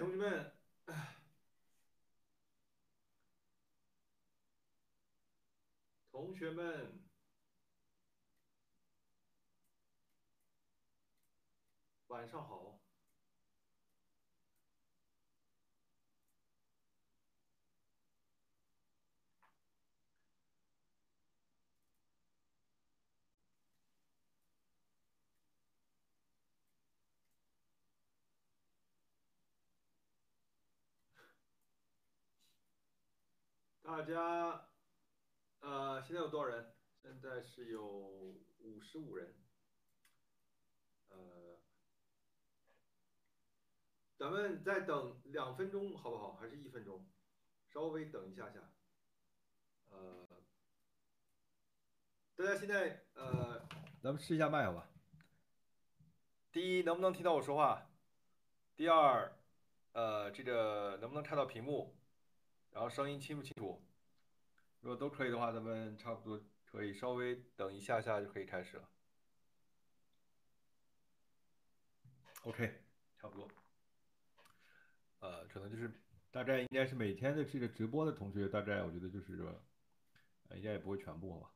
同学们，同学们，晚上好。大家，呃，现在有多少人？现在是有五十五人。呃，咱们再等两分钟好不好？还是一分钟？稍微等一下下。呃，大家现在呃，咱们试一下麦好吧？第一，能不能听到我说话？第二，呃，这个能不能看到屏幕？然后声音清不清楚？如果都可以的话，咱们差不多可以稍微等一下下就可以开始了。OK，差不多。呃，可能就是大概应该是每天的这个直播的同学，大概我觉得就是应该也不会全部吧？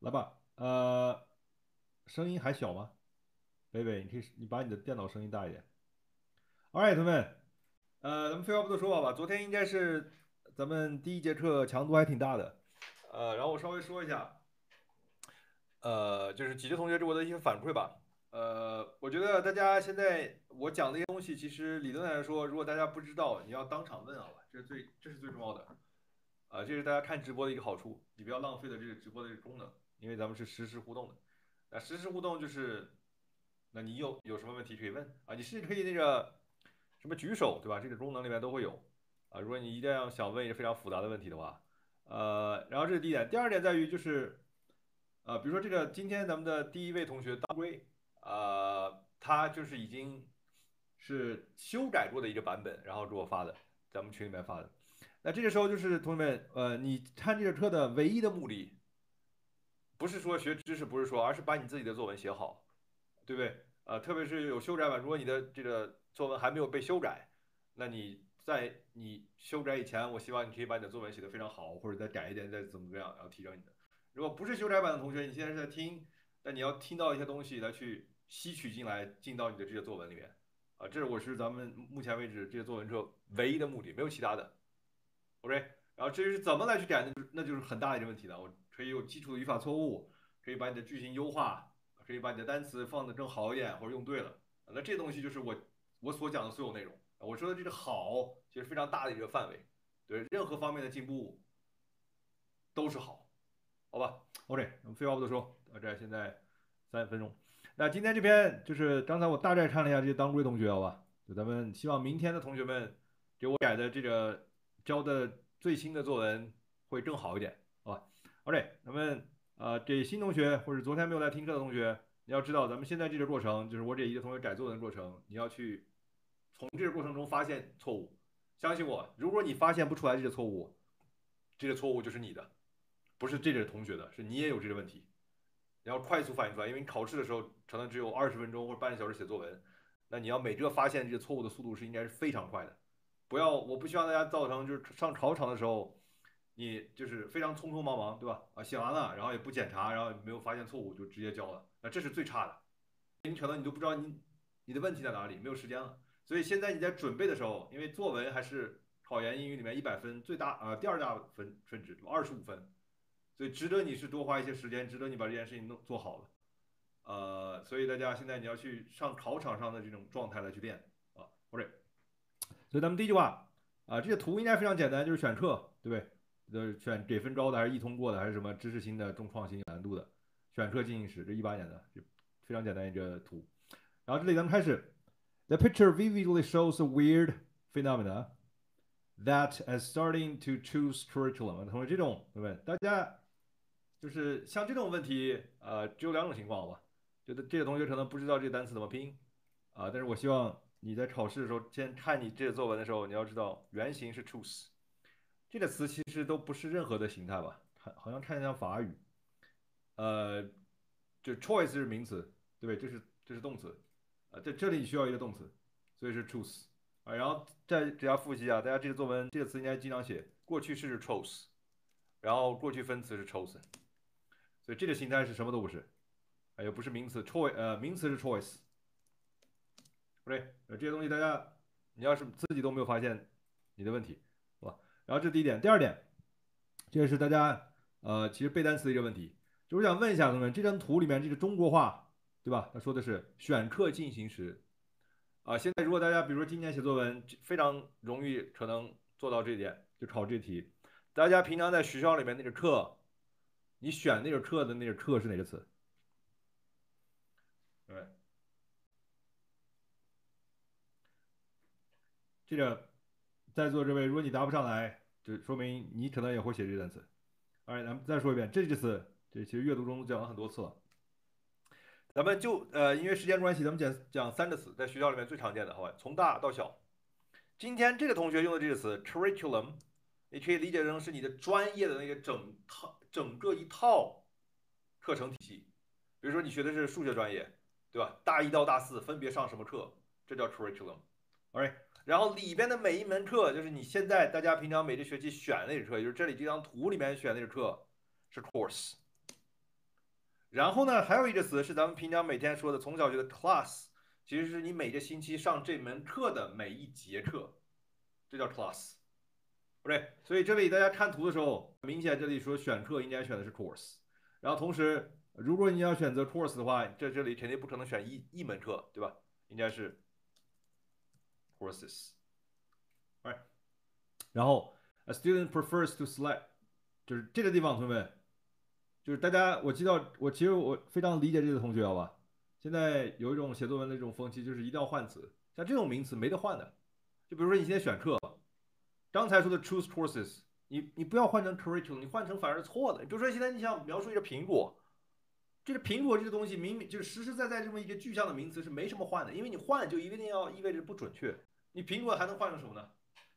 来吧，呃，声音还小吗？北北，你可以你把你的电脑声音大一点。Alright，同学们，呃，咱们废话不多说好吧。昨天应该是。咱们第一节课强度还挺大的，呃，然后我稍微说一下，呃，就是几个同学给我的一些反馈吧，呃，我觉得大家现在我讲的一些东西，其实理论来说，如果大家不知道，你要当场问啊，这是最这是最重要的，啊，这是大家看直播的一个好处，你不要浪费了这个直播的这个功能，因为咱们是实时互动的，那实时互动就是，那你有有什么问题可以问啊，你是可以那个什么举手对吧？这个功能里面都会有。啊，如果你一定要想问一个非常复杂的问题的话，呃，然后这是第一点，第二点在于就是，呃，比如说这个今天咱们的第一位同学当归，呃，他就是已经是修改过的一个版本，然后给我发的，咱们群里面发的。那这个时候就是同学们，呃，你看这个课的唯一的目的，不是说学知识，不是说，而是把你自己的作文写好，对不对？呃，特别是有修改版，如果你的这个作文还没有被修改，那你。在你修改以前，我希望你可以把你的作文写得非常好，或者再改一点，再怎么怎么样，然后提升你的。如果不是修改版的同学，你现在是在听，那你要听到一些东西来去吸取进来，进到你的这些作文里面啊，这是我是咱们目前为止这些作文课唯一的目的，没有其他的。OK，然后至于是怎么来去改，那那就是很大的一个问题了。我可以有基础的语法错误，可以把你的句型优化，可以把你的单词放得更好一点，或者用对了，那这东西就是我我所讲的所有内容。我说的这个好，其实非常大的一个范围，对任何方面的进步都是好，好吧？OK，我们废话不多说，大概现在三分钟。那今天这篇就是刚才我大概看了一下这些当归同学，好吧？就咱们希望明天的同学们给我改的这个教的最新的作文会更好一点，好吧？OK，咱们呃给新同学或者昨天没有来听课的同学，你要知道咱们现在这个过程就是我给一个同学改作文的过程，你要去。从这个过程中发现错误，相信我，如果你发现不出来这些错误，这个错误就是你的，不是这个同学的，是你也有这个问题。你要快速反应出来，因为你考试的时候可能只有二十分钟或者半个小时写作文，那你要每个发现这个错误的速度是应该是非常快的。不要，我不希望大家造成就是上考场的时候，你就是非常匆匆忙忙，对吧？啊，写完了，然后也不检查，然后没有发现错误就直接交了，那这是最差的。你可能你都不知道你你的问题在哪里，没有时间了。所以现在你在准备的时候，因为作文还是考研英语里面一百分最大呃第二大分分值二十五分，所以值得你是多花一些时间，值得你把这件事情弄做好了，呃，所以大家现在你要去上考场上的这种状态来去练啊，OK。所以咱们第一句话啊，这个图应该非常简单，就是选课，对不对？就是选给分高的还是易通过的还是什么知识型的重创新难度的选课进行时，这一八年的就非常简单一个图。然后这里咱们开始。The picture vividly shows a weird phenomena that is starting to choose curriculum。同学，这种对不对？大家就是像这种问题，呃，只有两种情况好吧。觉得这个同学可能不知道这个单词怎么拼啊，但是我希望你在考试的时候，先看你这个作文的时候，你要知道原型是 choose 这个词其实都不是任何的形态吧？看好像看着像法语，呃，就 choice 是名词，对不对？这是这是动词。啊，在这里需要一个动词，所以是 choose，啊，然后再给大家复习一下，大家这个作文这个词应该经常写，过去式是 chose，然后过去分词是 chosen，所以这个形态是什么都不是，哎，又不是名词 choice，呃，名词是 choice。对，呃，这些东西大家你要是自己都没有发现你的问题，是吧？然后这第一点，第二点，这个是大家呃其实背单词的一个问题，就我想问一下同学们，这张图里面这个中国话，对吧？他说的是选课进行时。啊，现在如果大家比如说今年写作文，非常容易可能做到这点，就考这题。大家平常在学校里面那个课，你选那个课的那个课是哪个词？对，这个在座这位，如果你答不上来，就说明你可能也会写这个单词。哎，咱们再说一遍，这个词，这其实阅读中讲了很多次了。咱们就呃，因为时间关系，咱们讲讲三个词，在学校里面最常见的，好吧？从大到小。今天这个同学用的这个词 curriculum，你可以理解成是你的专业的那个整套、整个一套课程体系。比如说你学的是数学专业，对吧？大一到大四分别上什么课，这叫 curriculum，OK？然后里边的每一门课，就是你现在大家平常每个学期选那个课，也就是这里这张图里面选那个课是 course。然后呢，还有一个词是咱们平常每天说的，从小学的 class，其实是你每个星期上这门课的每一节课，这叫 class，OK？所以这里大家看图的时候，明显这里说选课应该选的是 course。然后同时，如果你要选择 course 的话，这这里肯定不可能选一一门课，对吧？应该是 courses。哎，然后 a student prefers to select，就是这个地方，同学们。就是大家，我知道，我其实我非常理解这个同学，好吧？现在有一种写作文的这种风气，就是一定要换词，像这种名词没得换的。就比如说你现在选课，刚才说的 choose courses，你你不要换成 curriculum，你换成反而是错的。比如说现在你想描述一个苹果，这个苹果这个东西明明就是实实在在这么一个具象的名词，是没什么换的，因为你换就一定要意味着不准确。你苹果还能换成什么呢？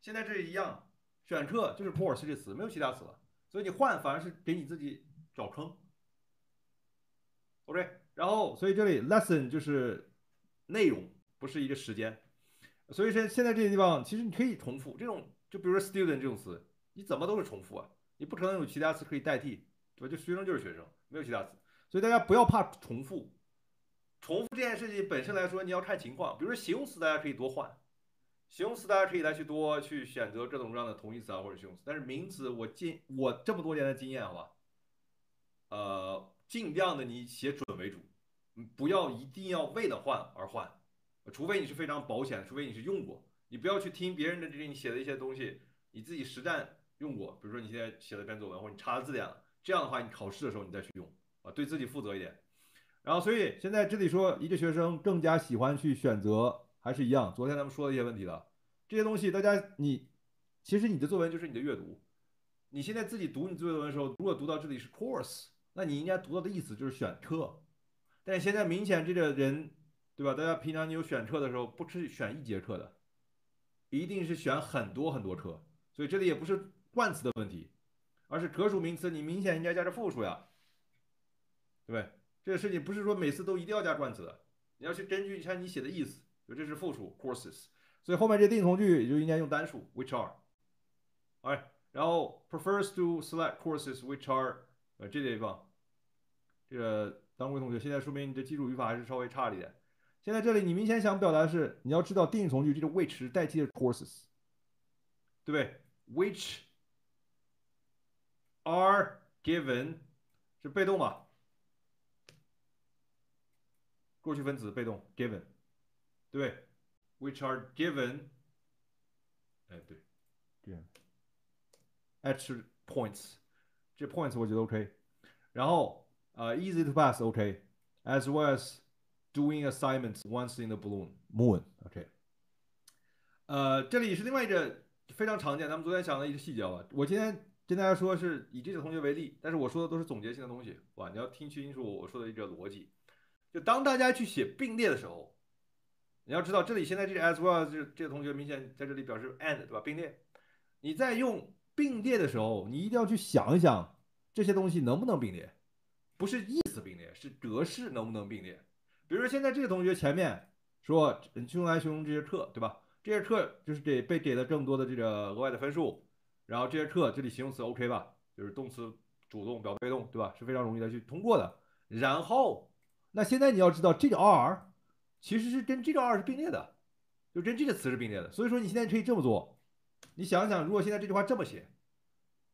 现在这一样，选课就是 course 这词，没有其他词了，所以你换反而是给你自己。找坑，OK，然后所以这里 lesson 就是内容，不是一个时间，所以现现在这个地方其实你可以重复这种，就比如说 student 这种词，你怎么都是重复啊，你不可能有其他词可以代替，对吧？就学生就是学生，没有其他词，所以大家不要怕重复，重复这件事情本身来说你要看情况，比如说形容词大家可以多换，形容词大家可以来去多去选择各种各样的同义词啊或者形容词，但是名词我经我这么多年的经验，好吧？呃，尽量的你写准为主，不要一定要为了换而换，除非你是非常保险，除非你是用过，你不要去听别人的这些你写的一些东西，你自己实战用过，比如说你现在写了篇作文或者你查了字典了，这样的话你考试的时候你再去用啊，对自己负责一点。然后所以现在这里说一个学生更加喜欢去选择，还是一样，昨天咱们说的一些问题的这些东西，大家你其实你的作文就是你的阅读，你现在自己读你作文的时候，如果读到这里是 course。那你应该读到的意思就是选课，但现在明显这个人，对吧？大家平常你有选课的时候，不是选一节课的，一定是选很多很多课。所以这里也不是冠词的问题，而是可数名词，你明显应该加着复数呀，对不对？这个事情不是说每次都一定要加冠词的，你要去根据一下你写的意思，就这是复数 courses，所以后面这定从句也就应该用单数 which are，哎，然后 prefers to select courses which are。呃，这地方，这个当归同学，现在说明你的基础语法还是稍微差了一点。现在这里你明显想表达的是，你要知道定语从句这个 which 代替的 courses，对不对？which are given 是被动嘛？过去分词被动 given，对，which are given，哎对，这样，at points。这 points 我觉得 OK，然后呃 easy to pass OK，as well as doing assignments once in the balloon moon OK，呃这里是另外一个非常常见，咱们昨天讲的一个细节吧。我今天跟大家说是以这个同学为例，但是我说的都是总结性的东西，哇，你要听清楚我说的一个逻辑。就当大家去写并列的时候，你要知道这里现在这个 as well 这这个同学明显在这里表示 and 对吧？并列，你在用。并列的时候，你一定要去想一想这些东西能不能并列，不是意思并列，是格式能不能并列。比如说现在这个同学前面说用来形容这些课，对吧？这些课就是给被给了更多的这个额外的分数，然后这些课这里形容词 OK 吧，就是动词主动表被动，对吧？是非常容易的去通过的。然后，那现在你要知道这个 R 其实是跟这个 R 是并列的，就跟这个词是并列的。所以说你现在可以这么做，你想想，如果现在这句话这么写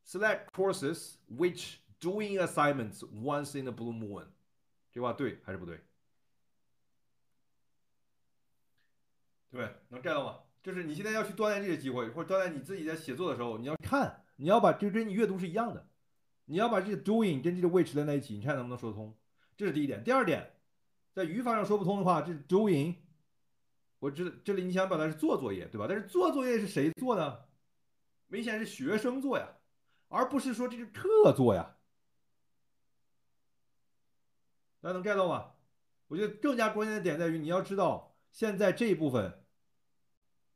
，Select courses which doing assignments once in a blue moon，这句话对还是不对？对，能 get 到吗？就是你现在要去锻炼这个机会，或者锻炼你自己在写作的时候，你要看，你要把就跟你阅读是一样的，你要把这个 doing 跟这个 which 连在一起，你看能不能说得通？这是第一点。第二点，在语法上说不通的话，这 doing，我知这里你想表达是做作业，对吧？但是做作业是谁做呢？明显是学生做呀，而不是说这是课做呀。大家能 get 到吗？我觉得更加关键的点在于你要知道。现在这一部分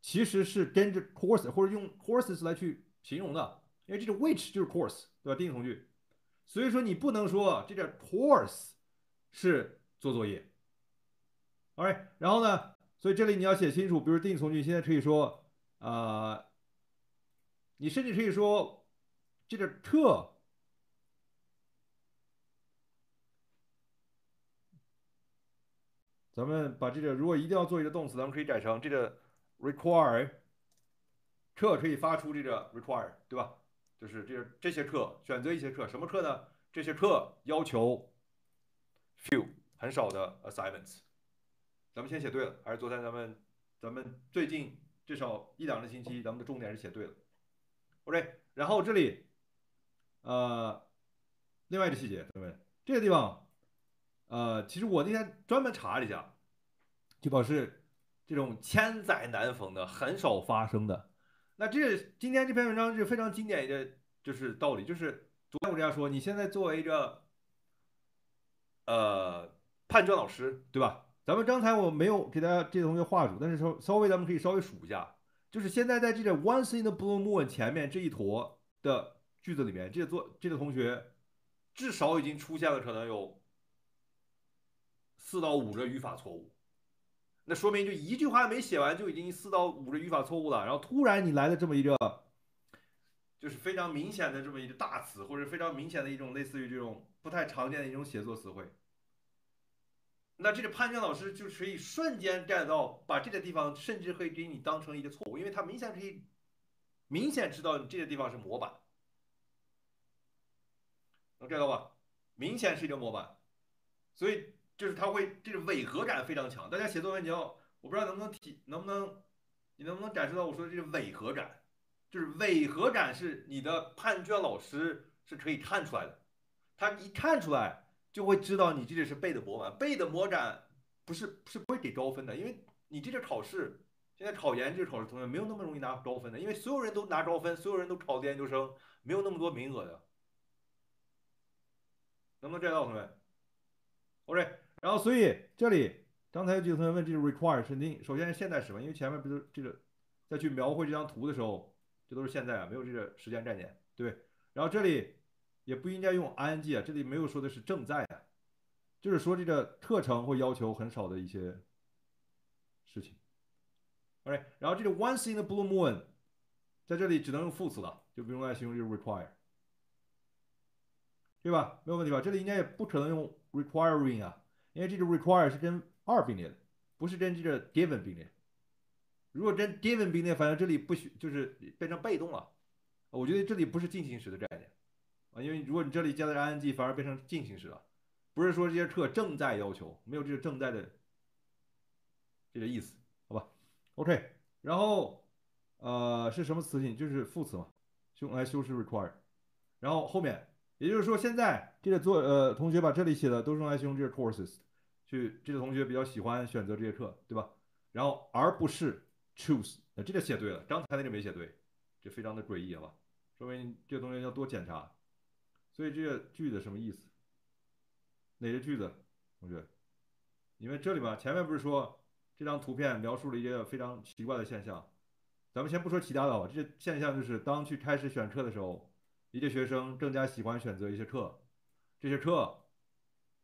其实是跟着 course 或者用 courses 来去形容的，因为这个 which 就是 course，对吧？定语从句，所以说你不能说这个 course 是做作业，OK？然后呢，所以这里你要写清楚，比如定语从句，现在可以说啊，你甚至可以说这个课。咱们把这个，如果一定要做一个动词，咱们可以改成这个 require 课可以发出这个 require，对吧？就是这这些课，选择一些课，什么课呢？这些课要求 few 很少的 assignments。咱们先写对了，还是昨天咱们咱们最近至少一两个星期，咱们的重点是写对了。OK，然后这里呃，另外一个细节，同学们，这个地方。呃，其实我那天专门查了一下，就表示这种千载难逢的、很少发生的。那这今天这篇文章是非常经典一个就是道理，就是昨天我这样说，你现在作为一个呃判卷老师，对吧？咱们刚才我没有给大家这些同学画住，但是稍稍微咱们可以稍微数一下，就是现在在这个 once in the blue moon 前面这一坨的句子里面，这个做这个同学至少已经出现了可能有。四到五个语法错误，那说明就一句话没写完就已经四到五个语法错误了。然后突然你来了这么一个，就是非常明显的这么一个大词，或者非常明显的一种类似于这种不太常见的一种写作词汇，那这个判卷老师就可以瞬间 get 到，把这个地方甚至可以给你当成一个错误，因为他明显可以明显知道你这个地方是模板，能 get 到吧？明显是一个模板，所以。就是他会，这个违和感非常强。大家写作文，你要，我不知道能不能体，能不能，你能不能感受到我说的这个违和感？就是违和感是你的判卷老师是可以看出来的，他一看出来就会知道你这个是背的模板，背的模板不是是不会给高分的，因为你这个考试，现在考研这个考试同学没有那么容易拿高分的，因为所有人都拿高分，所有人都考的研究生，没有那么多名额的，能不能 get 到同学们？OK。然后，所以这里刚才有几个同学问，这个 require 是定，首先是现在时嘛，因为前面不是这个再去描绘这张图的时候，这都是现在啊，没有这个时间概念，对然后这里也不应该用 ing 啊，这里没有说的是正在啊，就是说这个课程会要求很少的一些事情。OK，然后这个 once in the blue moon 在这里只能用副词了，就不用来形容这个 require，对吧？没有问题吧？这里应该也不可能用 requiring 啊。因为这个 require 是跟 are 并列的，不是跟这个 given 并列。如果跟 given 并列，反正这里不许就是变成被动了。我觉得这里不是进行时的概念啊，因为如果你这里加的是 ing，反而变成进行时了。不是说这些课正在要求，没有这个正在的这个意思，好吧？OK，然后呃是什么词性？就是副词嘛，用来修饰 require。然后后面。也就是说，现在这个做呃同学把这里写的都是用来形容这个 courses，去这个同学比较喜欢选择这些课，对吧？然后而不是 choose，那这个写对了，刚才那个没写对，这非常的诡异好吧，说明这个同学要多检查。所以这个句子什么意思？哪个句子？同学，因为这里吧，前面不是说这张图片描述了一个非常奇怪的现象，咱们先不说其他的吧，这现象就是当去开始选课的时候。一些学生更加喜欢选择一些课，这些课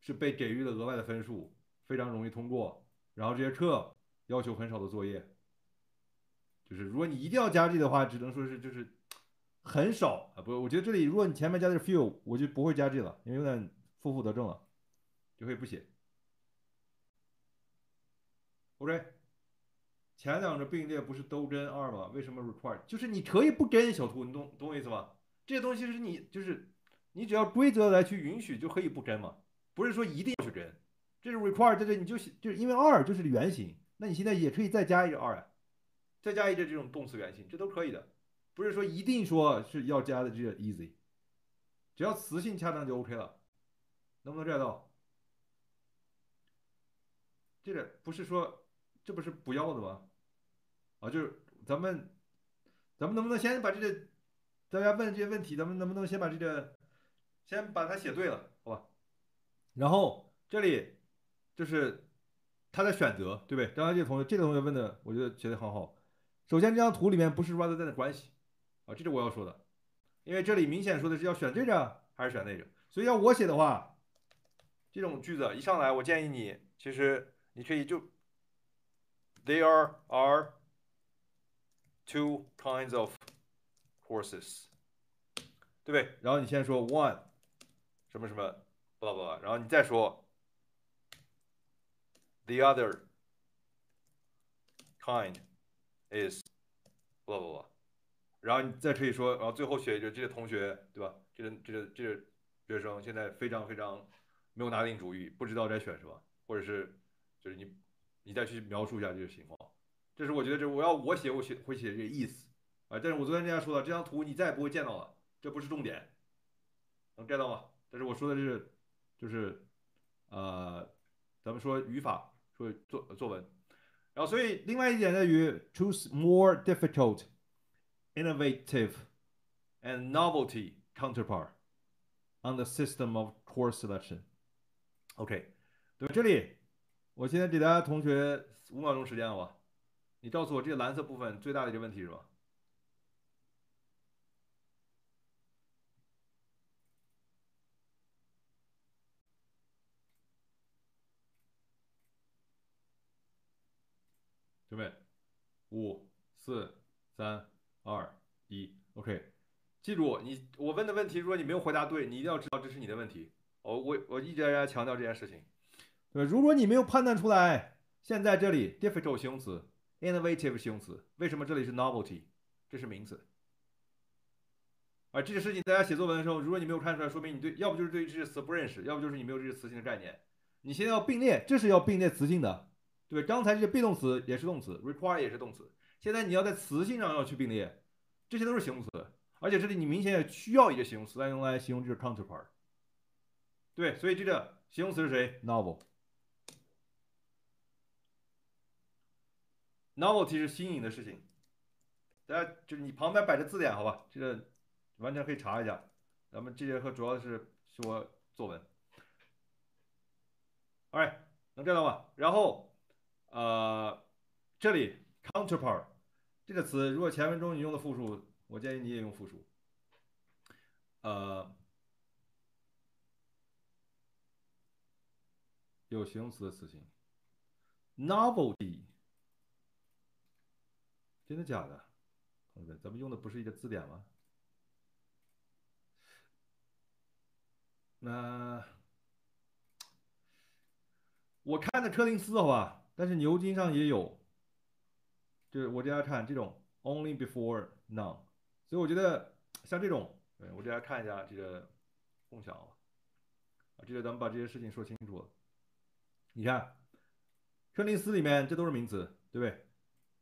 是被给予了额外的分数，非常容易通过。然后这些课要求很少的作业，就是如果你一定要加 G 的话，只能说是就是很少啊。不，我觉得这里如果你前面加的是 few，我就不会加这了，因为有点负负得正了，就可以不写。OK，前两个并列不是都真二吗？为什么 required？就是你可以不真，小图，你懂懂我意思吗？这些东西是你就是你只要规则来去允许就可以不真嘛，不是说一定要去真。这是 require，这这你就就是因为二就是原型，那你现在也可以再加一个二啊，再加一个这种动词原型，这都可以的，不是说一定说是要加的这个 easy，只要词性恰当就 OK 了，能不能 get 到？这个不是说这不是不要的吗？啊，就是咱们咱们能不能先把这个大家问这些问题，咱们能不能先把这个先把它写对了，好吧？然后这里。就是他的选择，对不对？刚才这个同学，这个同学问的，我觉得写的很好。首先，这张图里面不是 rather than 的关系啊，这是我要说的，因为这里明显说的是要选这个还是选那个，所以要我写的话，这种句子一上来，我建议你，其实你可以就 There are two kinds of horses，对不对？然后你先说 one 什么什么，blah blah，然后你再说。The other kind is blah blah 然后你再可以说，然后最后写一个这些同学，对吧？这个这个这个学生现在非常非常没有拿定主意，不知道该选什么，或者是就是你你再去描述一下这个情况。这是我觉得这我要我写我写会写这个意思啊。但是我昨天跟大家说了，这张图你再也不会见到了，这不是重点，能 get 到吗？但是我说的是就是呃，咱们说语法。说作作文，然后所以另外一点在于 choose more difficult, innovative, and novelty counterpart on the system of course selection. OK，对这里，我现在给大家同学五秒钟时间，好吧？你告诉我这个蓝色部分最大的一个问题是吧？准备，五、四、三、二、一，OK。记住，你我问的问题，如果你没有回答对，你一定要知道这是你的问题。我我我一直在强调这件事情。对，如果你没有判断出来，现在这里 difficult 形容词，innovative 形容词，为什么这里是 novelty？这是名词。而这个事情，大家写作文的时候，如果你没有看出来，说明你对，要不就是对这些词不认识，要不就是你没有这些词性的概念。你现在要并列，这是要并列词性的。对，刚才这些 be 动词也是动词，require 也是动词。现在你要在词性上要去并列，这些都是形容词，而且这里你明显也需要一个形容词来用来形容这个 counterpart。对，所以这个形容词是谁？novel。novelty 是新颖的事情。大家就是你旁边摆着字典，好吧？这个完全可以查一下。咱们这节课主要是说作文。Alright，能见到吗？然后。呃，这里 counterpart 这个词，如果前文中你用的复数，我建议你也用复数。呃，有形容词的词性，novelty，真的假的？同学，咱们用的不是一个字典吗？那我看的柯林斯，好吧。但是牛津上也有，就是我给大家看这种 only before none，所以我觉得像这种，对我给大家看一下这个共享啊，这个咱们把这些事情说清楚了。你看，柯林斯里面这都是名词，对不对？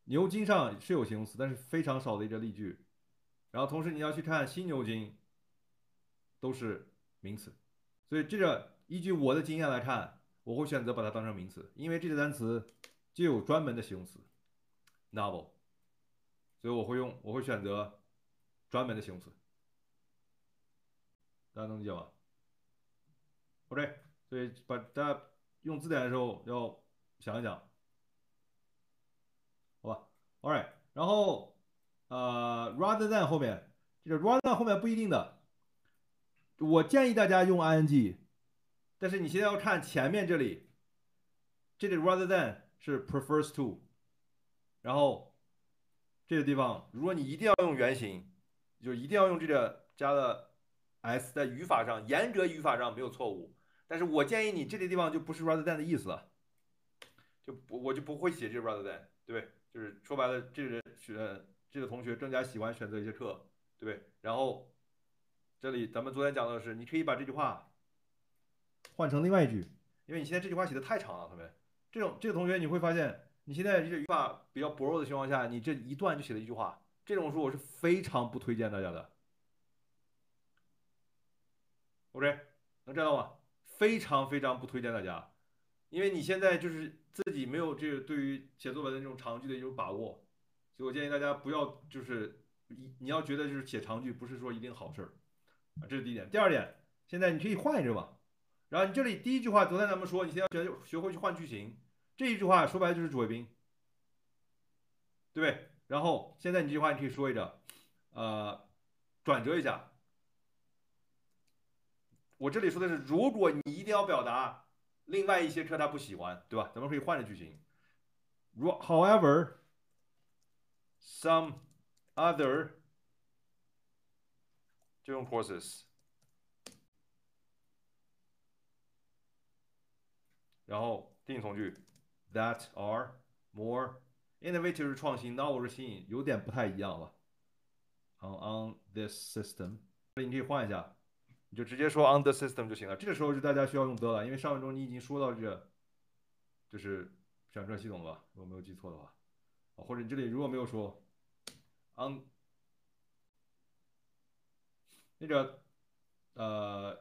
牛津上是有形容词，但是非常少的一个例句。然后同时你要去看新牛津，都是名词，所以这个依据我的经验来看。我会选择把它当成名词，因为这个单词就有专门的形容词，novel，所以我会用，我会选择专门的形容词。大家能理解吗？OK，所以把大家用字典的时候要想一想，好吧？All right，然后呃，rather than 后面这个 rather than 后面不一定的，我建议大家用 ing。但是你现在要看前面这里，这里 rather than 是 prefers to，然后这个地方，如果你一定要用原型，就一定要用这个加了 s，在语法上，严格语法上没有错误。但是我建议你这个地方就不是 rather than 的意思了，就不我就不会写这 rather than，对不对？就是说白了，这个人学这个同学更加喜欢选择一些课，对不对？然后这里咱们昨天讲的是，你可以把这句话换成另外一句，因为你现在这句话写的太长了，同学们。这种这个同学你会发现，你现在这个语法比较薄弱的情况下，你这一段就写了一句话，这种书我是非常不推荐大家的。OK，能知道吗？非常非常不推荐大家，因为你现在就是自己没有这个对于写作文的这种长句的一种把握，所以我建议大家不要就是你你要觉得就是写长句不是说一定好事儿啊，这是第一点。第二点，现在你可以换一个嘛，然后你这里第一句话，昨天咱们说你现在学学会去换句型，这一句话说白了就是主谓宾，对不对？然后现在你这句话你可以说一个，呃，转折一下。我这里说的是，如果你一定要表达另外一些课他不喜欢，对吧？咱们可以换个句型。如 However, some other 就用 courses，然后定语从句 that are more innovative 是创新，novel 是新颖，有点不太一样了。On on this system，所以你可以换一下。你就直接说 on the system 就行了。这个时候就大家需要用 the 了，因为上文中你已经说到这，就是选出系统了吧？如果没有记错的话，或者你这里如果没有说 on 那个呃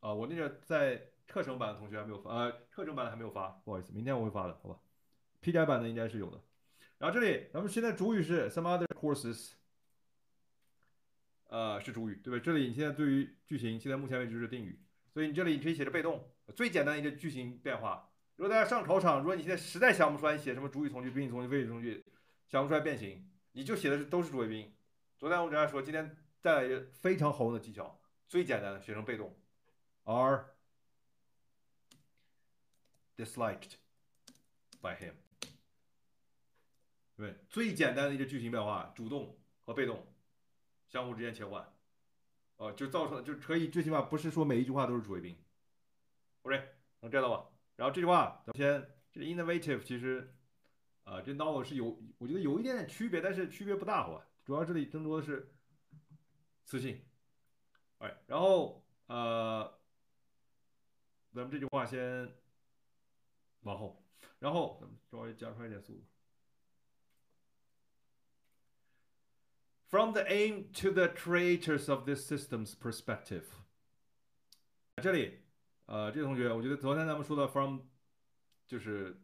啊，我那个在课程版的同学还没有发，呃，课程版的还没有发，不好意思，明天我会发的，好吧？批改版的应该是有的。然后这里咱们现在主语是 some other courses。呃，是主语，对不对？这里你现在对于句型，现在目前为止是定语，所以你这里你可以写着被动，最简单一个句型变化。如果大家上考场，如果你现在实在想不出来写什么主语从句、宾语从句、谓语从句，想不出来变形，你就写的是都是主谓宾。昨天我跟大家说，今天带来一个非常好用的技巧，最简单的写成被动，are disliked by him，对，最简单的一个句型变化，主动和被动。相互之间切换，哦，就造成就可以最起码不是说每一句话都是主谓宾，OK，能 get 到吧？然后这句话，咱们先这个 innovative 其实，啊，这 novel 是有，我觉得有一点点区别，但是区别不大，好吧？主要这里更多的是词性，哎，然后呃，咱们这句话先往后，然后咱们稍微加快一点速度。From the aim to the creators of this system's perspective，这里，呃，这个同学，我觉得昨天咱们说的 from，就是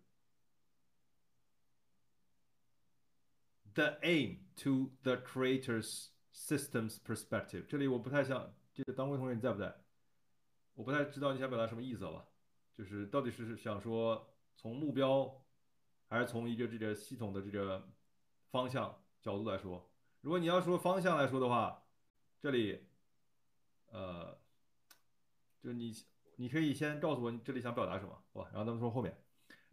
the aim to the creators system's perspective。这里我不太想，这个当归同学你在不在？我不太知道你想表达什么意思吧？ 就是到底是想说从目标，还是从一个这个系统的这个方向角度来说？如果你要说方向来说的话，这里，呃，就你你可以先告诉我你这里想表达什么，好吧？然后咱们说后面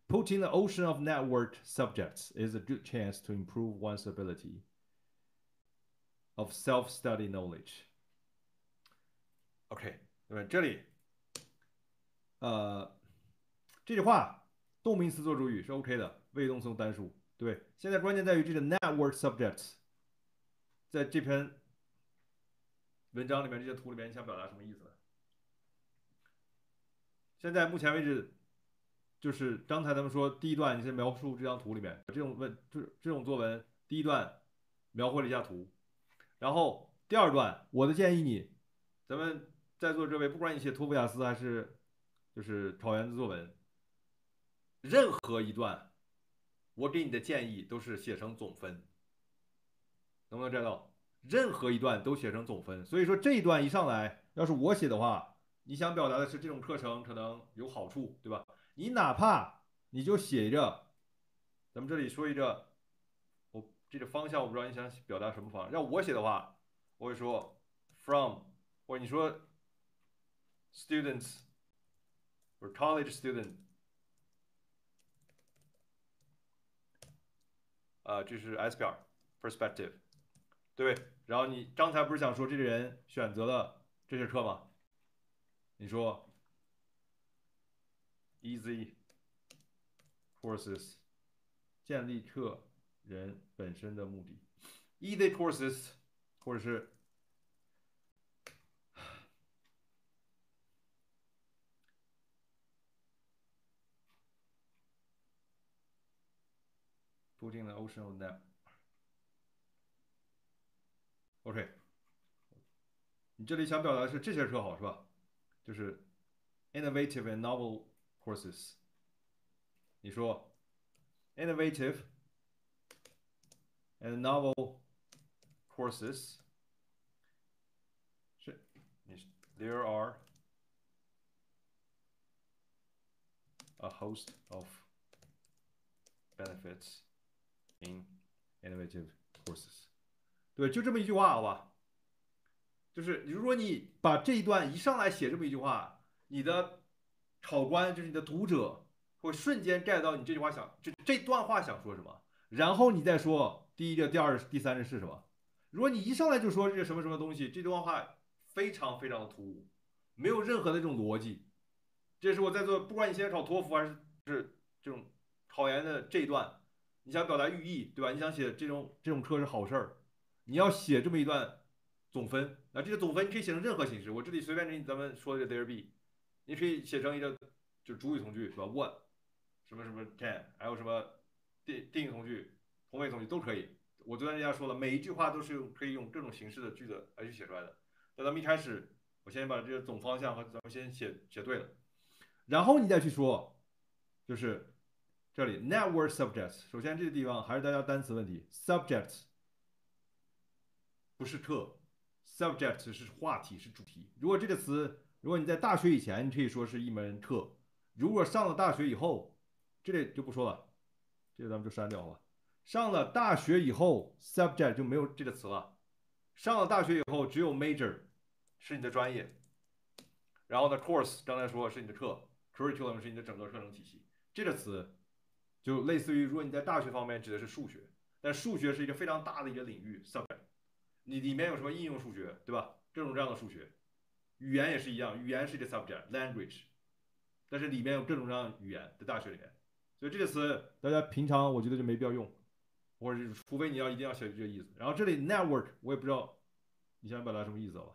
，Putting the ocean of networked subjects is a good chance to improve one's ability of self-study knowledge. OK，对吧？这里，呃，这句话动名词做主语是 OK 的，谓语动词用单数，对？现在关键在于这个 network subjects。在这篇文章里面，这些图里面，你想表达什么意思呢？现在目前为止，就是刚才咱们说第一段，你先描述这张图里面这种问，这这种作文，第一段描绘了一下图，然后第二段，我的建议你，咱们在座这位，不管你写托福雅思还是就是考研的作文，任何一段，我给你的建议都是写成总分。能不能摘到？任何一段都写成总分，所以说这一段一上来，要是我写的话，你想表达的是这种课程可能有好处，对吧？你哪怕你就写一个，咱们这里说一个，我这个方向我不知道你想表达什么方向。要我写的话，我会说 from，或者你说 students，或者 college student，啊，这是 S 表。 perspective，对不对？然后你刚才不是想说这个人选择了这节课吗？你说 easy courses 建立课人本身的目的，easy courses 或者是 putting the ocean on them。OK，你这里想表达的是这些课好是吧？就是 innovative and novel courses。你说 innovative and novel courses 是你 there are a host of benefits in innovative courses。对，就这么一句话，好吧？就是如果你把这一段一上来写这么一句话，你的考官就是你的读者会瞬间 get 到你这句话想这这段话想说什么，然后你再说第一个、第二个、第三个是什么。如果你一上来就说这什么什么东西，这段话非常非常的突兀，没有任何的这种逻辑。这是我在做，不管你现在考托福还是是这种考研的这一段，你想表达寓意，对吧？你想写这种这种课是好事儿，你要写这么一段总分。那这个总分你可以写成任何形式，我这里随便给你咱们说的这个 there be，你可以写成一个就主语从句，是吧？What，什么什么 can，还有什么定定语从句、同位从句都可以。我昨天人家说了，每一句话都是用可以用各种形式的句子来去写出来的。那咱们一开始，我先把这个总方向和咱们先写写对了，然后你再去说，就是这里 network subjects。首先这个地方还是大家单词问题，subjects 不是课，subjects 是话题是主题。如果这个词，如果你在大学以前，你可以说是一门课；如果上了大学以后，这里就不说了，这个咱们就删掉好吧。上了大学以后，subject 就没有这个词了。上了大学以后，只有 major 是你的专业，然后呢，course 刚才说是你的课，curriculum 是你的整个课程体系。这个词就类似于，如果你在大学方面指的是数学，但数学是一个非常大的一个领域，subject。你里面有什么应用数学，对吧？各种各样的数学，语言也是一样，语言是一个 subject，language，但是里面有各种各样的语言，在大学里面，所以这个词大家平常我觉得就没必要用。或者是除非你要一定要写这个意思，然后这里 network 我也不知道你想表达什么意思吧？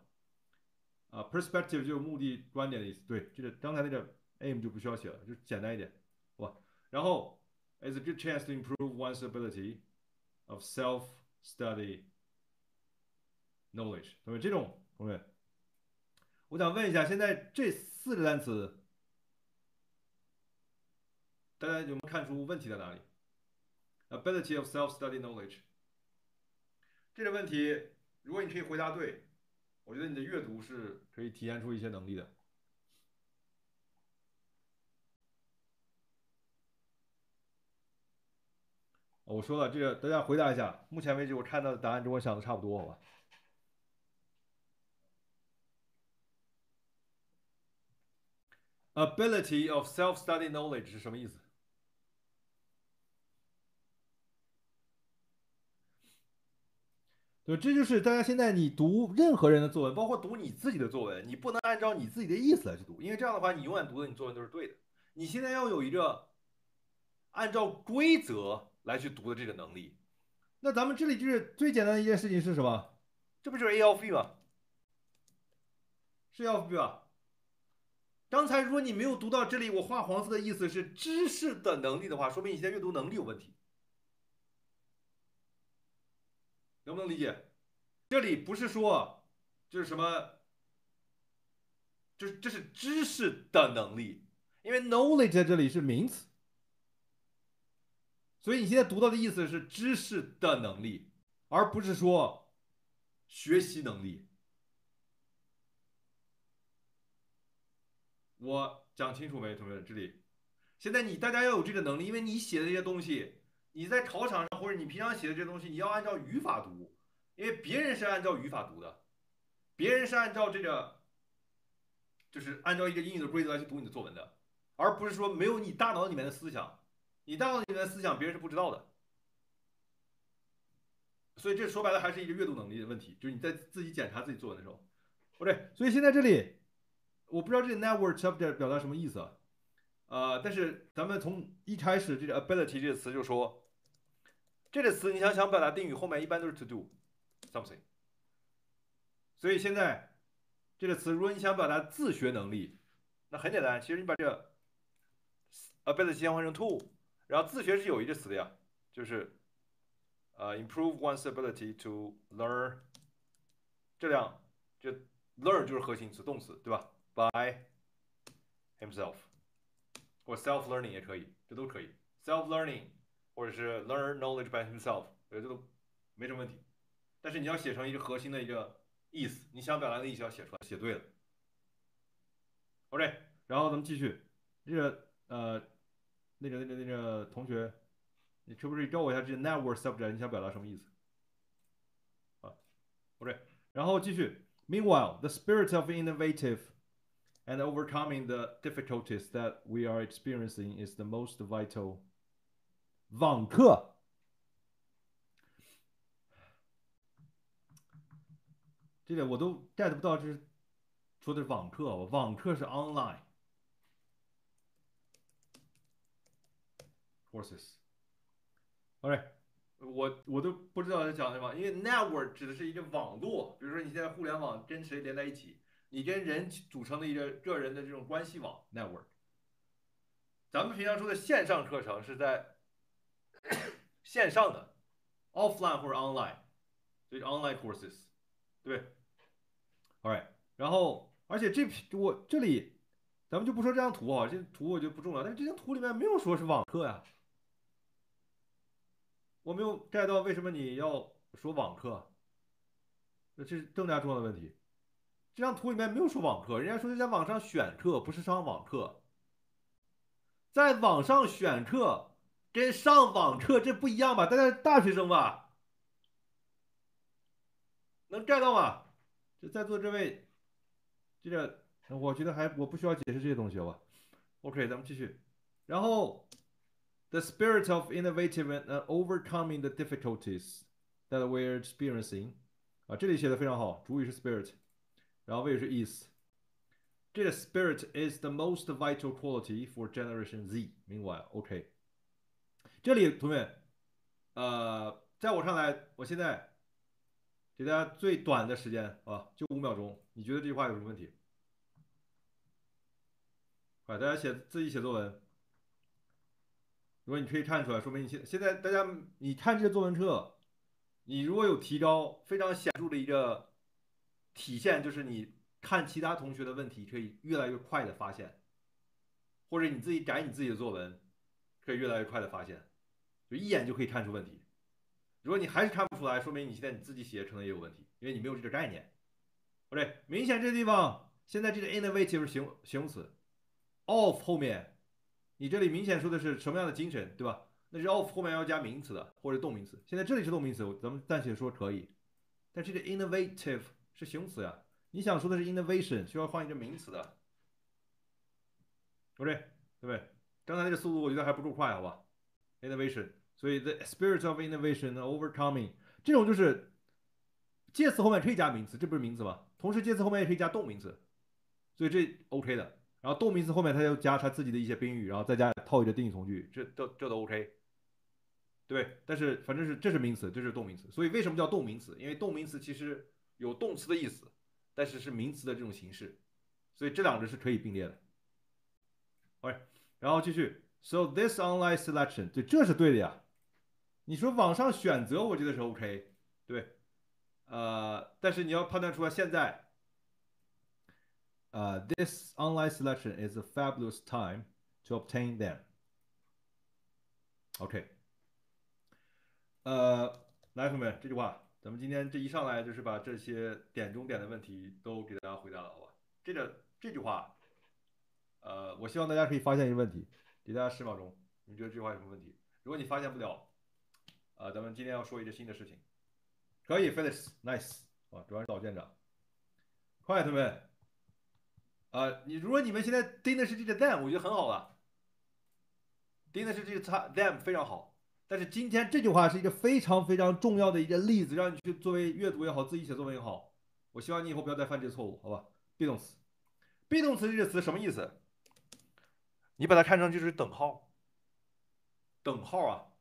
啊，perspective 就是目的、观点的意思。对，这个刚才那个 aim 就不需要写了，就简单一点，好吧？然后 is a good chance to improve one's ability of self-study knowledge。同学，这种同学，我想问一下，现在这四个单词，大家有没有看出问题在哪里？Ability of self-study knowledge，这个问题，如果你可以回答对，我觉得你的阅读是可以体现出一些能力的。我说了，这个大家回答一下。目前为止，我看到的答案跟我想的差不多，好吧？Ability of self-study knowledge 是什么意思？对，这就是大家现在你读任何人的作文，包括读你自己的作文，你不能按照你自己的意思来去读，因为这样的话，你永远读的你作文都是对的。你现在要有一个按照规则来去读的这个能力。那咱们这里就是最简单的一件事情是什么？这不就是 A of B 吗？是 A of B 吧？刚才如果你没有读到这里，我画黄色的意思是知识的能力的话，说明你现在阅读能力有问题。能不能理解？这里不是说就是什么，就是这是知识的能力，因为 knowledge 在这里是名词，所以你现在读到的意思是知识的能力，而不是说学习能力。我讲清楚没，同学们？这里现在你大家要有这个能力，因为你写的这些东西。你在考场上或者你平常写的这些东西，你要按照语法读，因为别人是按照语法读的，别人是按照这个，就是按照一个英语的规则来去读你的作文的，而不是说没有你大脑里面的思想，你大脑里面的思想别人是不知道的，所以这说白了还是一个阅读能力的问题，就是你在自己检查自己作文的时候，OK。所以现在这里我不知道这个 network subject 表达什么意思啊，呃，但是咱们从一开始这个 ability 这个词就说，这个词你想想表达定语后面一般都是 to do something，所以现在这个词如果你想表达自学能力，那很简单，其实你把这 ability 先换成 to，然后自学是有一个词的呀，就是呃 improve one's ability to learn，这样就 learn 就是核心词动词对吧？by himself 或 self learning 也可以，这都可以 self learning 或者是 learn knowledge by himself，我觉得这都没什么问题。但是你要写成一个核心的一个意思，你想表达的意思要写出来，写对了。OK，然后咱们继续，这个呃，那个那个那个同学，你可不可以教我一下这个 network subject 你想表达什么意思？啊，OK，然后继续。Meanwhile, the spirit of innovative and overcoming the difficulties that we are experiencing is the most vital. 网课，这个我都 get 不到，这是说的是网课，网课是 online courses。OK，我我都不知道在讲什么，因为 network 指的是一个网络，比如说你现在互联网跟谁连在一起，你跟人组成的一个个人的这种关系网 network。咱们平常说的线上课程是在 线上的 offline 或者 online，所以 online courses，对，All right，然后而且这我这里咱们就不说这张图啊，这图我觉得不重要，但是这张图里面没有说是网课呀。我没有 get 到为什么你要说网课，这是更加重要的问题。这张图里面没有说网课，人家说是在网上选课，不是上网课。在网上选课跟上网课这不一样吧？大家大学生吧，能 get 到吗？就在座这位，这个我觉得还我不需要解释这些东西吧？OK，咱们继续，然后。The spirit of innovative and overcoming the difficulties that we're experiencing 啊，这里写的非常好，主语是 spirit，然后谓语是 is。这个 spirit is the most vital quality for Generation Z。明白？OK。这里同学们，呃，在我看来，我现在给大家最短的时间啊，就五秒钟。你觉得这句话有什么问题？快，大家写自己写作文。如果你可以看出来，说明你现现在大家你看这个作文册，你如果有提高非常显著的一个体现，就是你看其他同学的问题可以越来越快的发现，或者你自己改你自己的作文，可以越来越快的发现，就一眼就可以看出问题。如果你还是看不出来，说明你现在你自己写可能也有问题，因为你没有这个概念。OK，明显这地方现在这个 innovative 是形形容词，of 后面。你这里明显说的是什么样的精神，对吧？那是 of 后面要加名词的或者动名词。现在这里是动名词，咱们暂且说可以。但这个 innovative 是形容词呀，你想说的是 innovation，需要换一个名词的。OK，对不对？刚才那个速度我觉得还不够快，好吧？innovation，所以 the spirit of innovation overcoming 这种就是介词后面可以加名词，这不是名词吗？同时介词后面也可以加动名词，所以这 OK 的。然后动名词后面他又加他自己的一些宾语，然后再加套一个定语从句，这都这都 OK，对。但是反正是这是名词，这是动名词。所以为什么叫动名词？因为动名词其实有动词的意思，但是是名词的这种形式，所以这两个是可以并列的。OK，然后继续。So this online selection，对，这是对的呀。你说网上选择，我觉得是 OK，对。呃，但是你要判断出来现在。Uh, this online selection is a fabulous time to obtain them. OK，呃，来，同学们，这句话，咱们今天这一上来就是把这些点中点的问题都给大家回答了，好吧？这个这句话，呃，我希望大家可以发现一个问题，给大家十秒钟，你觉得这句话有什么问题？如果你发现不了，呃，咱们今天要说一个新的事情，可以，Felix，nice，啊，主要是老舰长，快，同学们。啊，你如果你们现在盯的是这个 them，我觉得很好了。盯的是这个 them 非常好。但是今天这句话是一个非常非常重要的一个例子，让你去作为阅读也好，自己写作文也好。我希望你以后不要再犯这个错误，好吧？be 动词，be 动词这个词什么意思？你把它看成就是等号，等号啊。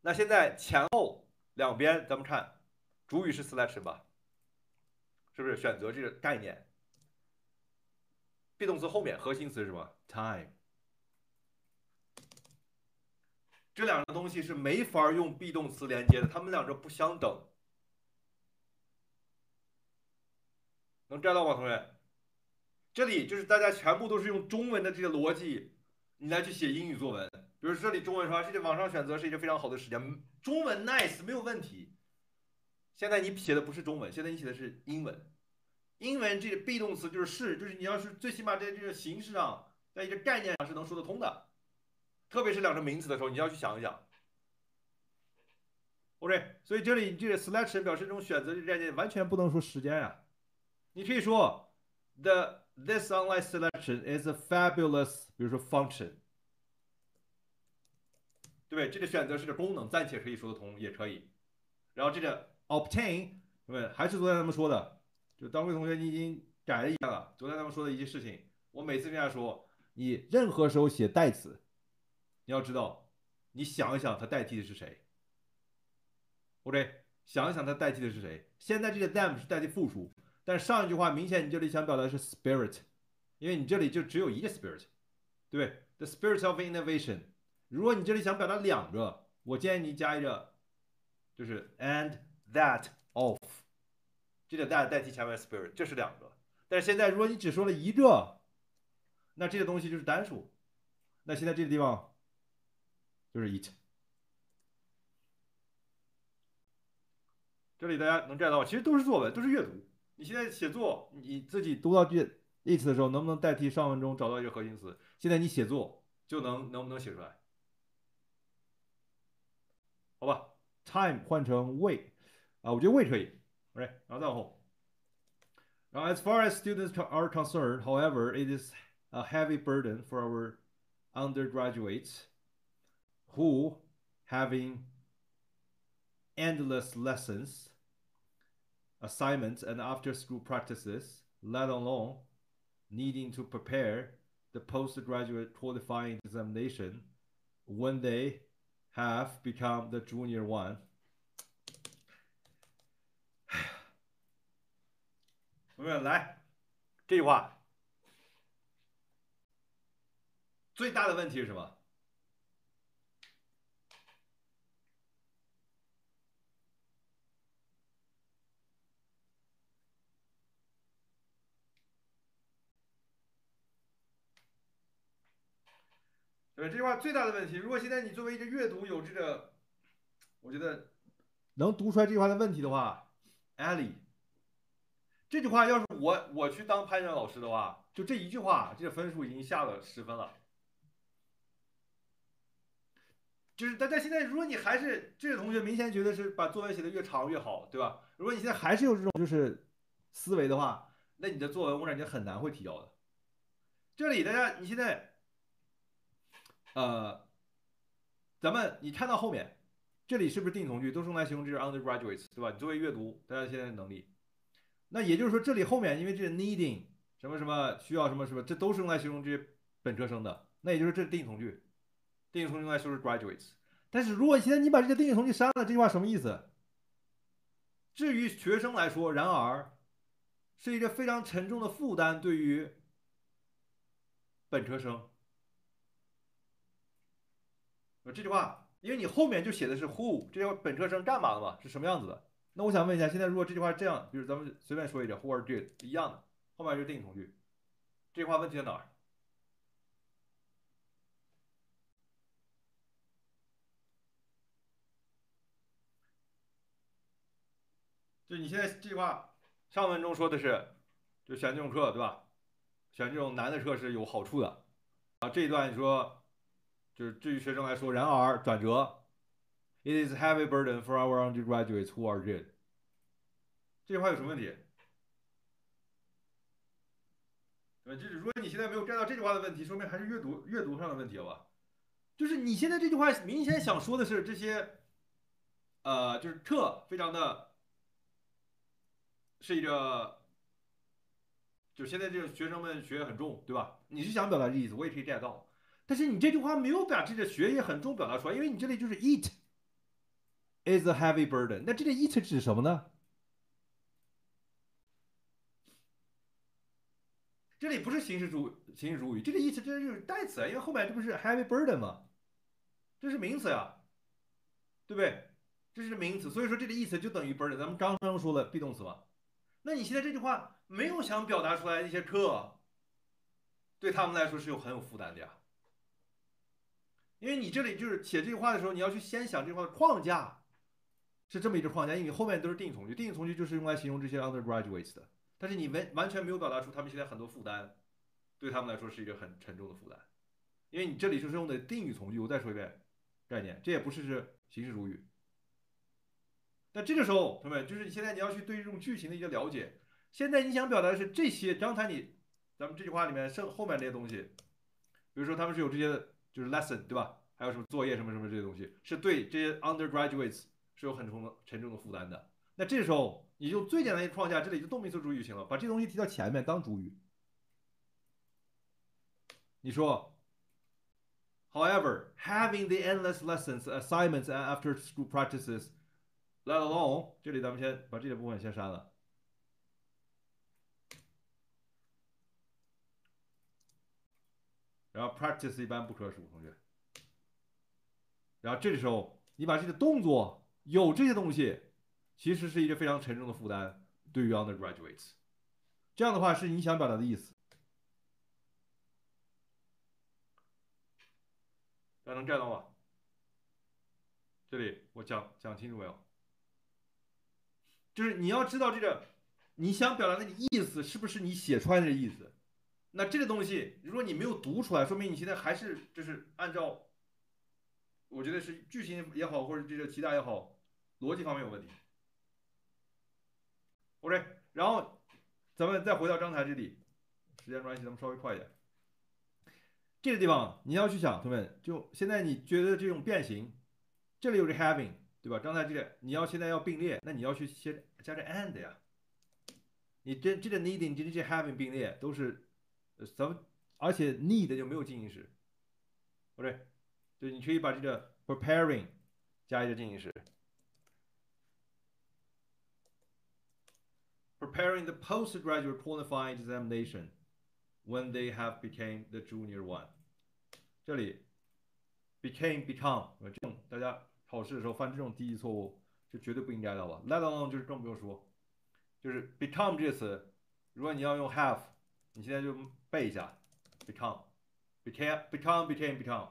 那现在前后两边咱们看，主语是 selection 吧？是不是选择这个概念？be 动词后面核心词是什么？time。这两个东西是没法用 be 动词连接的，它们两个不相等。能摘到吗，同学？这里就是大家全部都是用中文的这个逻辑，你来去写英语作文。比如这里中文说，这个网上选择是一个非常好的时间，中文 nice 没有问题。现在你写的不是中文，现在你写的是英文。英文这个 be 动词就是是，就是你要是最起码在这个形式上，在一个概念上是能说得通的。特别是两个名词的时候，你要去想一想。OK，所以这里这个 selection 表示这种选择的概念，完全不能说时间呀。你可以说 the this online selection is a fabulous，比如说 function，对不对？这个选择是个功能，暂且可以说得通，也可以。然后这个 obtain，对不对？还是昨天咱们说的，就当归同学你已经改了一下了。昨天咱们说的一些事情，我每次跟大家说，你任何时候写代词，你要知道，你想一想它代替的是谁。OK，想一想它代替的是谁？现在这个 them 是代替复数。但上一句话明显你这里想表达的是 spirit，因为你这里就只有一个 spirit，对不对？The spirit of innovation。如果你这里想表达两个，我建议你加一个，就是 and that 这个 that 代替前面 spirit，这是两个。但是现在如果你只说了一个，那这个东西就是单数。那现在这个地方就是 it。这里大家能 get 到，其实都是作文，都是阅读。你现在写作，你自己读到句 it 的时候，能不能代替上文中找到一个核心词？现在你写作就能能不能写出来？好吧，time 换成 way 啊，我觉得 way 可以 ，OK，然后再往后。然后 as far as students are concerned, however, it is a heavy burden for our undergraduates who having endless lessons assignments and after school practices, let alone needing to prepare the postgraduate qualifying examination when they have become the junior one. 同学们来，这句话最大的问题是什么？对这句话最大的问题，如果现在你作为一个阅读有这个，我觉得能读出来这句话的问题的话，Ali，这句话要是我我去当潘展老师的话，就这一句话，这个分数已经下了十分了。就是大家现在，如果你还是这个同学，明显觉得是把作文写的越长越好，对吧？如果你现在还是有这种就是思维的话，那你的作文我感觉很难会提交的。这里大家你现在。呃，咱们你看到后面，这里是不是定语从句都是用来形容这是 undergraduates，对吧？你作为阅读，大家现在的能力，那也就是说这里后面因为这 needing 什么什么需要什么什么，这都是用来形容这些本科生的，那也就是这是定语从句，定语从句用来修饰 graduates。但是如果现在你把这个定语从句删了，这句话什么意思？至于学生来说，然而是一个非常沉重的负担对于本科生。这句话，因为你后面就写的是 who，这些本科生干嘛的嘛？是什么样子的？那我想问一下，现在如果这句话这样，比如咱们随便说一点，who are did 一样的，后面是定语从句，这句话问题在哪儿？就你现在这句话上文中说的是，就选这种课对吧？选这种难的课是有好处的啊。这一段你说。就是对于学生来说，然而转折，It is heavy burden for our undergraduates who are good。这句话有什么问题？对？就是如果你现在没有 get 到这句话的问题，说明还是阅读阅读上的问题了吧？就是你现在这句话明显想说的是这些，呃，就是特非常的，是一个，就现在这个学生们学业很重，对吧？你是想表达这意思，我也可以 get 到。但是你这句话没有把这个学业很重表达出来，因为你这里就是 eat is a heavy burden。那这个 it 指什么呢？这里不是形式主形式主语，这个意思这就是代词啊，因为后面这不是 heavy burden 吗？这是名词呀，对不对？这是名词，所以说这个意思就等于 burden。咱们刚刚说了 be 动词嘛，那你现在这句话没有想表达出来那些课，对他们来说是有很有负担的呀。因为你这里就是写这句话的时候，你要去先想这句话的框架是这么一个框架，因为你后面都是定语从句，定语从句就是用来形容这些 undergraduates 的。但是你完完全没有表达出他们现在很多负担，对他们来说是一个很沉重的负担，因为你这里就是用的定语从句。我再说一遍概念，这也不是是形式主语。那这个时候，同学们，就是你现在你要去对这种句型的一个了解。现在你想表达的是这些，刚才你咱们这句话里面剩后面这些东西，比如说他们是有这些就是 lesson 对吧？还有什么作业什么什么这些东西，是对这些 undergraduates 是有很重的沉重的负担的。那这时候。你就最简单一框架，这里就动名词主语就行了，把这东西提到前面当主语。你说，However, having the endless lessons, assignments, and after-school practices, let alone，这里咱们先把这个部分先删了。然后 practice 一般不可数，同学。然后这时候，你把这个动作有这些东西。其实是一个非常沉重的负担，对于 undergraduates。这样的话是你想表达的意思，大家能 get 到吗？这里我讲讲清楚没有？就是你要知道这个你想表达的意思是不是你写出来的意思？那这个东西如果你没有读出来，说明你现在还是就是按照，我觉得是句型也好，或者这个其他也好，逻辑方面有问题。OK，然后咱们再回到刚才这里，时间关系，咱们稍微快一点。这个地方你要去想，同学们，就现在你觉得这种变形，这里有个 having，对吧？刚才这个你要现在要并列，那你要去先加个 and 呀。你这这个 needing，这这 having 并列都是咱们，而且 need 就没有进行时，OK，就你可以把这个 preparing 加一个进行时。preparing the postgraduate qualifying examination when they have became the junior one。这里 became become 这种大家考试的时候犯这种低级错误是绝对不应该的，好吧？Let alone 就是更不用说，就是 become 这个词，如果你要用 have，你现在就背一下 become，became become became become，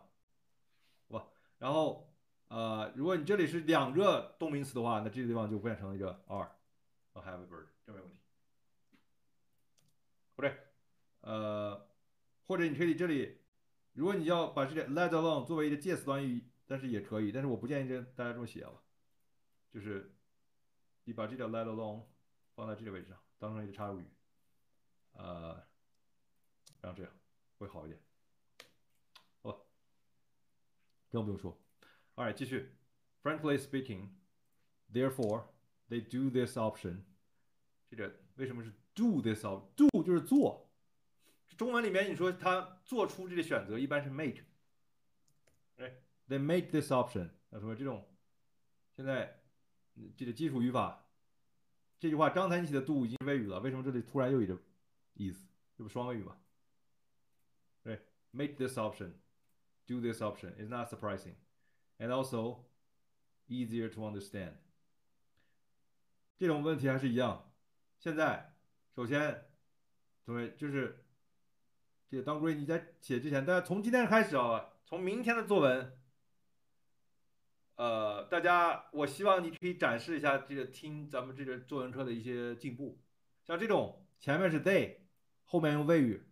好吧？然后呃，如果你这里是两个动名词的话，那这个地方就变成一个 are，a have a bird。 呃，或者你可以这里，如果你要把这个 let alone 作为一个介词短语，但是也可以，但是我不建议这大家这么写了，就是你把这个 let alone 放在这个位置上，当成一个插入语，呃，然后这样会好一点，好吧，更不用说 All right，继续，Frankly speaking，therefore they do this option。这个为什么是 do this option？Do 就是做。中文里面你说他做出这个选择，一般是 make。哎，they make this option。那说这种现在这个基础语法，这句话刚才你写的 do 已经是谓语了，为什么这里突然又一个意思？这不双谓语吗？对，make this option，do this option is not surprising，and also easier to understand。这种问题还是一样。现在，首先，同学就是这个当归你在写之前，大家从今天开始啊，从明天的作文，呃，大家我希望你可以展示一下这个听咱们这个作文课的一些进步，像这种前面是 they，后面用谓语，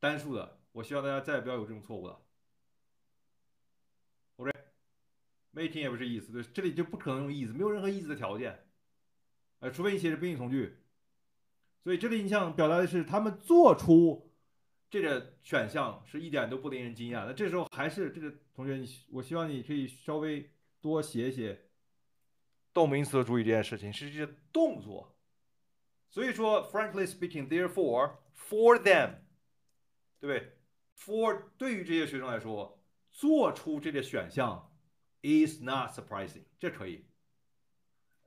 单数的，我希望大家再也不要有这种错误了。OK，making 也不是意思，对，这里就不可能用 is，没有任何 is 的条件。呃，除非你写的宾语从句，所以这个印象表达的是他们做出这个选项是一点都不令人惊讶。那这时候还是这个同学，你我希望你可以稍微多写写动名词注意这件事情，是这些动作。所以说，frankly speaking，therefore，for them，对不对？for 对于这些学生来说，做出这个选项 is not surprising，这可以。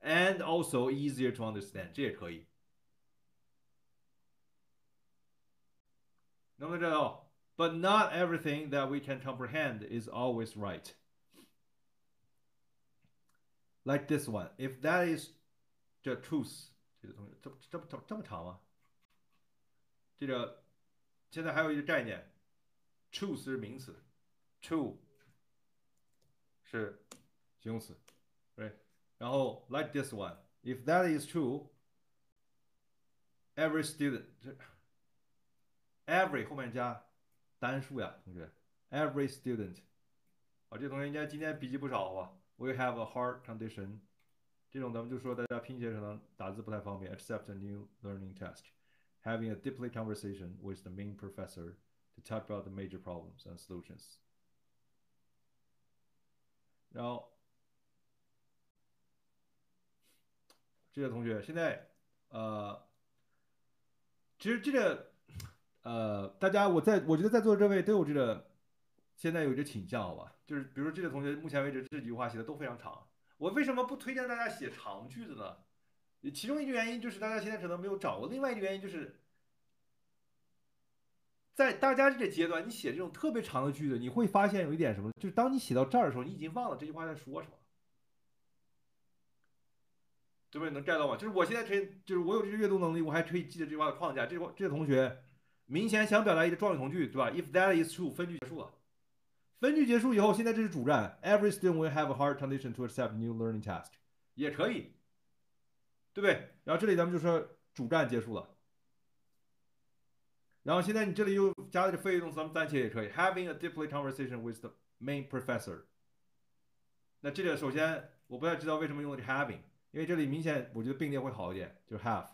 and also easier to understand，这也可以。能不能知道？But not everything that we can comprehend is always right. Like this one, if that is the truth，这个东西这这这这么长吗？这个现在还有一个概念，truth 是名词，true 是形容词，对。然后 like this one, if that is true, every student every 后面加单数呀，同学，every student，好，这同学应该今天笔记不少，好吧？We have a heart condition，这种咱们就说大家拼写可能打字不太方便，accept a new learning test, having a deeply conversation with the main professor to talk about the major problems and solutions。然后这个同学现在呃，其实这个。 呃，大家，我在我觉得在座的这位都有这个，现在有一个倾向，好吧？就是比如说这个同学，目前为止这几句话写的都非常长。我为什么不推荐大家写长句子呢？其中一个原因就是大家现在可能没有掌握，另外一个原因就是在大家这个阶段，你写这种特别长的句子，你会发现有一点什么，就是当你写到这儿的时候，你已经忘了这句话在说什么。对不对？能 get 到吗？就是我现在可以，就是我有这个阅读能力，我还可以记得这句话的框架。这个这个同学。明显想表达一个状语从句，对吧？If that is true，分句结束了。分句结束以后，现在这是主站。Every student will have a hard condition to accept new learning task，也可以，对不对？然后这里咱们就说主站结束了。然后现在你这里又加了个非谓语动词，咱们暂且也可以。Having a deeply conversation with the main professor。那这个首先我不太知道为什么用的是 having，因为这里明显我觉得并列会好一点，就是 have。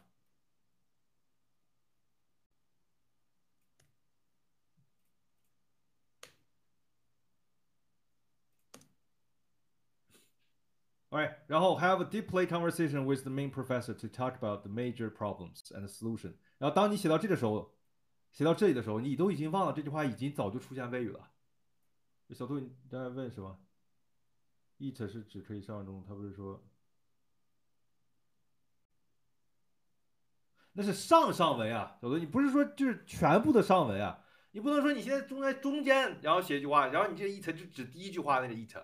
Alright，然后 have a deep lay conversation with the main professor to talk about the major problems and solution。然后当你写到这个时候，写到这里的时候，你都已经忘了这句话已经早就出现谓语了。小兔，你刚才问什么？It 是指可以上中，他不是说那是上上文啊，小兔，你不是说就是全部的上文啊？你不能说你现在中间中间然后写一句话，然后你这 it 就指第一句话那个 it。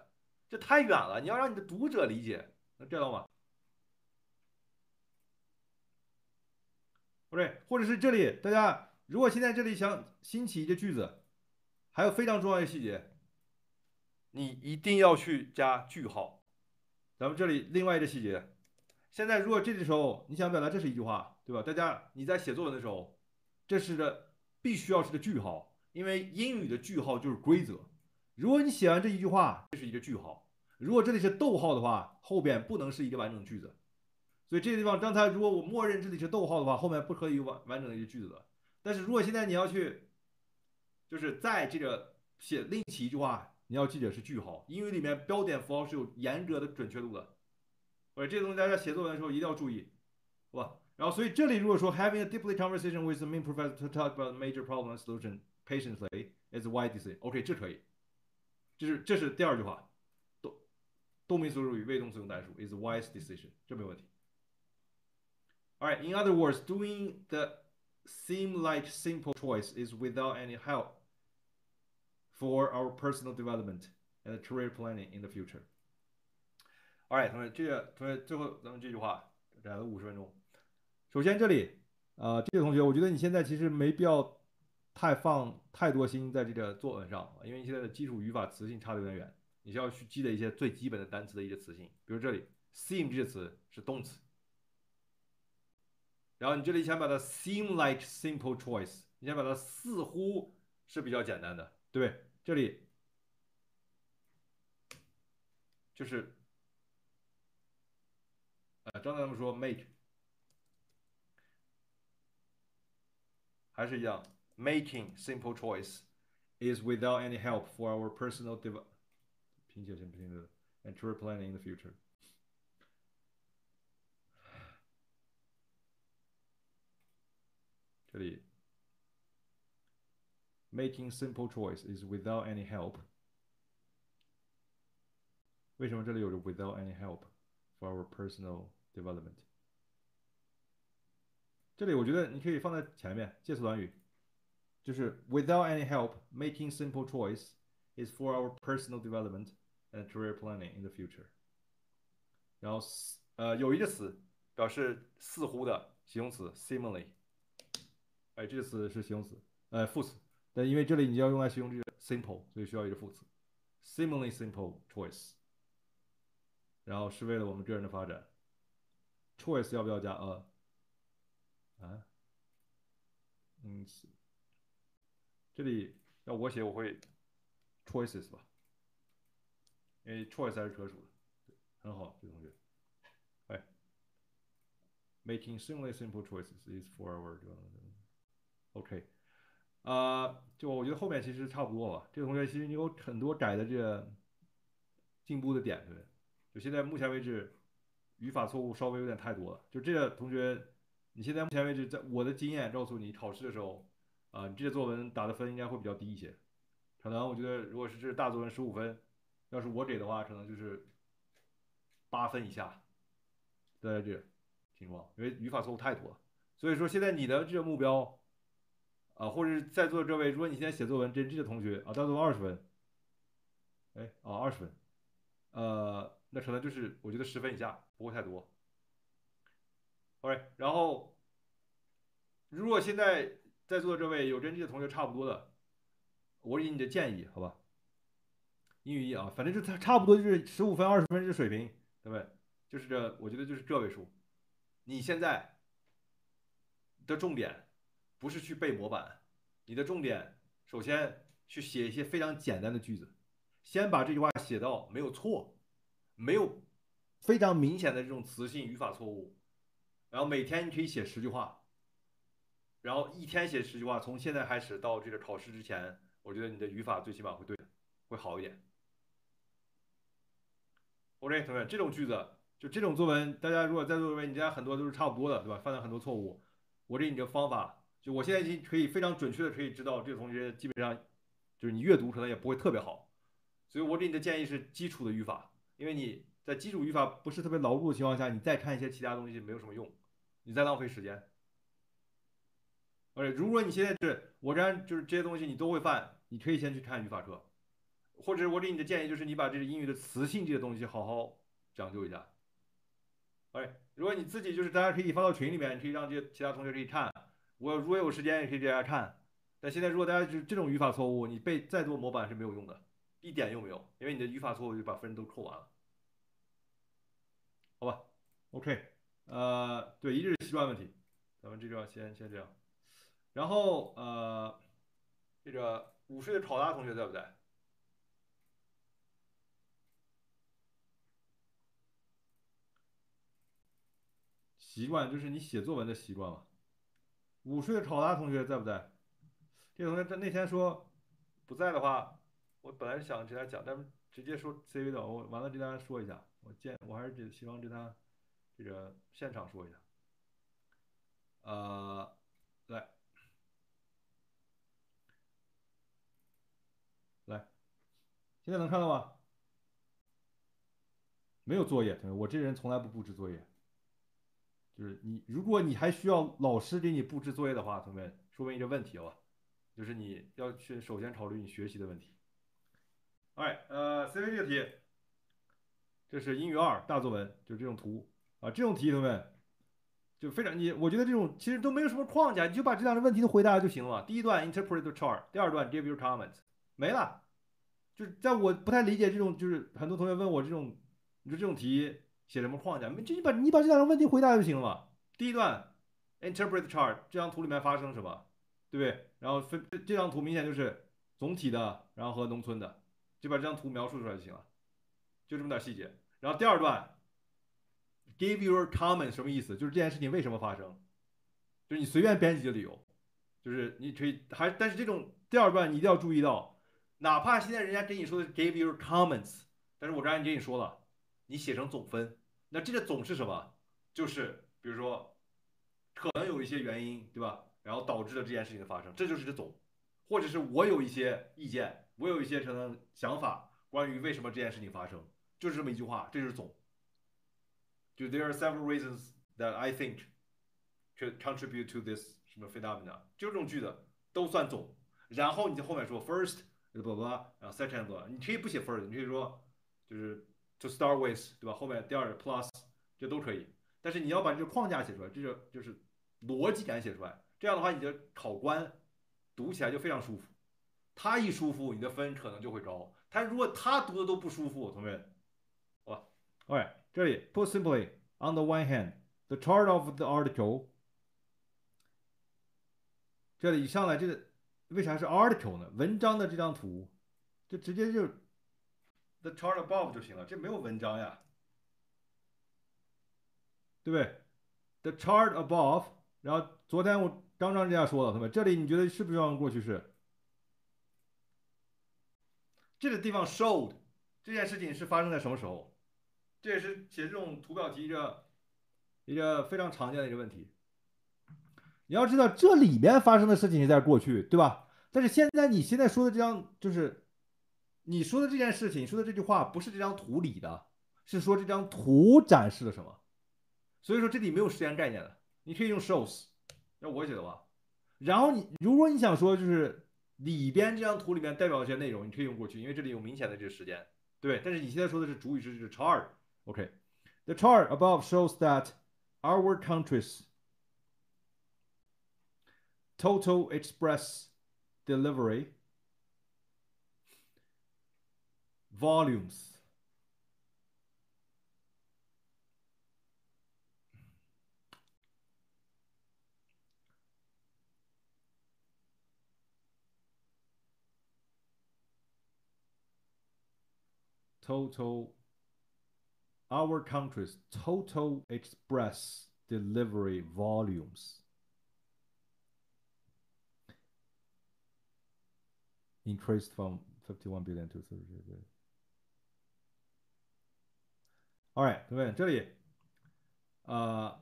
这太远了，你要让你的读者理解，能知道吗？不对，或者是这里，大家如果现在这里想新起一个句子，还有非常重要的细节，你一定要去加句号。咱们这里另外一个细节，现在如果这个时候你想表达这是一句话，对吧？大家你在写作文的时候，这是的必须要是个句号，因为英语的句号就是规则。如果你写完这一句话，这是一个句号。如果这里是逗号的话，后边不能是一个完整句子。所以这个地方，刚才如果我默认这里是逗号的话，后面不可以完完整的一个句子的。但是如果现在你要去，就是在这个写另起一句话，你要记得是句号。英语里面标点符号是有严格的准确度的。所以这个东西大家写作文的时候一定要注意，好吧？然后所以这里如果说 having a deeply conversation with the main professor to talk about major problem solution patiently is why this OK 这可以，这是这是第二句话。动名词主语，谓动词用单数，is a wise decision，这没问题。Alright, in other words, doing the seem like simple choice is without any help for our personal development and career planning in the future. Alright，同学，这个同学最后咱们这句话讲了五十分钟。首先这里，呃，这个同学，我觉得你现在其实没必要太放太多心在这个作文上，因为你现在的基础语法词性差的有点远。 你需要去积累一些最基本的单词的一些词性，比如这里 seem 这个词是动词，然后你这里想把它 seem like simple choice，你想把它似乎是比较简单的，对不对？这里就是呃，刚才咱们说 make 还是一样 making simple choice is without any help for our personal development. 拼写先拼的 and career planning in the future. 这里 making simple choice is without any help. 为什么这里有着 without any help for our personal development？这里我觉得你可以放在前面介词短语，就是 without any help making simple choice is for our personal development And career planning in the future。然后呃有一个词表示似乎的形容词 seemingly，哎这个词是形容词，呃副词，但因为这里你要用来形容这个 simple，所以需要一个副词，seemingly simple choice。然后是为了我们个人的发展，choice 要不要加 a？啊？嗯，这里要我写我会 choices 吧，因为 choice 还是可数的，对很好，这同学。哎，making seemingly simple choices is for our OK，啊，就我觉得后面其实差不多吧。这个同学其实你有很多改的这个进步的点，对不对？就现在目前为止，语法错误稍微有点太多了。就这个同学，你现在目前为止，在我的经验告诉你，考试的时候，啊，你这个作文打的分应该会比较低一些。可能我觉得，如果是这大作文十五分，要是我给的话，可能就是八分以下，在这情况，因为语法错误太多了。所以说，现在你的这个目标，啊，或者是在座的这位，如果你现在写作文，这这个同学啊，大作文二十分，哎，啊，二十分，呃。那可能就是我觉得十分以下不会太多。OK，然后如果现在在座的这位有跟这些同学差不多的，我给你的建议，好吧？英语一啊，反正就差差不多就是十五分、二十分这水平，对不对？就是这，我觉得就是个位数。你现在的重点不是去背模板，你的重点首先去写一些非常简单的句子，先把这句话写到没有错。没有非常明显的这种词性语法错误，然后每天你可以写十句话，然后一天写十句话，从现在开始到这个考试之前，我觉得你的语法最起码会对，会好一点。OK，同学，这种句子就这种作文，大家如果在座位，你家很多都是差不多的，对吧？犯了很多错误，我给你的方法，就我现在已经可以非常准确的可以知道这个同学基本上就是你阅读可能也不会特别好，所以我给你的建议是基础的语法。因为你在基础语法不是特别牢固的情况下，你再看一些其他东西没有什么用，你在浪费时间。而且如果你现在是我这样，就是这些东西你都会犯，你可以先去看语法课，或者我给你的建议就是你把这个英语的词性这些东西好好讲究一下。哎，如果你自己就是大家可以发到群里面，你可以让这些其他同学可以看。我如果有时间也可以给大家看。但现在如果大家是这种语法错误，你背再多模板是没有用的。一点用没有，因为你的语法错误就把分都扣完了，好吧？OK，呃，对，一日习惯问题，咱们这个先先这样，然后呃，这个午睡的考拉同学在不在？习惯就是你写作文的习惯嘛。午睡的考拉同学在不在？这个同学在那天说不在的话。我本来是想给他讲，但是直接说 CV 的，我完了跟大家说一下。我见我还是希望跟他这个现场说一下。呃，来，来，现在能看到吗？没有作业，同学，我这人从来不布置作业。就是你，如果你还需要老师给你布置作业的话，同学们，说明一个问题了，就是你要去首先考虑你学习的问题。哎，呃，CV 这个题，这是英语二大作文，就是这种图啊，这种题，同学们就非常你，我觉得这种其实都没有什么框架，你就把这两个问题都回答就行了。第一段 interpret the chart，第二段 give your comments，没了。就是在我不太理解这种，就是很多同学问我这种，你说这种题写什么框架？就你把你把这两个问题回答就行了嘛。第一段 interpret chart，这张图里面发生什么，对不对？然后分这张图明显就是总体的，然后和农村的。就把这张图描述出来就行了，就这么点细节。然后第二段，give your comment 什么意思？就是这件事情为什么发生？就是你随便编几个理由，就是你可以还，但是这种第二段你一定要注意到，哪怕现在人家跟你说的是 give your comments，但是我刚才跟你说了，你写成总分，那这个总是什么？就是比如说可能有一些原因，对吧？然后导致了这件事情的发生，这就是这总，或者是我有一些意见，我有一些什么想法，关于为什么这件事情发生，就是这么一句话，这就是总。就 there are several reasons that I think could contribute to this 什么 phenomena，就这种句子都算总，然后你在后面说 first，不不，然后 second，你可以不写 first，你可以说就是 to start with，对吧？后面第二 plus 这都可以，但是你要把这个框架写出来，这就就是逻辑感写出来，这样的话你的考官读起来就非常舒服，他一舒服，你的分可能就会高。他如果他读的都不舒服，同学们，好吧，OK，这里 put simply on the one hand，the chart of the article。这里一上来，这个为啥是 article 呢？文章的这张图，就直接就 the chart above 就行了，这没有文章呀，对不对？the chart above，然后昨天我刚刚这样说了，同学们，这里你觉得是不是用过去式？这个地方 showed 这件事情是发生在什么时候？这也是写这种图表题一个一个非常常见的一个问题。你要知道，这里面发生的事情是在过去，对吧？但是现在你现在说的这样，就是你说的这件事情，说的这句话，不是这张图里的，是说这张图展示了什么。所以说这里没有时间概念的，你可以用 shows，要我写的话。然后你如果你想说就是里边这张图里面代表一些内容，你可以用过去，因为这里有明显的这个时间，对。但是你现在说的是主语是是 chart，OK？The chart above shows that our countries total express delivery volumes total our country's total express delivery volumes increased from 51 billion to 30 billion. All right，对不对？这里，呃、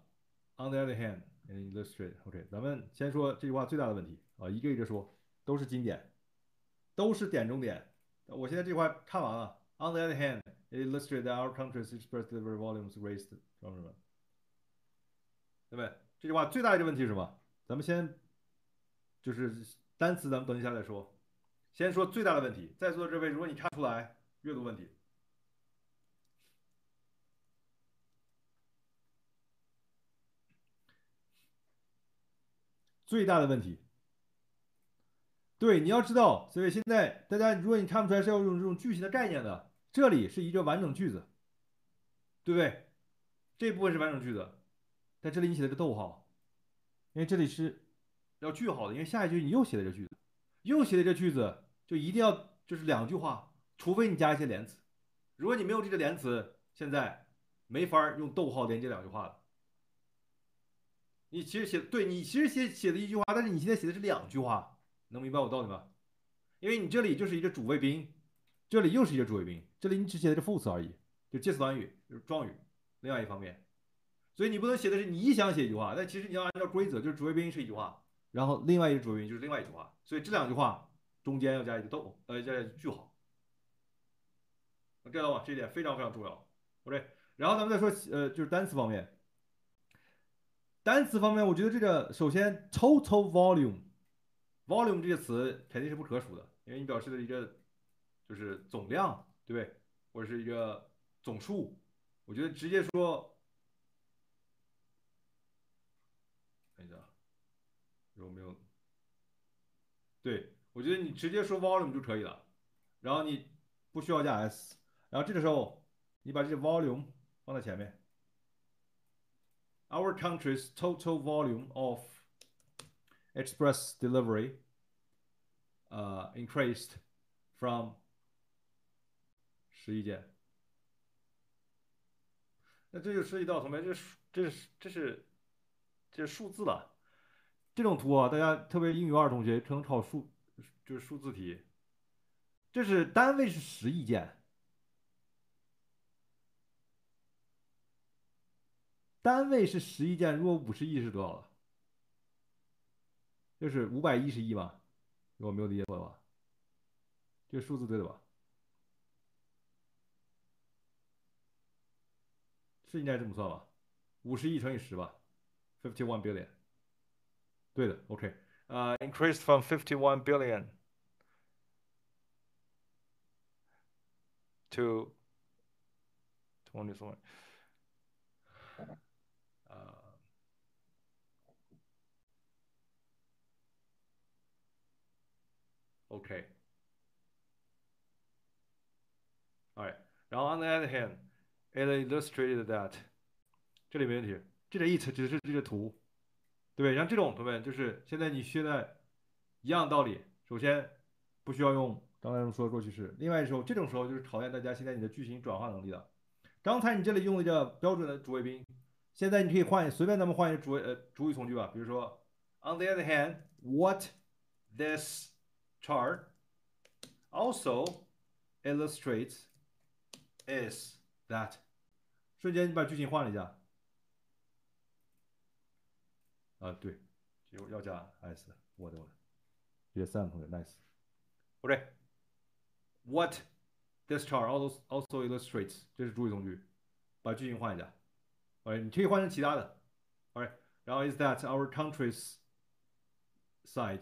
，On the other hand and illustrate，OK，、咱们先说这句话最大的问题啊，一个一个说，都是经典，都是点中点。我现在这句话看完了。On the other hand, it illustrates that our country's express delivery volumes raised from 什么？对不对？这句话最大的一个问题是什么？咱们先就是单词，咱们等一下再说。先说最大的问题，在座的这位，如果你看出来阅读问题，最大的问题，对，你要知道，所以现在大家，如果你看不出来是要用这种句型的概念的，这里是一个完整句子，对不对？这部分是完整句子，在这里你写了个逗号，因为这里是要句号的，因为下一句你又写了一个句子。又写的这句子就一定要就是两句话，除非你加一些连词。如果你没有这个连词，现在没法用逗号连接两句话了。你其实写对你其实写写的一句话，但是你现在写的是两句话，能明白我道理吗？因为你这里就是一个主谓宾，这里又是一个主谓宾，这里你只写的是副词而已，就介词短语就是状语。另外一方面，所以你不能写的是你想写一句话，但其实你要按照规则，就是主谓宾是一句话。然后另外一个主谓宾就是另外一句话，所以这两句话中间要加一个逗，呃，加一个句号，能 get 到吗？这一点非常非常重要。OK，然后咱们再说，呃，就是单词方面，单词方面，我觉得这个首先 total volume，volume 这个词肯定是不可数的，因为你表示的一个就是总量，对不对？或者是一个总数，我觉得直接说，看一下。有没有？对我觉得你直接说 volume 就可以了，然后你不需要加 s，然后这个时候你把这个 volume 放在前面。Our country's total volume of express delivery uh increased from 十一件。那这就涉及到什么？这这是这是这是数字了。 这种图啊，大家特别英语二同学可能考数就是数字题，这是单位是十亿件， 单位是十亿件，如果五十亿是多少了？就是五百一十亿嘛，如果没有理解错的话，这个数字对的吧？是应该这么算吧？五十亿乘以十吧，fifty one billion。对的，OK。呃、uh,，increased from fifty one billion to twenty one。，OK。Alright，然后 on the other hand。it illustrated that，这里没问题，这个 it 只是这个图，对不对？像这种，同学们就是现在你现在一样道理，首先不需要用刚才我们说的过去式，另外时候这种时候就是考验大家现在你的句型转化能力了。刚才你这里用了一个标准的主谓宾，现在你可以换随便咱们换一个主呃主语从句吧，比如说 On the other hand, what this chart also illustrates is that 瞬间你把句型换了一下，啊对，就要加 s，我的我的，谢谢三同学，nice。OK，what this chart also also illustrates，这是主语从句，把句型换一下，OK，你可以换成其他的，OK，然后 is that our country's side，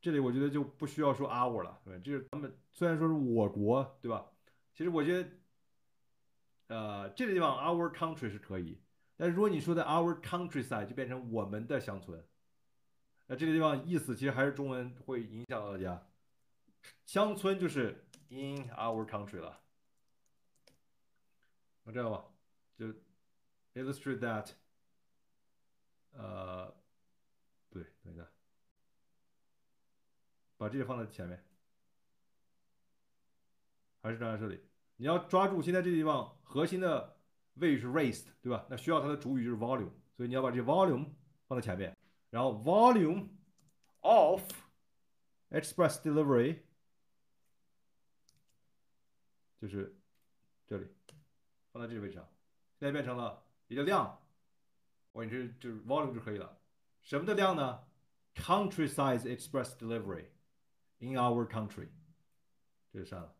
这里我觉得就不需要说 our 了，对吧？这是他们虽然说是我国，对吧？其实我觉得。呃，这个地方 our country 是可以，但是如果你说的 our countryside 就变成我们的乡村，那这个地方意思其实还是中文会影响到大家。乡村就是 in our country 了，那这样吧？就 illustrate that，呃，对，等一下，把这个放在前面，还是站在这里。你要抓住现在这地方核心的位置是 raised，对吧？那需要它的主语就是 volume，所以你要把这 volume 放在前面，然后 volume of express delivery 就是这里，放在这个位置上，现在变成了一个量，我你这就是 volume 就可以了。什么的量呢？Country size express delivery in our country，这就删了。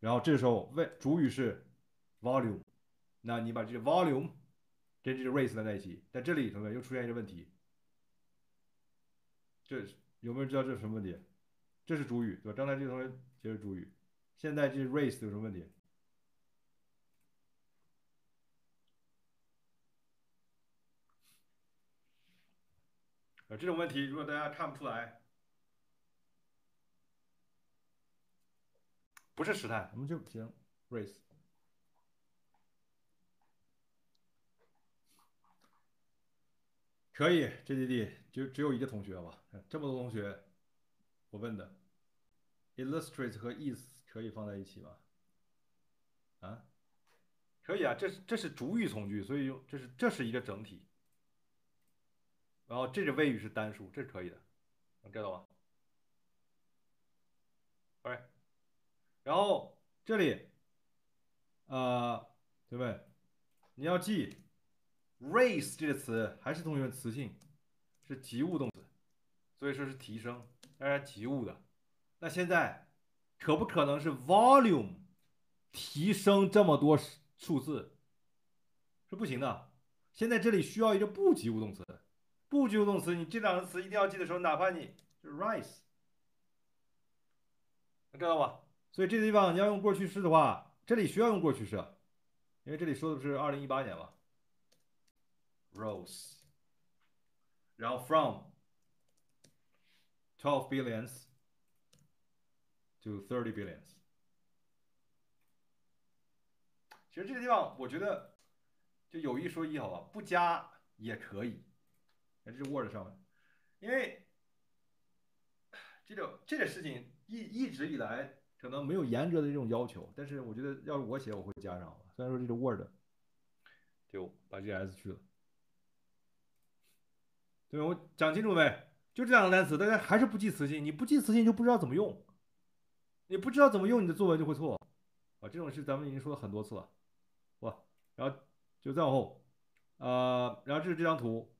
然后这时候为主语是 volume，那你把这个 volume 跟这个 raise 连在一起，在这里同学又出现一个问题，这有没有人知道这是什么问题？这是主语对吧？刚才这个同学接是主语，现在这 raise 有什么问题？啊，这种问题如果大家看不出来。不是时态，我们就行。race 可以，GDD 就只有一个同学吧？这么多同学，我问的，illustrate 和 is 可以放在一起吗？啊，可以啊，这是这是主语从句，所以用这是这是一个整体。然后这个谓语是单数，这是可以的，能 get 到吗？OK。然后这里，呃，对不对？你要记，raise 这个词还是同学们词性，是及物动词，所以说是提升，当然及物的。那现在可不可能是 volume 提升这么多数字？是不行的。现在这里需要一个不及物动词，不及物动词，你这两个词一定要记的时候，哪怕你就 rise，能知道吧？所以这个地方你要用过去式的话，这里需要用过去式，因为这里说的是二零一八年嘛。Rose，然后 from twelve billions to thirty billions。其实这个地方我觉得就有一说一，好吧，不加也可以。这是 Word 上面，因为这个这个事情一一直以来。可能没有严格的这种要求，但是我觉得要是我写，我会加上。虽然说这是 Word，就把这 S 去了。对？我讲清楚没？就这两个单词，大家还是不记词性，你不记词性就不知道怎么用，你不知道怎么用，你的作文就会错啊。这种事咱们已经说了很多次了，哇，然后就再往后，呃，然后这是这张图，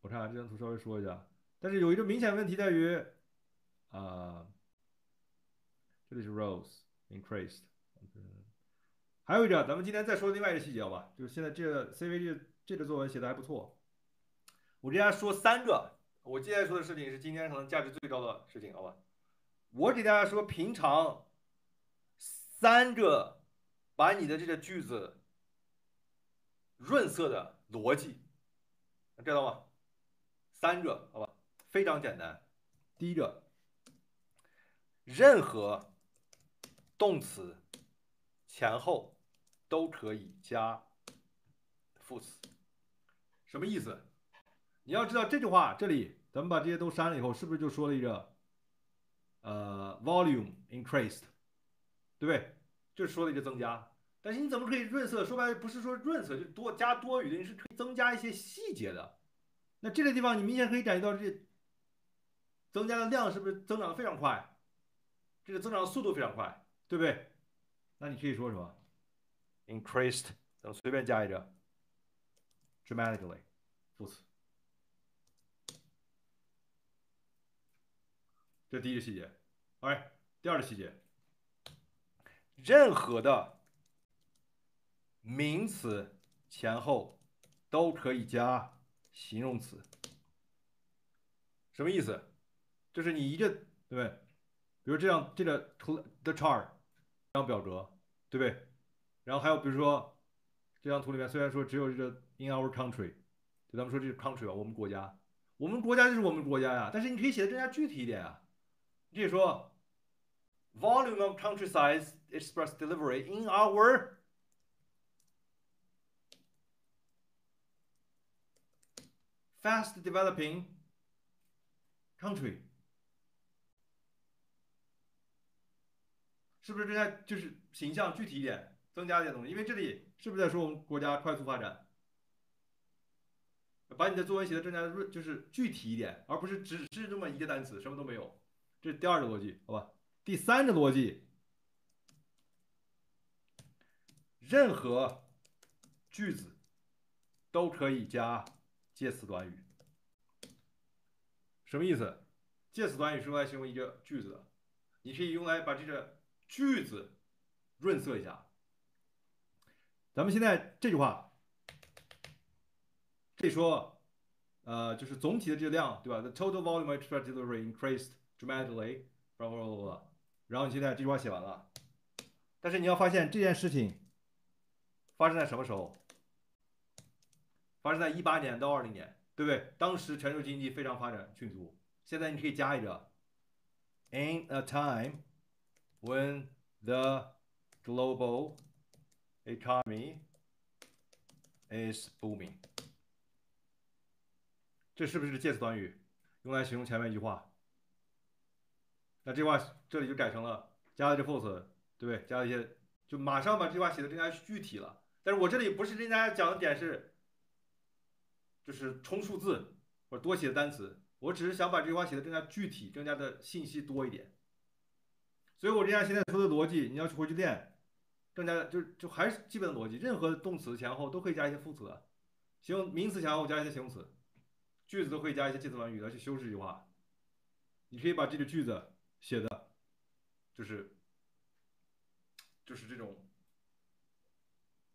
我看看这张图稍微说一下，但是有一个明显问题在于，啊，这里是 rose increased，还有一个，咱们今天再说另外一个细节好吧？就是现在这个 CV 这这个作文写的还不错。我给大家说三个，我接下来说的事情是今天可能价值最高的事情，好吧？我给大家说平常三个把你的这个句子润色的逻辑，知道吗？三个，好吧？非常简单。第一个，任何动词前后都可以加副词，什么意思？你要知道这句话，这里咱们把这些都删了以后，是不是就说了一个，呃，volume increased，对不对？就是说了一个增加。但是你怎么可以润色？说白了不是说润色，就多加多余的，你是可以增加一些细节的。那这个地方你明显可以感觉到这增加的量是不是增长的非常快？这个增长的速度非常快，对不对？那你可以说什么？increased，咱们随便加一个，dramatically，副词。这第一个细节，OK，第二个细节，任何的名词前后都可以加形容词，什么意思？就是你一个，对不对？比如这样，这个 the chart 这张表格，对不对？然后还有比如说这张图里面，虽然说只有这个 in our country，就咱们说这个 country 吧，我们国家，我们国家就是我们国家呀，但是你可以写的更加具体一点啊。你可以说，volume of country size express delivery in our fast developing country，是不是这在就是形象具体一点，增加一点东西？因为这里是不是在说我们国家快速发展？把你的作文写的更加润，就是具体一点，而不是只是这么一个单词，什么都没有。这是第二个逻辑，好吧？第三个逻辑，任何句子都可以加介词短语。什么意思？介词短语是用来形容一个句子的，你可以用来把这个句子润色一下。咱们现在这句话，可以说，呃，就是总体的这个量，对吧？The total volume of express delivery increased. dramatically，from…… 然后你现在这句话写完了，但是你要发现这件事情发生在什么时候？发生在一八年到二零年，对不对？当时全球经济非常发展迅速。现在你可以加一个，in a time when the global economy is booming，这是不是介词短语？用来形容前面一句话。那这句话这里就改成了加了这 false，对不对？加了一些，就马上把这句话写的更加具体了。但是我这里不是跟大家讲的点是，就是冲数字或者多写单词，我只是想把这句话写的更加具体，更加的信息多一点。所以我这样现在说的逻辑，你要去回去练，更加就就还是基本的逻辑。任何动词前后都可以加一些副词，形容名词前后加一些形容词，句子都可以加一些介词短语来去修饰一句话。你可以把这个句子。写的，就是，就是这种，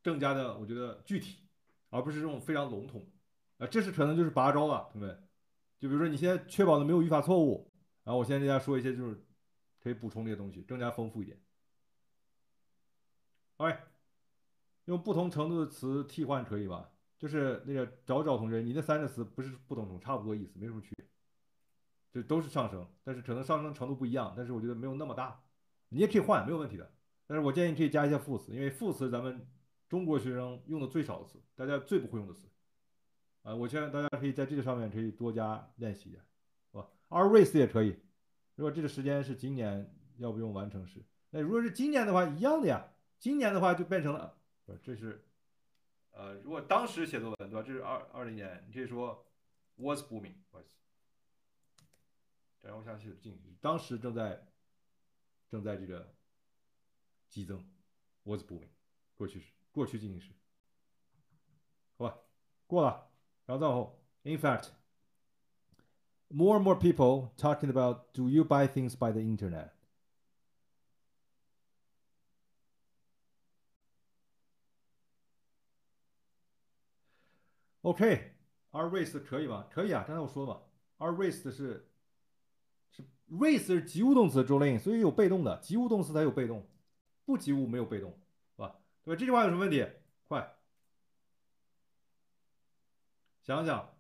更加的，我觉得具体，而不是这种非常笼统，啊，这是可能就是拔招了，同学们，就比如说你现在确保的没有语法错误，然后我现在跟大家说一些就是可以补充这些东西，更加丰富一点。OK，用不同程度的词替换可以吧？就是那个找找同学，你那三个词不是不同，差不多意思，没什么区别。就都是上升，但是可能上升程度不一样，但是我觉得没有那么大，你也可以换，没有问题的。但是我建议可以加一些副词，因为副词咱们中国学生用的最少的词，大家最不会用的词，啊，我建议大家可以在这个上面可以多加练习一点，是吧？Always 也可以，如果这个时间是今年，要不用完成时，那如果是今年的话，一样的呀，今年的话就变成了，这是，呃，如果当时写作文，对吧？这是二二零年，你可以说 was booming was，然后向西的进行时，当时正在正在这个激增，was booming，过去式，过去进行时，好吧，过了，然后再往后，in fact。More and more people talking about do you buy things by the internet? OK，are raised 可以吗？可以啊，刚才我说了嘛，are raised 是是 raised 是及物动词周令，所以有被动的，及物动词才有被动，不及物没有被动，是吧？对吧？这句话有什么问题？快想想。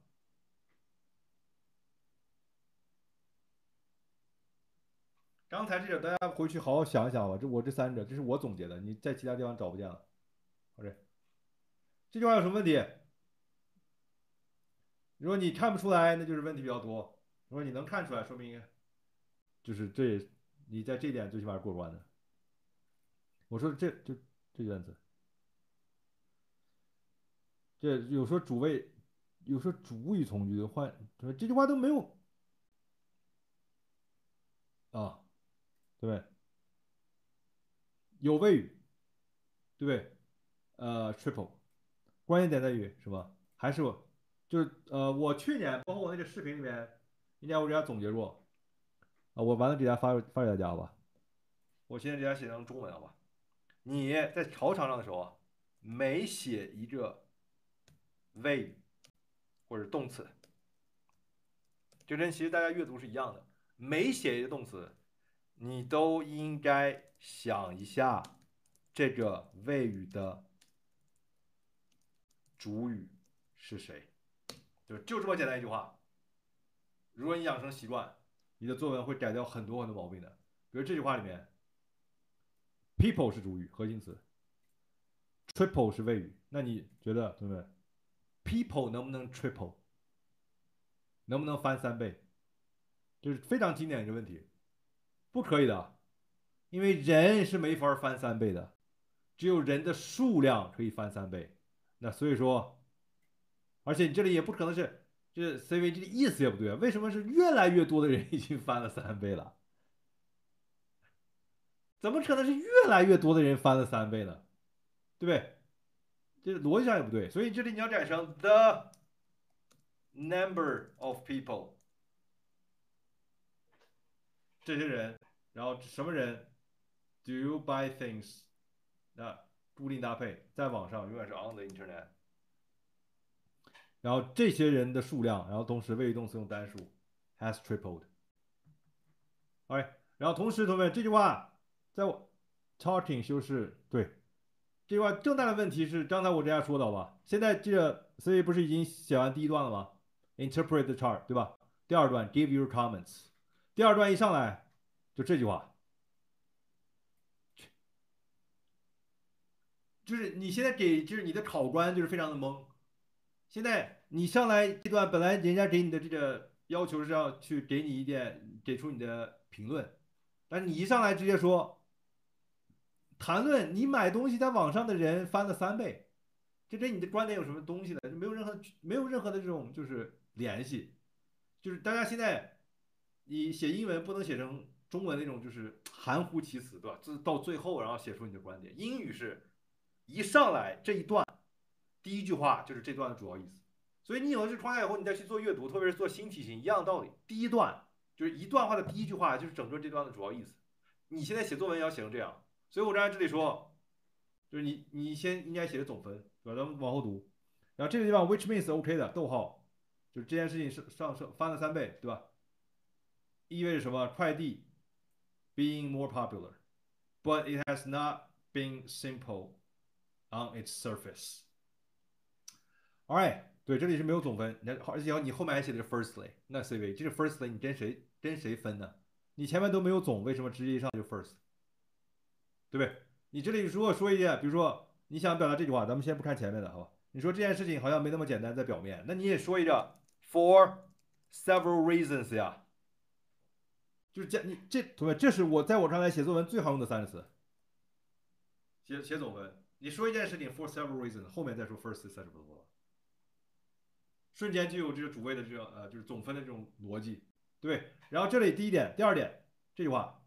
刚才这个大家回去好好想一想吧。这我这三者，这是我总结的，你在其他地方找不见了。OK，这句话有什么问题？如果你看不出来，那就是问题比较多；如果你能看出来，说明就是这你在这点最起码是过关的。我说这就这原则，这有说主谓，有说主语从句换，这句话都没有啊。对？有谓语，对不对？呃，triple，关键点在于什么？还是我，就是呃，我去年包括我那个视频里面，应该我给大家总结过，啊，我完了给大家发发给大家好吧？我现在给大家写成中文好吧？你在考场上的时候啊，每写一个谓语或者动词，就跟其实大家阅读是一样的，每写一个动词。你都应该想一下，这个谓语的主语是谁？就就这么简单一句话。如果你养成习惯，你的作文会改掉很多很多毛病的。比如这句话里面，people 是主语核心词，triple 是谓语。那你觉得同学们，people 能不能 triple？能不能翻三倍？这是非常经典一个问题。不可以的，因为人是没法翻三倍的，只有人的数量可以翻三倍。那所以说，而且你这里也不可能是这 CV 这个意思也不对啊？为什么是越来越多的人已经翻了三倍了？怎么可能是越来越多的人翻了三倍呢？对不对？这逻辑上也不对。所以这里你要改成 the number of people，这些人。然后什么人？Do you buy things？那固定搭配在网上永远是 on the internet。然后这些人的数量，然后同时谓语动词用单数，has tripled。OK，然后同时同学们这句话在我 talking 修饰对，这句话更大的问题是刚才我这样说的好吧？现在这个 C 不是已经写完第一段了吗？Interpret the chart，对吧？第二段 give your comments。第二段一上来。就这句话，就是你现在给，就是你的考官就是非常的懵。现在你上来这段，本来人家给你的这个要求是要去给你一点，给出你的评论，但是你一上来直接说，谈论你买东西在网上的人翻了三倍，这跟你的观点有什么东西呢？没有任何没有任何的这种就是联系，就是大家现在你写英文不能写成。中文那种就是含糊其辞，对吧？这到最后，然后写出你的观点。英语是一上来这一段，第一句话就是这段的主要意思。所以你有了这框架以后，你再去做阅读，特别是做新题型，一样道理。第一段就是一段话的第一句话，就是整个这段的主要意思。你现在写作文也要写成这样。所以我站在这里说，就是你你先应该写的总分，对吧？咱们往后读。然后这个地方 which means OK 的逗号，就是这件事情是上升翻了三倍，对吧？意味着什么？快递。being more popular, but it has not been simple on its surface. All right，对，这里是没有总分，你而且你后面还写的是 firstly，那 CV 这个 firstly 你跟谁跟谁分呢？你前面都没有总，为什么直接一上就 first？对不对？你这里如果说一件，比如说你想表达这句话，咱们先不看前面的，好吧？你说这件事情好像没那么简单，在表面，那你也说一个 for several reasons 呀。就是这你这同学，这是我在我看来写作文最好用的三个词。写写总文，你说一件事情 for several reasons，后面再说 first、second、third。瞬间就有这个主谓的这种呃就是总分的这种逻辑，对。然后这里第一点，第二点，这句话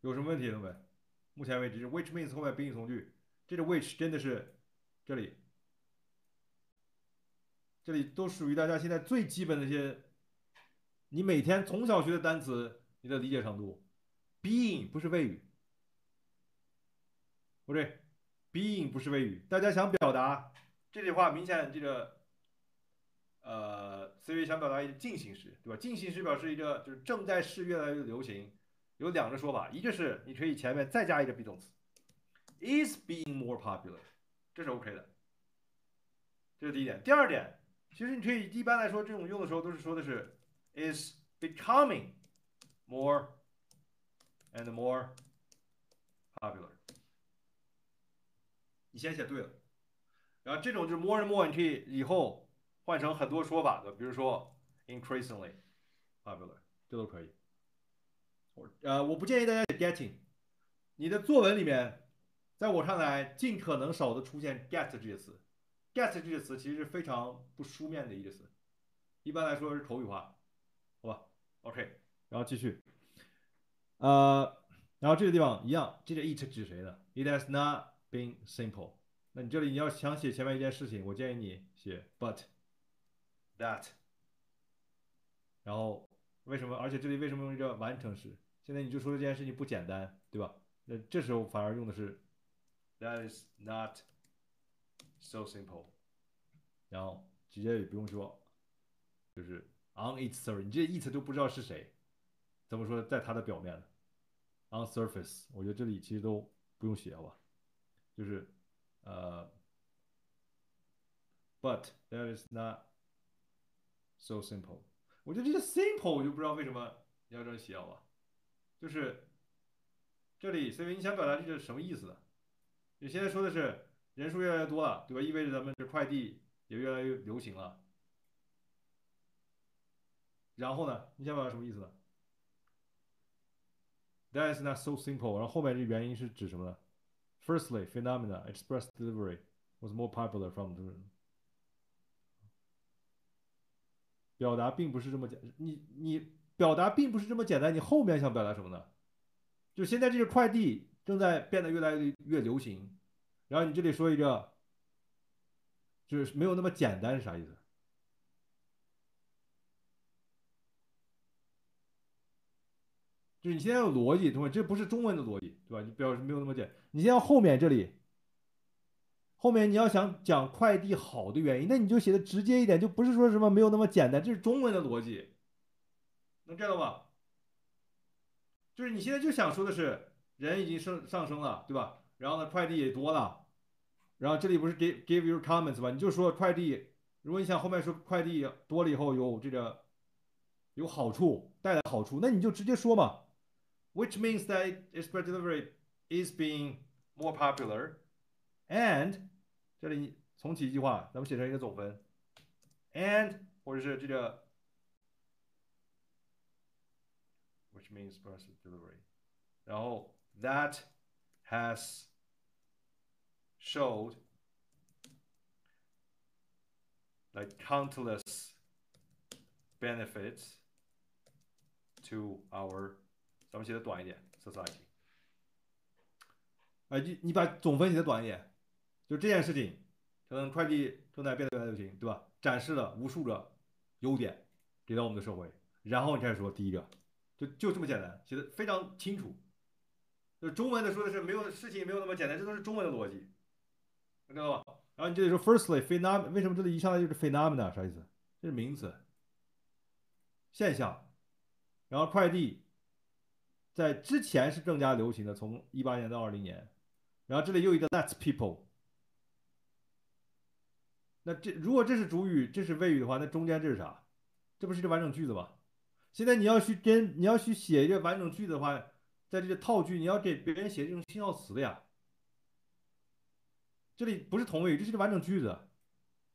有什么问题，同学们？目前为止，which means 后面宾语从句，这个 which 真的是这里，这里都属于大家现在最基本的一些，你每天从小学的单词，你的理解程度。being 不是谓语，不对，being 不是谓语。大家想表达这句话，明显这个呃思维想表达一个进行时，对吧？进行时表示一个就是正在是越来越流行。有两个说法，一个是你可以前面再加一个 be 动词，is being more popular，这是 OK 的，这是第一点。第二点，其实你可以一般来说这种用的时候都是说的是 is becoming more and more popular。你先写对了，然后这种就是 more and more，你可以以后换成很多说法的，比如说 increasingly popular，这都可以。我呃，我不建议大家写 getting。你的作文里面，在我看来，尽可能少的出现 get 这些词。get 这些词其实是非常不书面的一个词，一般来说是口语化，？OK，然后继续。呃，然后这个地方一样，这个 it 指谁呢？It has not been simple。那你这里你要想写前面一件事情，我建议你写 but that。然后为什么？而且这里为什么用一个完成时？现在你就说这件事情不简单，对吧？那这时候反而用的是 That is not so simple，然后直接也不用说，就是 on its surface，你这 it 都不知道是谁，怎么说在它的表面？on surface，我觉得这里其实都不用写，好吧？就是呃，but that is not so simple，我觉得这个 simple 我就不知道为什么要这样写，好吧？就是这里，C V，你想表达这是什么意思？你现在说的是人数越来越多了，对吧？意味着咱们这快递也越来越流行了。然后呢，你想表达什么意思呢？That is not so simple。然后后面这原因是指什么呢？Firstly, phenomena express delivery was more popular from the 表达并不是这么简，你你。表达并不是这么简单，你后面想表达什么呢？就现在这个快递正在变得越来越流行，然后你这里说一个，就是没有那么简单是啥意思？就是你现在有逻辑，同学，这不是中文的逻辑，对吧？你表示没有那么简单，你现在后面这里，后面你要想讲快递好的原因，那你就写的直接一点，就不是说什么没有那么简单，这是中文的逻辑。能 get 到吧？就是你现在就想说的是，人已经升上升了，对吧？然后呢，快递也多了，然后这里不是 give give your comments 吧？你就说快递，如果你想后面说快递多了以后有这个有好处，带来好处，那你就直接说嘛 ，which means that express delivery is being more popular，and 这里重启一句话，咱们写成一个总分，and 或者是这个。which means express delivery. 然后 that has showed like countless benefits to our 咱们写的短一点，society。啊，你你把总分写的短一点，就这件事情，可能快递正在变得越来越行，对吧？展示了无数个优点给到我们的社会，然后你开始说第一个，就就这么简单，写的非常清楚。就中文的说的是没有事情没有那么简单，这都是中文的逻辑，知道吧？然后你这里说 firstly phenomena，为什么这里一上来就是 phenomena 啥意思？这是名词，现象。然后快递在之前是更加流行的，从一八年到二零年。然后这里又一个 let's people。那这如果这是主语，这是谓语的话，那中间这是啥？这不是一个完整句子吗？现在你要去跟你要去写一个完整句子的话，在这个套句，你要给别人写这种信号词的呀。这里不是同位语，这是个完整句子。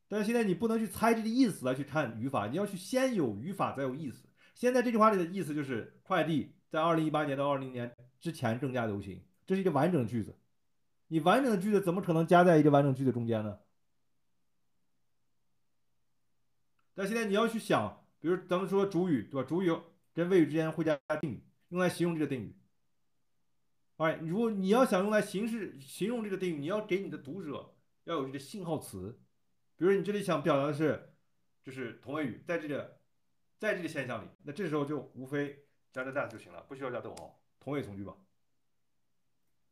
但是现在你不能去猜这个意思来去看语法，你要去先有语法再有意思。现在这句话里的意思就是快递在二零一八年到二零年之前更加流行，这是一个完整的句子。你完整的句子怎么可能加在一个完整句子中间呢？但现在你要去想，比如咱们说主语，对吧？主语跟谓语之间会加定语，用来形容这个定语。哎，如果你要想用来形式形容这个定语，你要给你的读者要有这个信号词。比如你这里想表达的是，就是同位语，在这个在这个现象里，那这时候就无非加个 that 就行了，不需要加逗号，同位从句吧。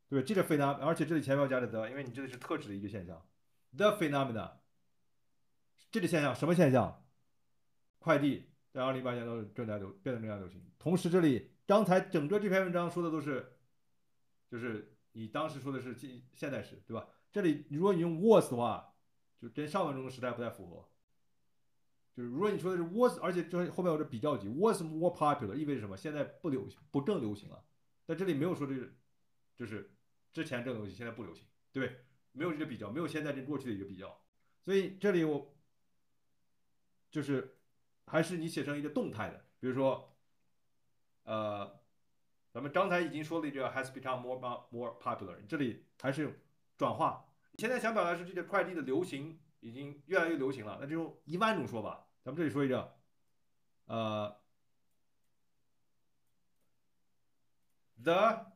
对，这个 phenomena，而且这里前面要加的 the，因为你这里是特指的一个现象，the phenomena，这个现象什么现象？快递在二零一八年都是正在流变得更加流行。同时，这里刚才整个这篇文章说的都是。就是你当时说的是近现代时，对吧？这里如果你用 was 的话，就跟上文中的时代不太符合。就是如果你说的是 was，而且这后面有这比较级，was more popular 意味着什么？现在不流行，不正流行了。但这里没有说这个，就是之前正流行，现在不流行，对？没有这个比较，没有现在跟过去的一个比较。所以这里我就是还是你写成一个动态的，比如说，呃。咱们刚才已经说了一个 has become more more popular，这里还是转化。你现在想表达是这个快递的流行已经越来越流行了，那就用一万种说法。咱们这里说一个，呃，the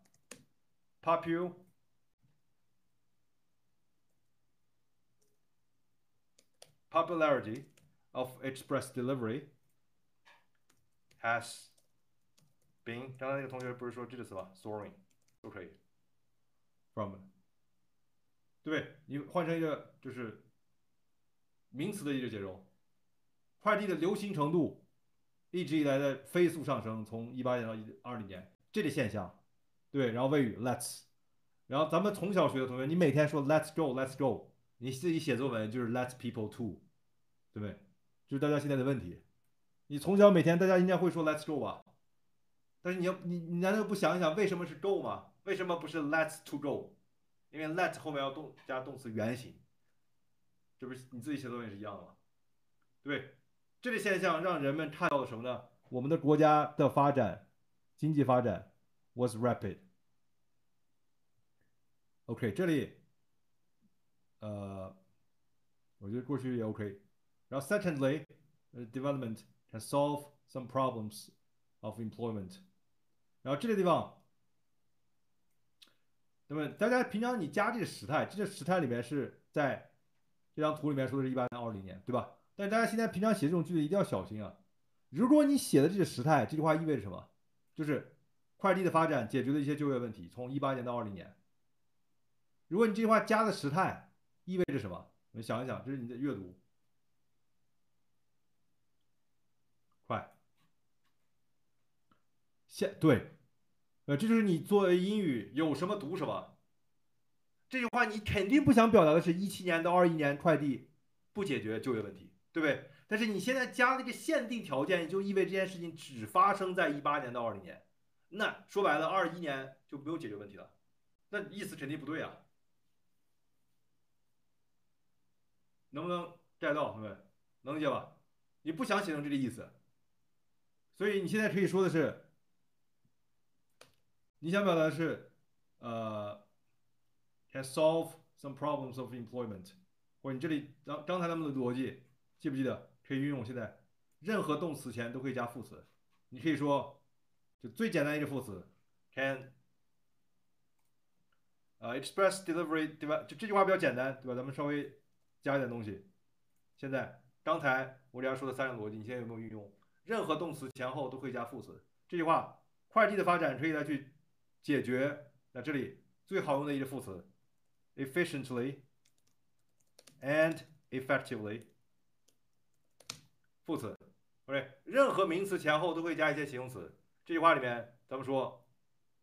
popular popularity of express delivery has 宾，刚才那个同学不是说这个词吗？Soaring 都可以，from，对不对？你换成一个就是名词的一个结构，快递的流行程度一直以来的飞速上升，从一八年到一二零年，这个现象，对。然后谓语 let's，然后咱们从小学的同学，你每天说 let's go，let's go，你自己写作文就是 let's people to，对不对？就是大家现在的问题，你从小每天大家应该会说 let's go 吧？但是你要你你难道不想一想为什么是 go 吗？为什么不是 let's to go？因为 let 后面要动加动词原形，这不是你自己写作文也是一样的吗？对，这个现象让人们看到了什么呢？我们的国家的发展，经济发展 was rapid。OK，这里，呃，我觉得过去也 OK。然后 secondly，development can solve some problems of employment。然后这个地方，那么大家平常你加这个时态，这个时态里面是在这张图里面说的是一八二零年，对吧？但大家现在平常写这种句子一定要小心啊！如果你写的这个时态，这句话意味着什么？就是快递的发展解决了一些就业问题，从一八年到二零年。如果你这句话加的时态意味着什么？你想一想，这是你的阅读。快，现对。呃，这就是你作为英语有什么读什么。这句话你肯定不想表达的是一七年到二一年快递不解决就业问题，对不对？但是你现在加了一个限定条件，就意味这件事情只发生在一八年到二零年。那说白了，二一年就没有解决问题了。那意思肯定不对啊。能不能 get 到，同学们？能理解吧？你不想写成这个意思，所以你现在可以说的是。你想表达的是，呃，can solve some problems of employment，或者你这里刚刚才他们的逻辑记不记得？可以运用现在，任何动词前都可以加副词。你可以说，就最简单一个副词，can，呃，express delivery，对吧？就这句话比较简单，对吧？咱们稍微加一点东西。现在刚才我给大家说的三个逻辑，你现在有没有运用？任何动词前后都可以加副词。这句话，快递的发展可以来去。解决，那这里最好用的一个副词 ，efficiently and effectively，副词，OK，任何名词前后都会加一些形容词。这句话里面，咱们说，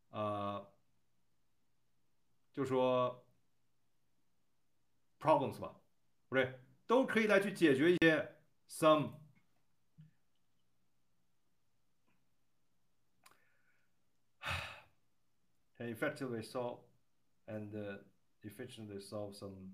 呃，就说 problems 吧，OK，都可以来去解决一些 some。can effectively solve and uh, efficiently solve some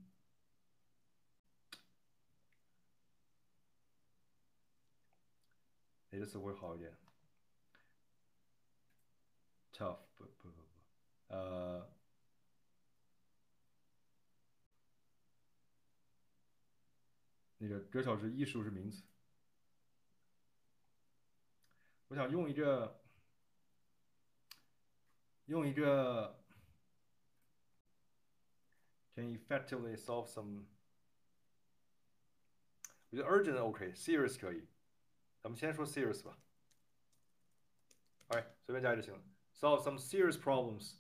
tough 不不不不，呃，那个格小是艺术是名词我想用一个用一个 can effectively solve some。我觉得 urgent OK，serious 可以。咱们先说 serious 吧。哎，随便加就行了。Solve some serious problems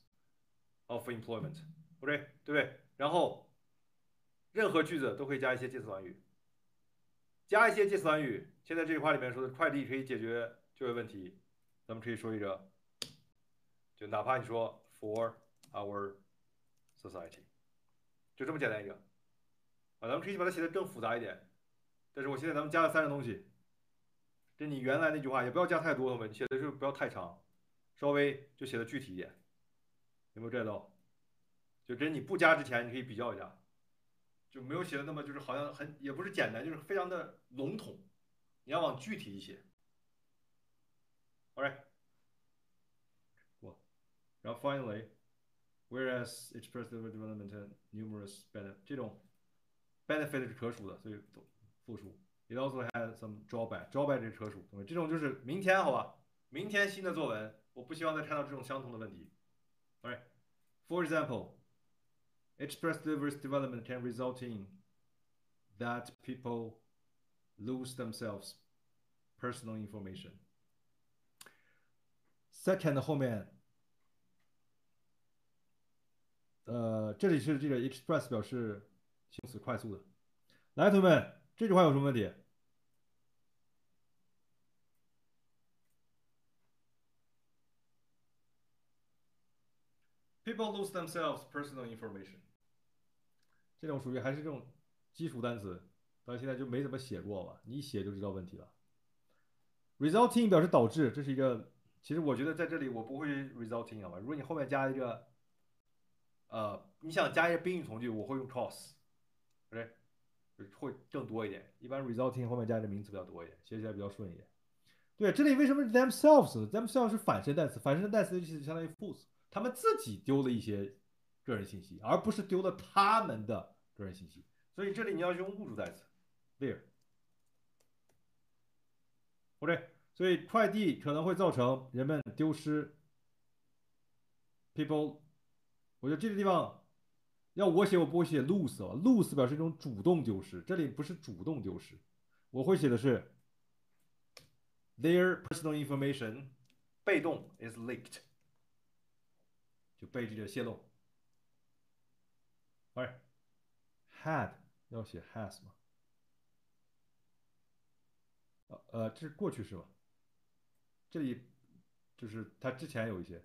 of employment，OK，对不对？然后任何句子都可以加一些介词短语，加一些介词短语。现在这句话里面说的快递可以解决就业问题，咱们可以说一个，就哪怕你说 for our society， 就这么简单一个。啊，咱们可以把它写的更复杂一点。但是我现在咱们加了三个东西，这你原来那句话也不要加太多，你写的时候不要太长，稍微就写的具体一点，有没有 get 到？就跟你不加之前，你可以比较一下，就没有写的那么就是好像很也不是简单，就是非常的笼统，你要往具体一些。Alright，我，然后 finally，whereas expressive development and numerous benefit 这种 benefit 是可数的，所以。复数，it also has some drawback。drawback 这是可数，这种就是明天好吧？明天新的作文，我不希望再看到这种相同的问题。Alright, for example, expressive development can result in that people lose themselves personal information. Second 后面， 呃，这里是这个 express 表示形容词快速的。来，同学们。这句话有什么问题？People lose themselves personal information。这种属于还是这种基础单词，到现在就没怎么写过吧？你一写就知道问题了。Resulting 表示导致，这是一个，其实我觉得在这里我不会 resulting 好吧？如果你后面加一个，呃，你想加一个宾语从句，我会用 cause，OK？会更多一点，一般 resulting 后面加一个名词比较多一点，写起来比较顺一点。对，这里为什么 themselves？themselves 是反身代词，反身代词就是相当于 whose，他们自己丢了一些个人信息，而不是丢了他们的个人信息。所以这里你要用物主代词 their，OK 所以快递可能会造成人们丢失。People，我觉得这个地方。要我写，我不会写 lose 啊，lose 表示一种主动丢失，这里不是主动丢失，我会写的是 their personal information，被动 is leaked，就被这个泄露。哎，had 要写 has 吗？呃，这是过去式吧？这里就是它之前有一些，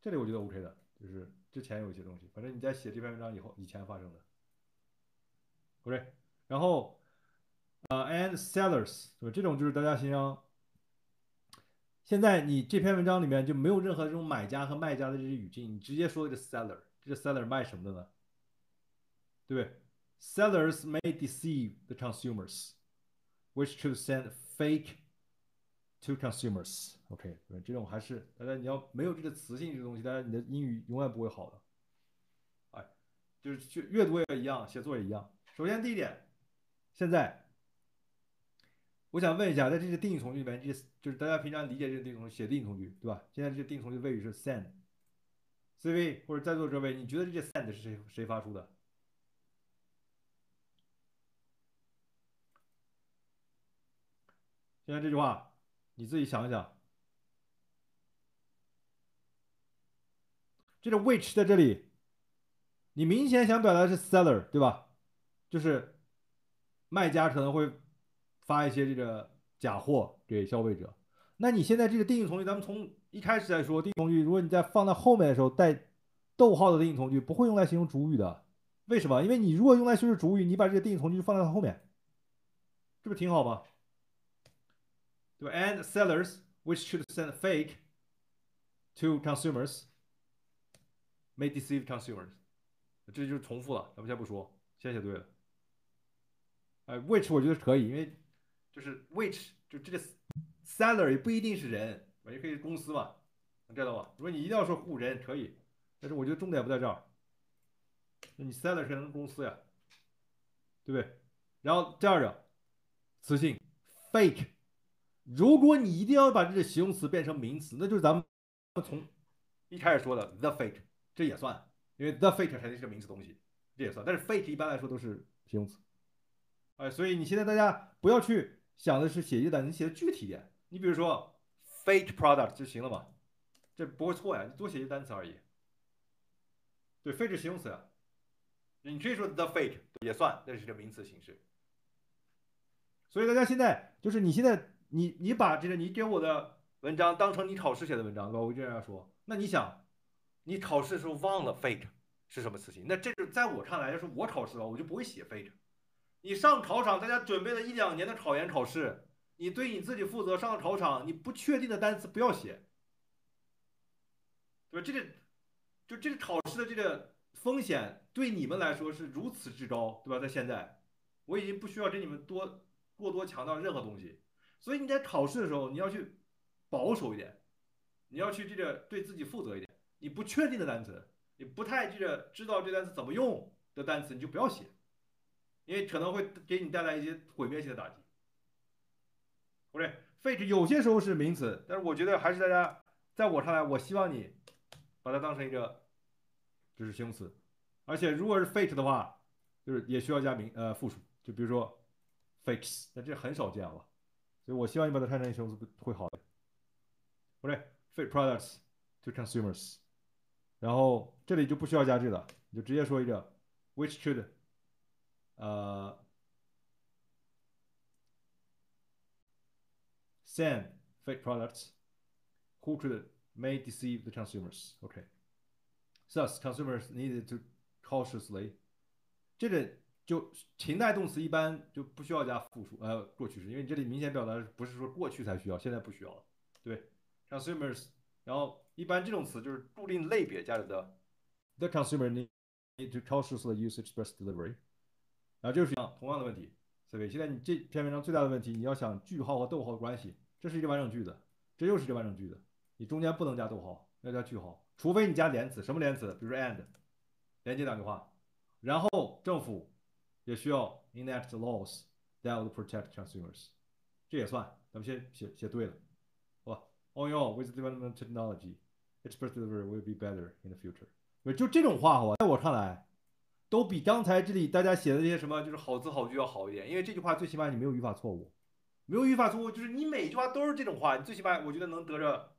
这里我觉得 OK 的，就是。之前有一些东西，反正你在写这篇文章以后，以前发生的，OK。然后，呃，and sellers，这种就是大家形容。现在你这篇文章里面就没有任何这种买家和卖家的这些语境，你直接说这个 seller，这个 seller 卖什么的呢？对不对？Sellers may deceive the consumers, which could send fake to consumers。OK，对，这种还是大家你要没有这个词性这个东西，大家你的英语永远不会好的。哎，就是去阅读也一样，写作也一样。首先第一点，现在我想问一下，在这些定语从句里面，这就是大家平常理解这些定语从句，写定语从句，对吧？现在这些定语从句谓语是 send，CV 或者在座这位，你觉得这些 send 是谁谁发出的？现在这句话，你自己想一想。这个 which 在这里，你明显想表达的是 seller，对吧？就是卖家可能会发一些这个假货给消费者。那你现在这个定义从句，咱们从一开始来说，定义从句，如果你在放在后面的时候带逗号的定义从句，不会用来形容主语的。为什么？因为你如果用来修饰主语，你把这个定义从句放在它后面，这不挺好吗？对吧？And sellers which should send fake to consumers。May deceive consumers，这就是重复了，咱们先不说，先写对了。哎，which 我觉得可以，因为就是 which 就这个 seller 也不一定是人，也可以是公司嘛，能 get 到吧？如果你一定要说雇人可以，但是我觉得重点不在这儿，那你 seller 是人公司呀，对不对？然后第二个词性 fake，如果你一定要把这个形容词变成名词，那就是咱们从一开始说的 the fate，这也算，因为 the fate 才是个名词东西，这也算。但是 fate 一般来说都是形容词，哎，所以你现在大家不要去想的是写一个单词，你写的具体点。你比如说 fate product 就行了嘛，这不会错呀，你多写一个单词而已。对，fate 是形容词呀，你可以说 the fate 也算，那是个名词形式。所以大家现在就是你现在你你把这个你给我的文章当成你考试写的文章，对吧？我就这样说。那你想，你考试的时候忘了 fate 是什么词性？那这个在我看来，要是我考试的话，我就不会写 fate。你上考场，大家准备了一两年的考研考试，你对你自己负责。上了考场，你不确定的单词不要写，对吧？这个就这个考试的这个风险对你们来说是如此之高，对吧？在现在，我已经不需要跟你们多过多强调任何东西。所以你在考试的时候，你要去保守一点，你要去这个对自己负责一点。你不确定的单词，你不太这个知道这单词怎么用的单词，你就不要写。因为可能会给你带来一些毁灭性的打击。OK，fate 有些时候是名词，但是我觉得还是大家在我看来，我希望你把它当成一个就是形容词，而且如果是 fate 的话，就是也需要加名呃复数，就比如说 fates，那这很少见了，所以我希望你把它看成形容词会好。OK，fate products to consumers，然后这里就不需要加这个，你就直接说一个 which should。uh, send fake products who could may deceive the consumers. Okay. Thus, consumers needed to cautiously. 这个 就情态动词一般就不需要加复数呃过去式，因为你这里明显表达不是说过去才需要，现在不需要了，对？Consumers，然后一般这种词就是固定类别加的 the consumer need to cautiously use express delivery。然后就是一样同样的问题，所以。现在你这篇文章最大的问题，你要想句号和逗号的关系，这是一个完整句子，这又是一个完整句子，你中间不能加逗号，要加句号，除非你加连词。什么连词？比如说 and，连接两句话。然后政府也需要 enact laws that would protect consumers，这也算。咱们先写写对了，好吧？All in all, with development technology, express delivery will be better in the future。就这种话，好吧，在我看来。都比刚才这里大家写的这些什么就是好字好句要好一点，因为这句话最起码你没有语法错误，没有语法错误，就是你每句话都是这种话，你最起码我觉得能得着，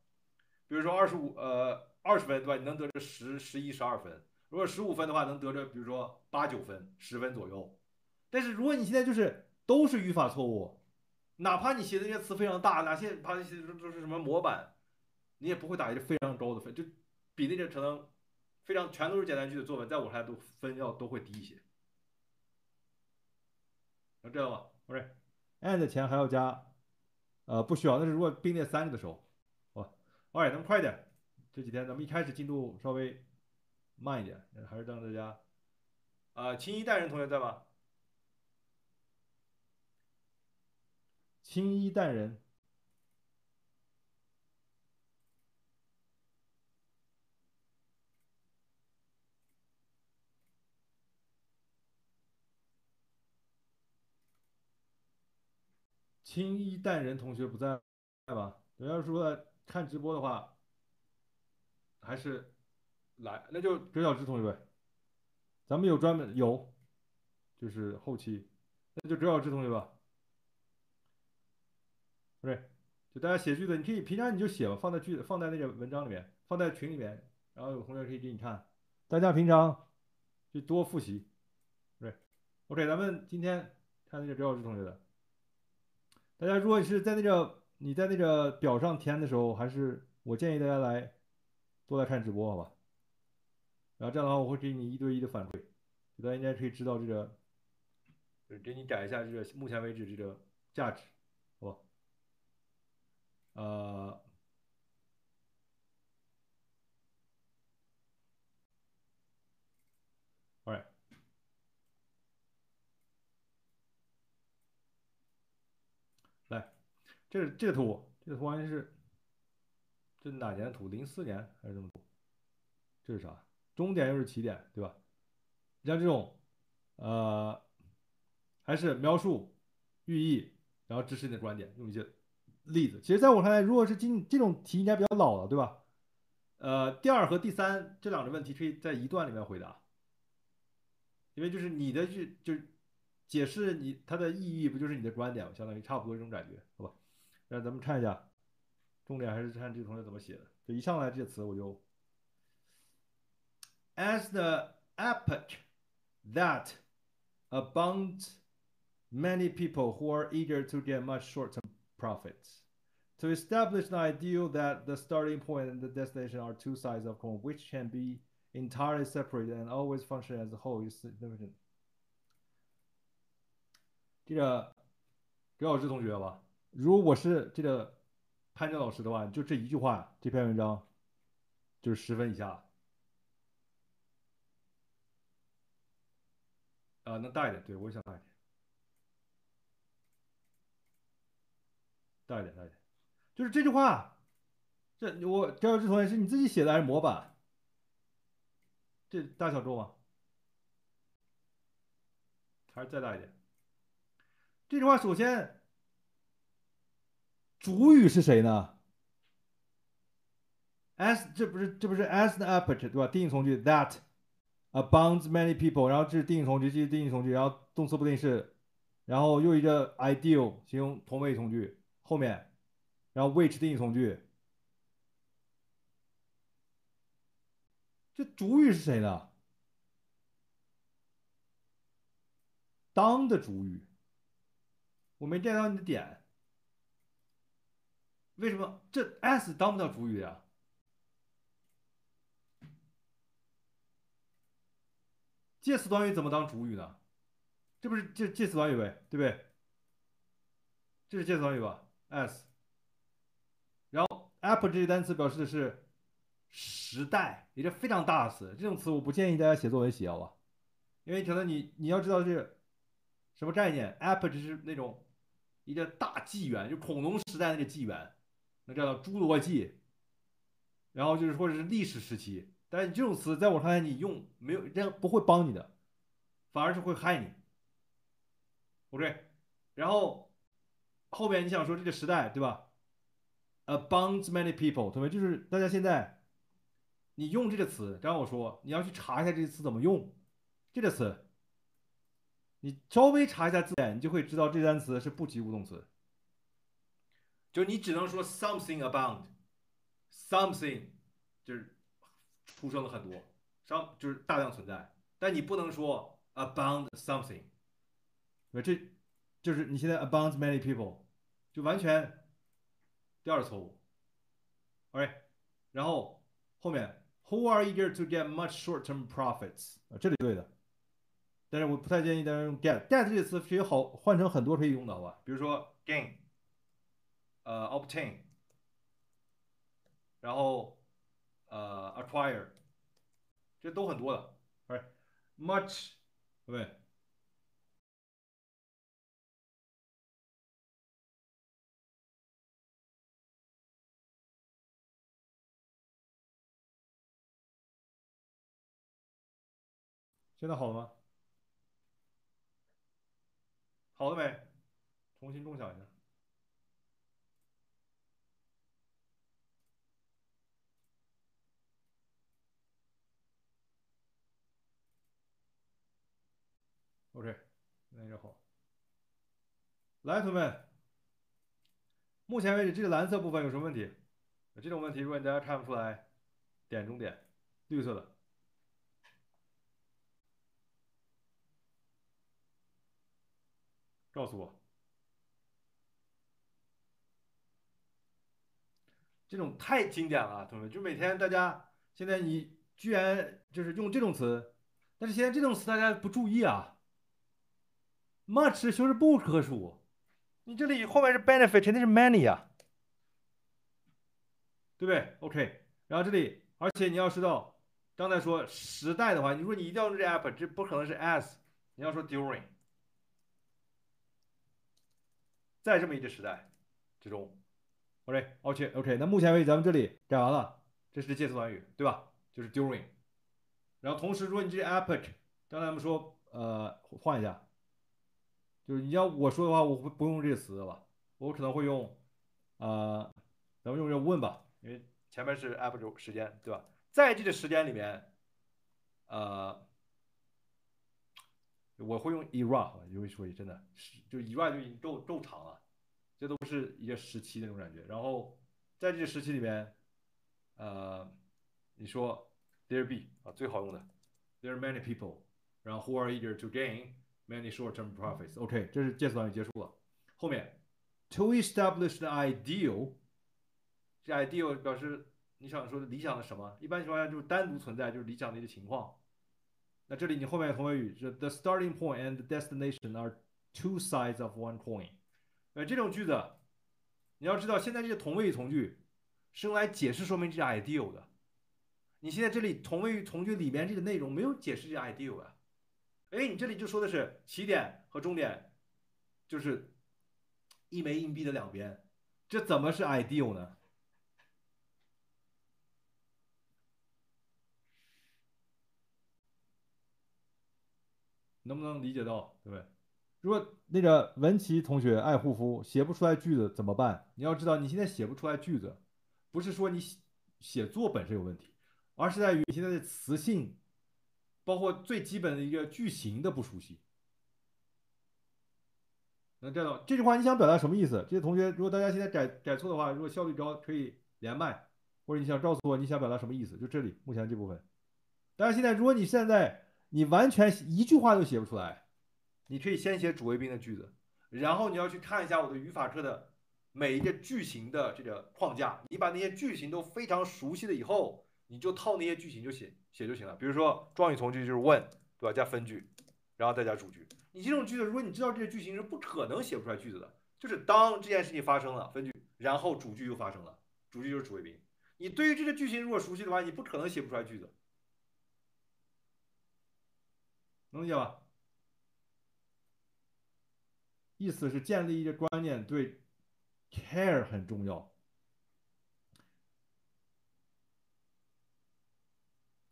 比如说二十五呃二十分对吧？你能得着十十一十二分，如果十五分的话能得着比如说八九分十分左右。但是如果你现在就是都是语法错误，哪怕你写的那些词非常大，哪些怕那些就是什么模板，你也不会打一个非常高的分，就比那个可能。非常全都是简单句的作文，在我看来都分要都会低一些，能知道吗？OK，and 前还要加，呃，不需要，但是如果并列三个的时候，好，OK，咱们快点，这几天咱们一开始进度稍微慢一点，还是让大家，啊，青衣代人同学在吗？青衣淡人。青衣淡人同学不在，在吧？要是说看直播的话，还是来，那就周小芝同学呗。咱们有专门有，就是后期，那就周小芝同学吧。对，就大家写句子，你可以平常你就写吧，放在句子，放在那个文章里面，放在群里面，然后有同学可以给你看。大家平常就多复习。对，OK，咱们今天看那个周小芝同学的。大家如果是在那个你在那个表上填的时候，还是我建议大家来多来看直播，好吧？然后这样的话，我会给你一对一的反馈，大家应该可以知道这个，就是给你改一下这个目前为止这个价值，呃，All right。这是这个图，这个图完全是，这哪年的图？零四年还是什么图？这是啥？终点又是起点，对吧？你像这种，呃，还是描述寓意，然后支持你的观点，用一些例子。其实，在我看来，如果是今这种题应该比较老了，对吧？呃，第二和第三这两个问题可以在一段里面回答，因为就是你的就就解释你它的意义，不就是你的观点吗？相当于差不多这种感觉，好吧？那咱们看一下，重点还是看这个同学怎么写的。就一上来这个词我就，as the epoch that abounds many people who are eager to get much short-term profits. To establish an ideal that the starting point and the destination are two sides of coin, which can be entirely separate and always function as a whole, is significant. 这个给老师同学吧，如果我是这个潘正老师的话，就这一句话，这篇文章就是十分以下。啊，能大一点，对我也想大一点， 大一点，大一点。就是这句话，这我这位同学是你自己写的还是模板？这大小周吗？还是再大一点？这句话首先主语是谁呢？as 这不是这不是 as the aperture 对吧？定语从句 that abounds many people，然后这是定语从句，这是定语从句，然后动词不定式，然后又一个 ideal 形容同位从句后面。然后 which 定义从句，这主语是谁呢？当的主语，我没 get 到你的点，为什么这 s 当不了主语呀？介词短语怎么当主语呢？这不是介介词短语呗，对不对？这是介词短语吧？s 然后。Apple 这个单词表示的是时代，一个非常大的词。这种词我不建议大家写作文写，好吧？因为可能你你要知道是什么概念。Apple 就是那种一个大纪元，就恐龙时代那个纪元，那叫侏罗纪。然后就是或者是历史时期。但是你这种词在我看来，你用没有这样不会帮你的，反而是会害你。OK，然后后面你想说这个时代，对吧？Abounds many people，同学就是大家现在，你用这个词，刚刚我说你要去查一下这个词怎么用，这个词，你稍微查一下字典，你就会知道这单词是不及物动词，就你只能说 something abound，something 就是出生了很多，some 就是大量存在，但你不能说 abound something，这就是你现在 abounds many people，就完全。第二错误，OK，然后后面 Who are eager to get much short-term profits？啊，这里对的，但是我不太建议大家用 get。get 这个词其实好换成很多可以用的，好吧？比如说 gain，呃，obtain，然后呃，acquire，这都很多的，OK，much，对不对？ 现在好了吗？好了没？重新共享一下。OK，那就好。来，同学们，目前为止这个蓝色部分有什么问题？这种问题如果大家看不出来，点中点，绿色的。告诉我，这种太经典了，同学们，就每天大家现在你居然就是用这种词，但是现在这种词大家不注意啊。much 修饰不可数，你这里后面是 benefit，肯定是 many 呀，对不对？OK，然后这里，而且你要知道，刚才说时代的话，你说你一定要用这 app，这不可能是 as，你要说 during。在这么一个时代之中，OK，OK，OK，那目前为止咱们这里改完了，这是介词短语，对吧？就是 during。然后同时，如果你这 epoch，刚才咱们说，呃，换一下，就是你要我说的话，我不不用这个词了，我可能会用呃，咱们用这问吧，因为前面是 average 时间，对吧？在这个时间里面，呃，我会用 era，因为说真的，就 era 就已经够够长了，这都是一个时期那种感觉。然后在这个时期里面，呃，你说 there be 啊，最好用的，there are many people，然后 who are eager to gain many short-term profits。OK，这是介词短语结束了。后面 to establish the ideal，这 ideal 表示你想说的理想的什么？一般情况下就是单独存在，就是理想的一个情况。那这里你后面同位语是 the starting point and the destination are two sides of one coin。呃，这种句子你要知道，现在这些同位语从句是用来解释说明这个 ideal 的。你现在这里同位语从句里面这个内容没有解释这个 ideal 啊？哎，你这里就说的是起点和终点，就是一枚硬币的两边，这怎么是 ideal 呢？能不能理解到，对不对？如果那个文琪同学爱护肤写不出来句子怎么办？你要知道，你现在写不出来句子，不是说你写写作本身有问题，而是在于你现在的词性，包括最基本的一个句型的不熟悉。能这样这句话你想表达什么意思？这些同学，如果大家现在改改错的话，如果效率高，可以连麦，或者你想告诉我你想表达什么意思？就这里目前这部分。但是现在，如果你现在你完全一句话都写不出来，你可以先写主谓宾的句子，然后你要去看一下我的语法课的每一个句型的这个框架，你把那些句型都非常熟悉了以后，你就套那些句型就写写就行了。比如说状语从句就是问，对吧？加分句，然后再加主句。你这种句子，如果你知道这些句型是不可能写不出来句子的，就是当这件事情发生了，分句，然后主句又发生了，主句就是主谓宾。你对于这个句型如果熟悉的话，你不可能写不出来句子。能理解吧？意思是建立一个观念，对 care 很重要。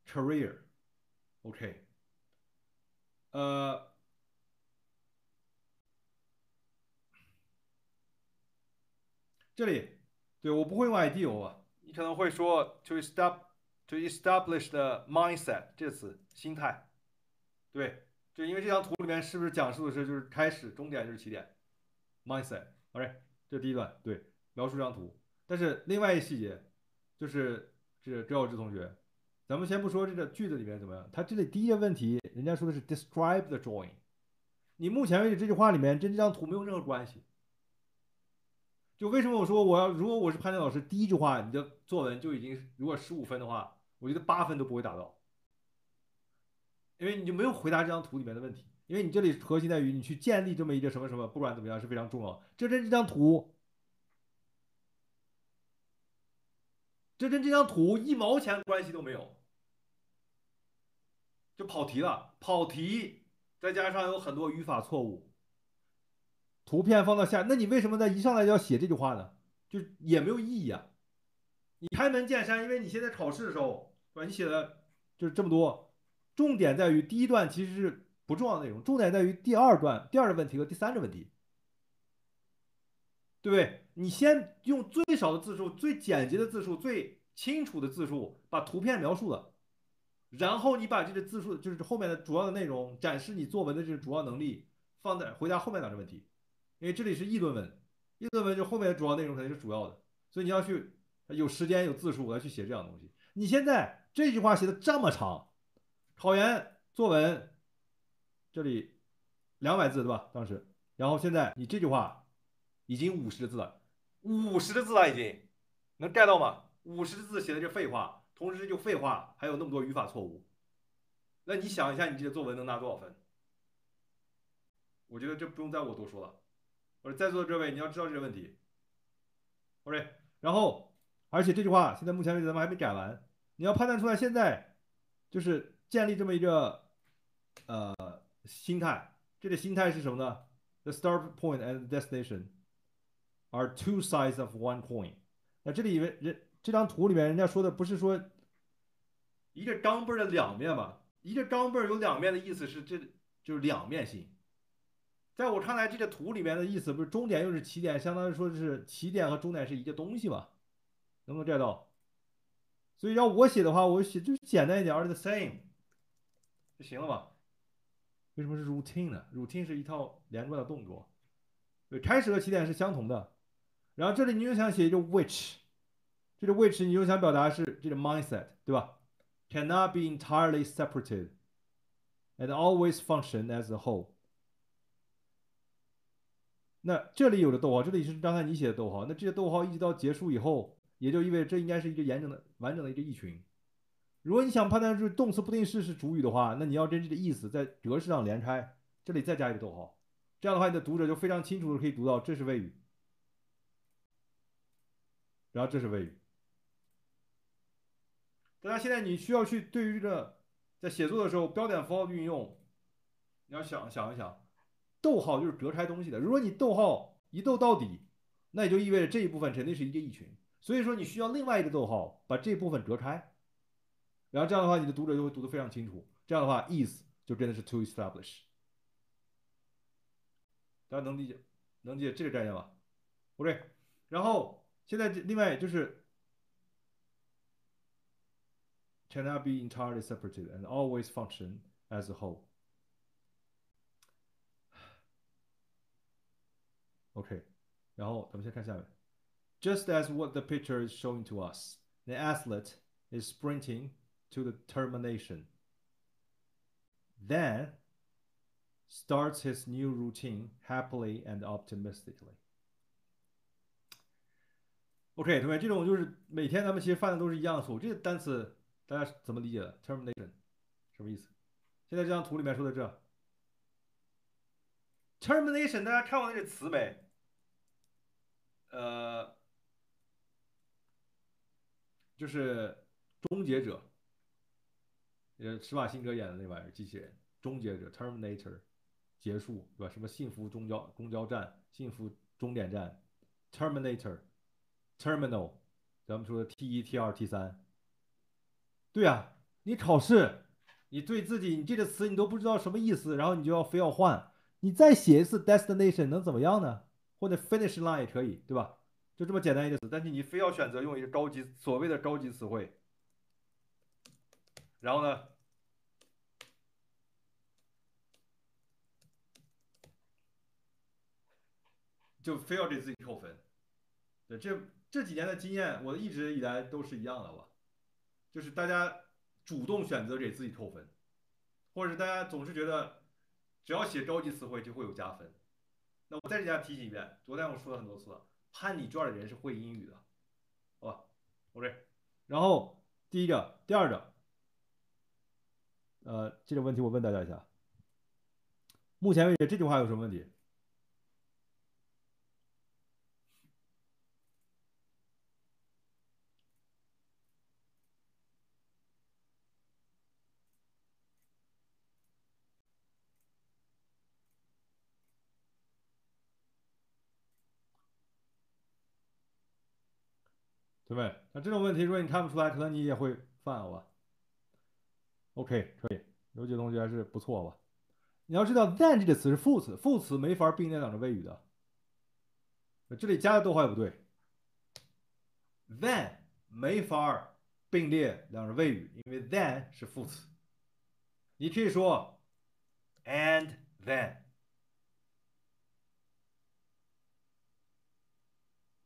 career，OK，呃，这里对我不会用 ideal 啊，你可能会说 to establish to establish the mindset 这词心态。对，就因为这张图里面是不是讲述的是就是开始，终点就是起点，mindset，OK，这第一段对，描述这张图。但是另外一细节就是这周小志同学，咱们先不说这个句子里面怎么样，他这里第一个问题，人家说的是 describe the drawing，你目前为止这句话里面跟这张图没有任何关系。就为什么我说我要如果我是潘建老师，第一句话你的作文就已经如果十五分的话，我觉得八分都不会达到。因为你就没有回答这张图里面的问题，因为你这里核心在于你去建立这么一个什么什么，不管怎么样是非常重要。这跟这张图，这跟这张图一毛钱关系都没有，就跑题了。跑题再加上有很多语法错误，图片放到下，那你为什么在一上来就要写这句话呢？就也没有意义啊。你开门见山，因为你现在考试的时候，对吧？你写的就是这么多。重点在于第一段其实是不重要的内容，重点在于第二段第二个问题和第三个问题，对不对？你先用最少的字数、最简洁的字数、最清楚的字数把图片描述了，然后你把这个字数就是后面的主要的内容展示你作文的这个主要能力放在回答后面两个问题，因为这里是议论文，议论文就后面的主要内容肯定是主要的，所以你要去有时间有字数我要去写这样的东西。你现在这句话写的这么长。考研作文，这里两百字对吧？当时，然后现在你这句话已经五十字了，五十个字了已经，能盖到吗？五十个字写的这废话，同时就废话，还有那么多语法错误，那你想一下，你这个作文能拿多少分？我觉得这不用再我多说了。我说在座的各位，你要知道这个问题。OK，然后而且这句话现在目前为止咱们还没改完，你要判断出来现在就是。建立这么一个呃心态，这个心态是什么呢？The start point and destination are two sides of one coin。那这里面人这张图里面，人家说的不是说一个钢镚的两面吧？一个钢镚有两面的意思是这就是两面性。在我看来，这个图里面的意思不是终点又是起点，相当于说是起点和终点是一个东西嘛？能不能 get 到？所以要我写的话，我写就简单一点，而 the same 就行了吧？为什么是 routine 呢？routine 是一套连贯的动作，对，开始和起点是相同的。然后这里你就想写一个 which，这个 which 你就想表达是这个 mindset，对吧？cannot be entirely separated and always function as a whole。那这里有的逗号，这里是刚才你写的逗号，那这些逗号一直到结束以后，也就意味着这应该是一个完整的、完整的一个意群。如果你想判断出动词不定式是主语的话，那你要根据这个意思在格式上连开，这里再加一个逗号，这样的话你的读者就非常清楚的可以读到这是谓语，然后这是谓语。大家现在你需要去对于这在写作的时候标点符号的运用，你要想想一想。逗号就是隔开东西的。如果你逗号一逗到底，那也就意味着这一部分肯定是一个异群。所以说你需要另外一个逗号把这部分隔开，然后这样的话你的读者就会读得非常清楚。这样的话，is 就真的是 to establish。大家能理解能理解这个概念吧？OK。然后现在另外就是 cannot be entirely separated and always function as a whole。OK，然后咱们先看下面。Just as what the picture is showing to us, the athlete is sprinting To the termination. Then starts his new routine happily and optimistically. OK，同学，这种就是每天咱们其实犯的都是一样的错误。这个单词大家怎么理解的？termination 什么意思？现在这张图里面说的这 termination，大家看过那个词没？呃，就是终结者，呃，施瓦辛格演的那玩意儿，机器人，终结者，Terminator，结束，对吧？什么幸福公交公交站，幸福终点站，Terminator，Terminal，咱们说的 T 一、T 二、T 三，对呀，你考试，你对自己，你这个词你都不知道什么意思，然后你就要非要换，你再写一次 Destination 能怎么样呢？或者 finish line 也可以，对吧？就这么简单一个词，但是你非要选择用一个高级所谓的高级词汇，然后呢，就非要给自己扣分。对，这这几年的经验，我一直以来都是一样的吧，就是大家主动选择给自己扣分，或者是大家总是觉得只要写高级词汇就会有加分。那我再给大家提醒一遍，昨天我说了很多次了，判你卷的人是会英语的，好吧？OK。然后第一个，第二个，呃，这个问题我问大家一下，目前为止这句话有什么问题？对不对？那这种问题，如果你看不出来，可能你也会犯，好吧？OK，可以，有几个同学还是不错吧？你要知道，then 这个词是副词，副词没法并列两个谓语的。这里加的逗号也不对，then 没法并列两个谓语，因为 then 是副词。你可以说 and then，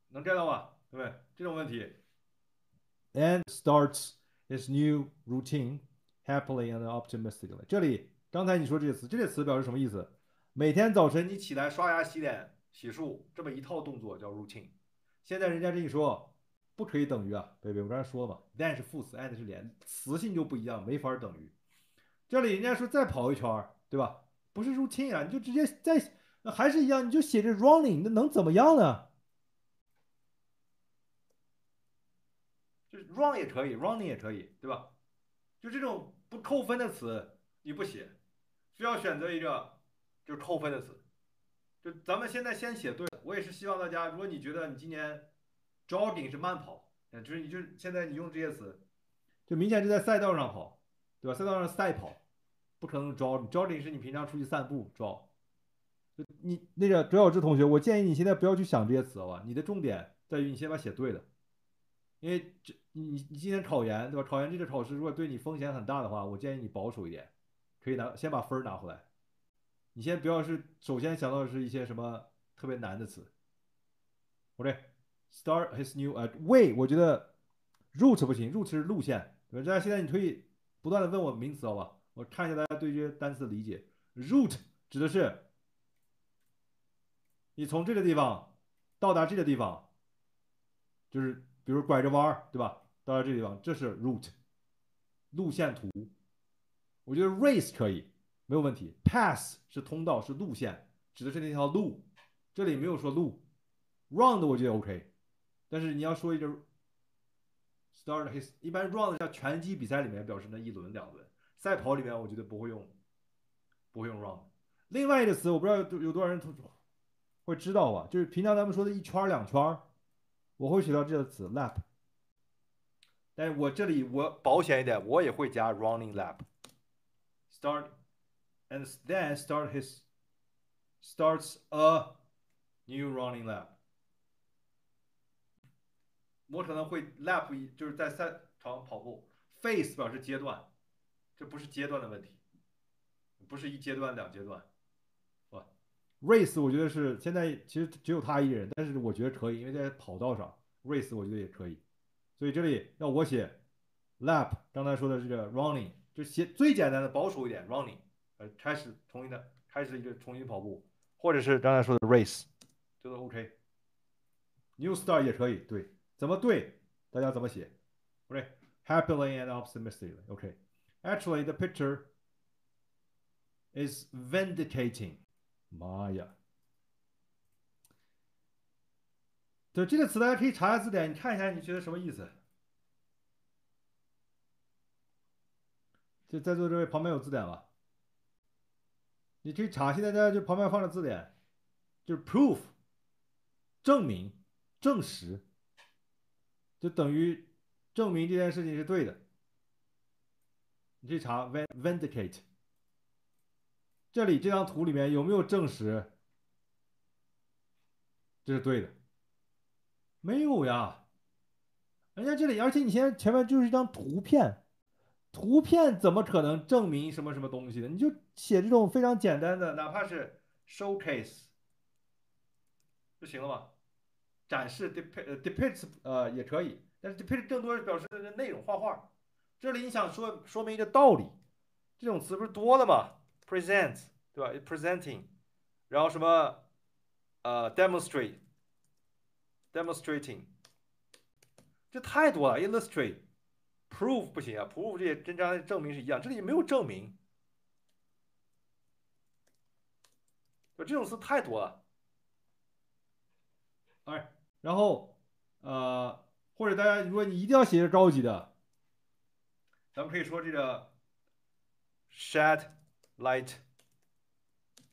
能 get 到吧？对不对？这种问题，and starts his new routine happily and optimistically。这里刚才你说这个词，这个词表示什么意思？每天早晨你起来刷牙、洗脸、洗漱，这么一套动作叫 routine。现在人家这一说，不可以等于啊，，baby，？我刚才说了嘛，then 是副词，and 是连，词性就不一样，没法等于。这里人家说再跑一圈，对吧？不是 routine 啊，你就直接再，还是一样，你就写着 running，那能怎么样呢？就 run 也可以，running 也可以，对吧？就这种不扣分的词你不写，非要选择一个就是扣分的词。就咱们现在先写对。我也是希望大家，如果你觉得你今年 jogging 是慢跑，就是你就现在你用这些词，就明显是在赛道上跑，对吧？赛道上赛跑，不可能 jogging，jogging 是你平常出去散步 jog。你那个周小志同学，我建议你现在不要去想这些词，好吧？你的重点在于你先把写对了，因为这你你你今天考研对吧？考研这个考试如果对你风险很大的话，我建议你保守一点，可以拿先把分儿拿回来。你先不要是首先想到的是一些什么特别难的词。OK，start his new 呃 way，我觉得 route 不行，route 是路线。大家现在你可以不断的问我名词，好吧？我看一下大家对这些单词的理解。route 指的是你从这个地方到达这个地方，就是比如拐着弯儿，对吧？到达这地方，这是 route 路线图。我觉得 race 可以，没有问题。pass 是通道，是路线，指的是那条路。这里没有说路。round 我觉得 OK，但是你要说一个 start his 一般 round 像拳击比赛里面表示那一轮两轮，赛跑里面我觉得不会用，不会用 round。另外一个词我不知道有有多少人会知道吧，就是平常咱们说的一圈两圈，我会学到这个词 lap。但是我这里我保险一点，我也会加 running lap。Start and then start his starts a new running lap。我可能会 lap 一就是在赛场跑步，phase 表示阶段，这不是阶段的问题，不是一阶段两阶段，？race 我觉得是现在其实只有他一人，但是我觉得可以，因为在跑道上 race 我觉得也可以，所以这里要我写 lap，刚才说的这个 running 就写最简单的保守一点 running，呃，开始重新的开始一个重新跑步，或者是刚才说的 race，这都 OK。New start 也可以，对。怎么对？大家怎么写？OK，happily and optimistically。OK，actually the picture is vindicating。妈呀！对这个词，大家可以查一下字典，你看一下，你觉得什么意思？就在座这位旁边有字典吧？你可以查，现在大家就旁边放着字典，就是 proof，证明、证实。就等于证明这件事情是对的。你去查 vindicate，这里这张图里面有没有证实这是对的？没有呀。人家这里，而且你现在前面就是一张图片，图片怎么可能证明什么什么东西呢？你就写这种非常简单的，哪怕是 showcase 就行了吧？展示 depict depicts 呃也可以，但是 depict 更多是表示的内容，画画。这里你想说说明一个道理，这种词不是多了吗？present 对吧？presenting，然后什么呃 demonstrate，demonstrating，这太多了。illustrate，prove 不行啊，prove 这些跟刚才证明是一样，这里没有证明，就这种词太多了。哎。然后，呃，或者大家如果你一定要写个高级的，咱们可以说这个 shed light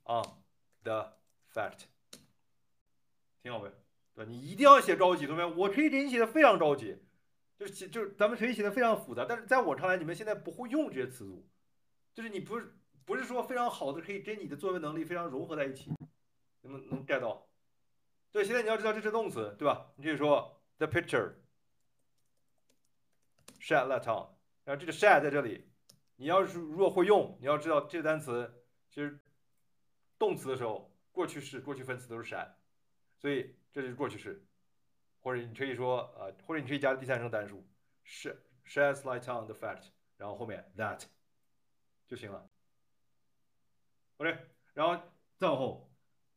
on the fact，挺好呗，对？你一定要写高级，同学们，我可以给你写的非常高级，就是写就是咱们可以写的非常复杂，但是在我看来，你们现在不会用这些词组，就是你不是不是说非常好的可以跟你的作文能力非常融合在一起，能不能能 get 到？对，现在你要知道这是动词，对吧？你可以说 the picture shed light on，然后这个 shed 在这里，你要是如果会用，你要知道这个单词其实动词的时候，过去式、过去分词都是 shed，所以这就是过去式，或者你可以说呃，或者你可以加第三人称单数，sh sheds light on the fact，然后后面 that 就行了。OK，然后再往后。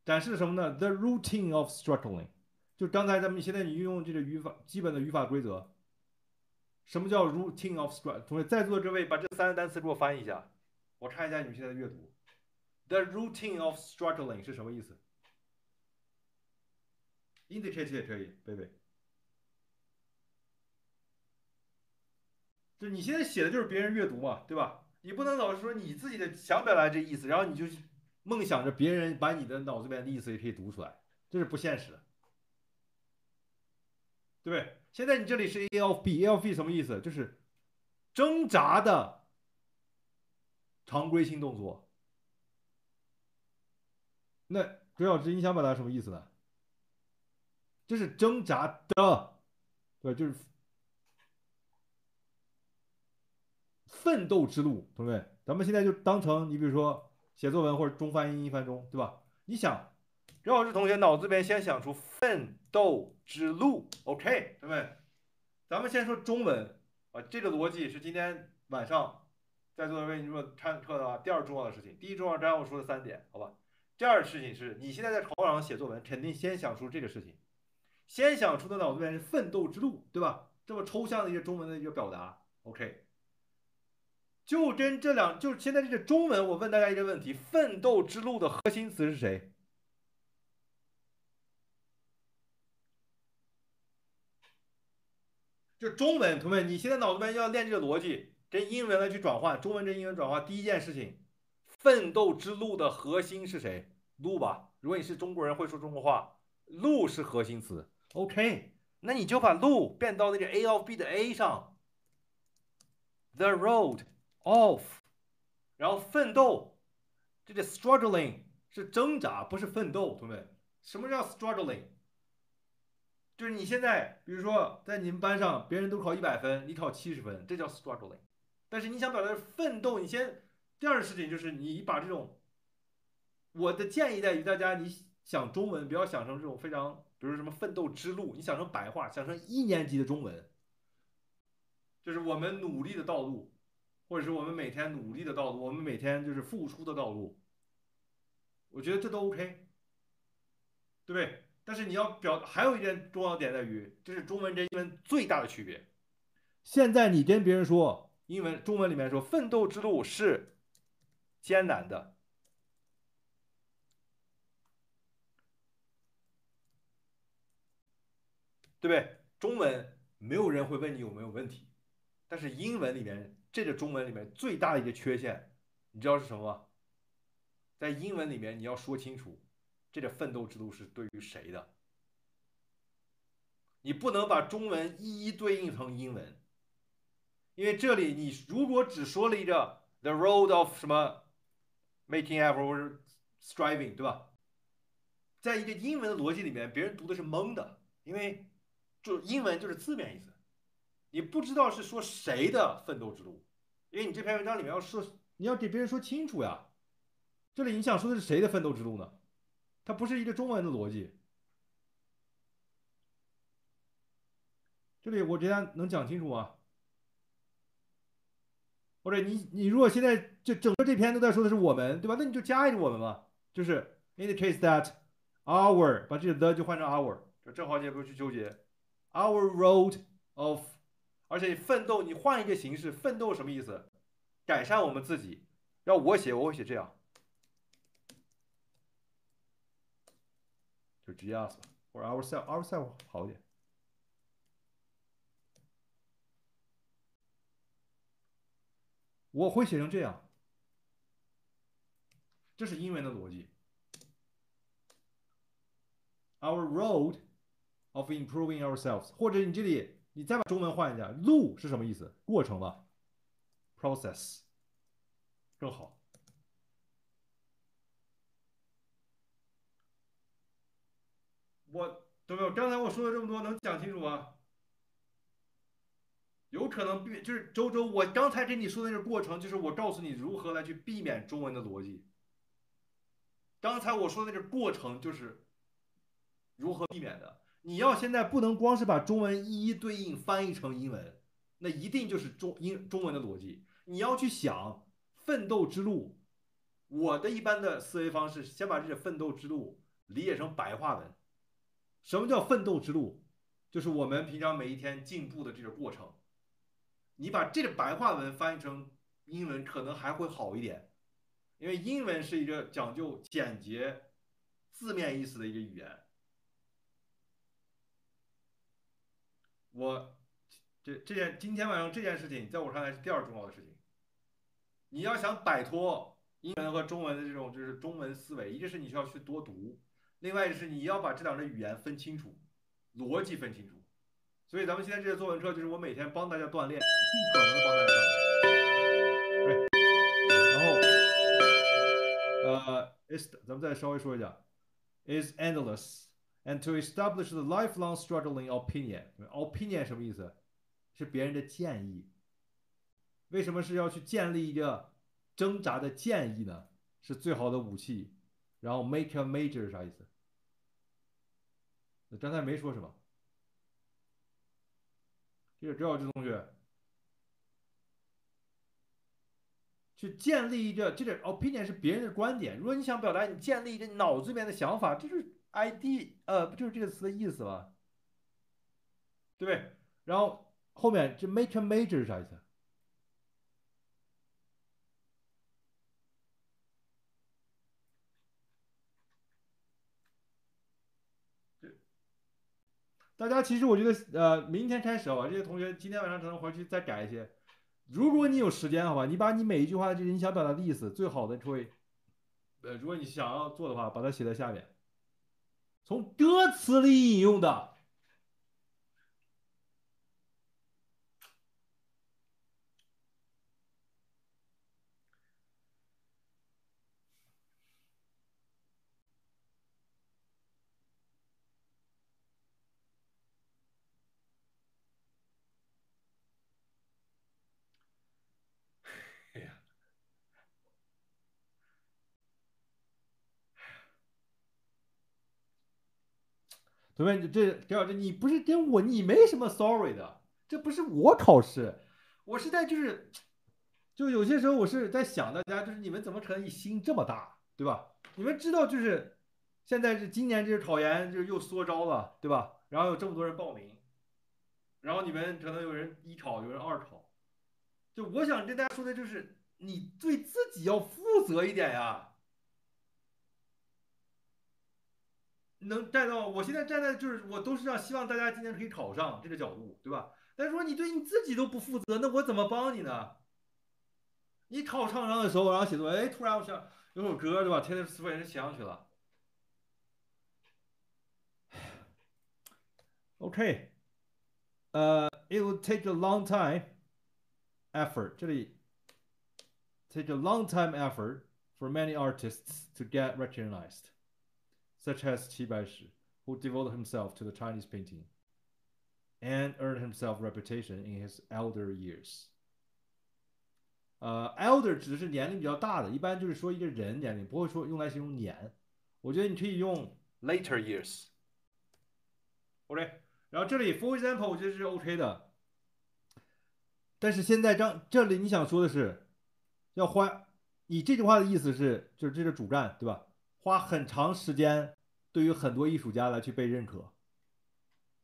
展示什么呢？The routine of struggling，就刚才咱们现在你运用这个语法基本的语法规则。什么叫 routine of strut 同学在座的这位把这三个单词给我翻译一下，我看一下你们现在的阅读。The routine of struggling 是什么意思？Indicate 也可以，贝贝。就你现在写的就是别人阅读嘛，对吧？你不能老是说你自己的想表达这意思，然后你就。梦想着别人把你的脑子里面的意思也可以读出来，这是不现实的，对不对？现在你这里是 A of B，A of B 什么意思？就是挣扎的常规性动作。那周小之，你想表达什么意思呢？这是挣扎的，对，就是奋斗之路，同学们，咱们现在就当成你比如说写作文或者中翻英、英翻中，对吧？你想，周小之同学脑子里边先想出奋斗之路，OK，同学们，咱们先说中文啊，这个逻辑是今天晚上在座的位如果看课的话，第二重要的事情。第一重要，刚刚我说的三点，好吧？第二事情是你现在在考场上写作文，肯定先想出这个事情，先想出的脑子里面是奋斗之路，对吧？这么抽象的一个中文的一个表达，OK。就跟这两，就是现在这个中文，我问大家一个问题：奋斗之路的核心词是谁？就中文，同学们，你现在脑子里面要练这个逻辑，跟英文来去转换，中文跟英文转换，第一件事情，奋斗之路的核心是谁？路吧。如果你是中国人，会说中国话，路是核心词。OK，那你就把路变到那个 A of B 的 A 上，The road。of，然后奋斗，这个 struggling 是挣扎，不是奋斗，同学们。什么叫 struggling？就是你现在，比如说在你们班上，别人都考一百分，你考七十分，这叫 struggling。但是你想表达奋斗，你先第二个事情就是你把这种，我的建议在于大家，你想中文不要想成这种非常，比如什么奋斗之路，你想成白话，想成一年级的中文，就是我们努力的道路。或者是我们每天努力的道路，我们每天就是付出的道路，我觉得这都 OK，对不对？但是你要表，还有一点重要点在于，这是中文跟英文最大的区别。现在你跟别人说英文、中文里面说奋斗之路是艰难的，对不对？中文没有人会问你有没有问题，但是英文里面。这个中文里面最大的一个缺陷，你知道是什么吗？在英文里面你要说清楚，这个奋斗之路是对于谁的？你不能把中文一一对应成英文，因为这里你如果只说了一个 the road of 什么 making effort striving，对吧？在一个英文的逻辑里面，别人读的是懵的，因为就英文就是字面意思。你不知道是说谁的奋斗之路，因为你这篇文章里面要说，你要给别人说清楚呀。这里你想说的是谁的奋斗之路呢？它不是一个中文的逻辑。这里我觉得能讲清楚吗？或者你你如果现在就整个这篇都在说的是我们，对吧？那你就加一个我们嘛，就是 in the case that our 把这个 the 就换成 our，就正好你也不用去纠结 our road of。而且奋斗，你换一个形式，奋斗什么意思？改善我们自己。要我写，我会写这样，就直接 as，或者 ourself，ourself 好一点。我会写成这样，这是英文的逻辑。Our road of improving ourselves，或者你这里。你再把中文换一下，路是什么意思？过程吧，process，更好。我对不对？刚才我说了这么多，能讲清楚吗？有可能避，就是周周，我刚才跟你说的那个过程，就是我告诉你如何来去避免中文的逻辑。刚才我说的那个过程，就是如何避免的。你要现在不能光是把中文一一对应翻译成英文，那一定就是中英中文的逻辑。你要去想奋斗之路，我的一般的思维方式，先把这个奋斗之路理解成白话文。什么叫奋斗之路？就是我们平常每一天进步的这个过程。你把这个白话文翻译成英文，可能还会好一点，因为英文是一个讲究简洁、字面意思的一个语言。我这这件今天晚上这件事情，在我看来是第二重要的事情。你要想摆脱英文和中文的这种就是中文思维，一个是你需要去多读，另外就是你要把这两个语言分清楚，逻辑分清楚。所以咱们现在这个作文课就是我每天帮大家锻炼，尽可能的帮大家锻炼。对，然后呃，is，咱们再稍微说一下，is endless, and to establish the lifelong struggling opinion. Opinion 什么意思？是别人的建议。为什么是要去建立一个挣扎的建议呢？是最好的武器。然后 make a major 是啥意思？刚才没说什么。这个周小志同学，去建立一个这个 opinion 是别人的观点。如果你想表达你建立一个脑子里面的想法，这就是 ID，呃，不就是这个词的意思吗？对？然后后面这 make a major 是啥意思？大家其实我觉得，呃，明天开始啊，这些同学今天晚上可能回去再改一些。如果你有时间，好吧，你把你每一句话就是你想表达的意思，最好的会，呃，如果你想要做的话，把它写在下面，从歌词里引用的。同学们，这这这你不是跟我，你没什么 sorry 的，这不是我考试，我是在就是，就有些时候我是在想大家，就是你们怎么可能心这么大，对吧？你们知道就是，现在是今年这个考研就是又缩招了，对吧？然后有这么多人报名，然后你们可能有人一考，有人二考，就我想跟大家说的就是，你对自己要负责一点呀。能站到我现在站在就是我都是让希望大家今天可以考上这个角度，对吧？但是说你对你自己都不负责，那我怎么帮你呢？你考场上的时候，然后写作文，哎，突然我想有首歌，对吧？天天词赋也是写上去了。OK，呃，it will take a long time effort，这里 take a long time effort for many artists to get recognized。Such as Qi Baishi, who devoted himself to the Chinese painting and earned himself reputation in his elder years. 呃，elder 指的是年龄比较大的，一般就是说一个人年龄，不会说用来形容年。我觉得你可以用 later years。OK，然后这里 for example 我觉得是 OK 的。但是现在张这里你想说的是，要换，你这句话的意思是，就是这个主干，对吧？花很长时间，对于很多艺术家来去被认可。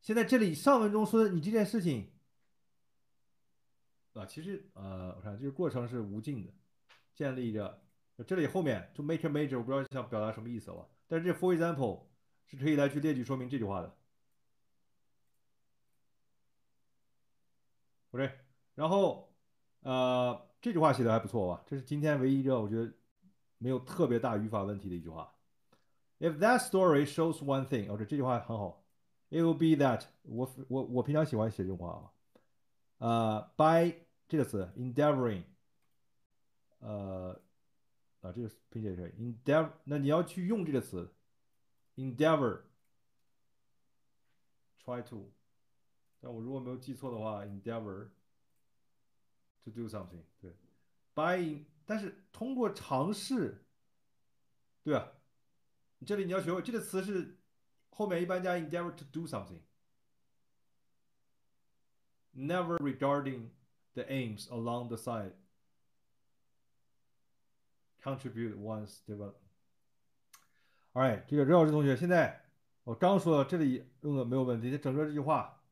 现在这里上文中说的你这件事情，啊，其实呃，我看这个过程是无尽的，建立着这里后面就 make a major，我不知道想表达什么意思了。但是这 for example 是可以来去列举说明这句话的。OK，然后呃，这句话写的还不错吧？这是今天唯一一个我觉得。没有特别大语法问题的一句话。If that story shows one thing，哦，这这句话很好。It will be that 我我我平常喜欢写这种话啊。呃，by 这个词，endeavoring，呃，啊，这个拼写是 endeavor，那你要去用这个词，endeavor，try to，但我如果没有记错的话，endeavor to do something，对，by。 但是通过尝试，对吧？这里你要学会这个词是后面一般加 endeavor to do something，never regarding the aims along the side contribute one's development。Alright，这个任老师同学，现在我刚说到这里用的没有问题，整个这句话，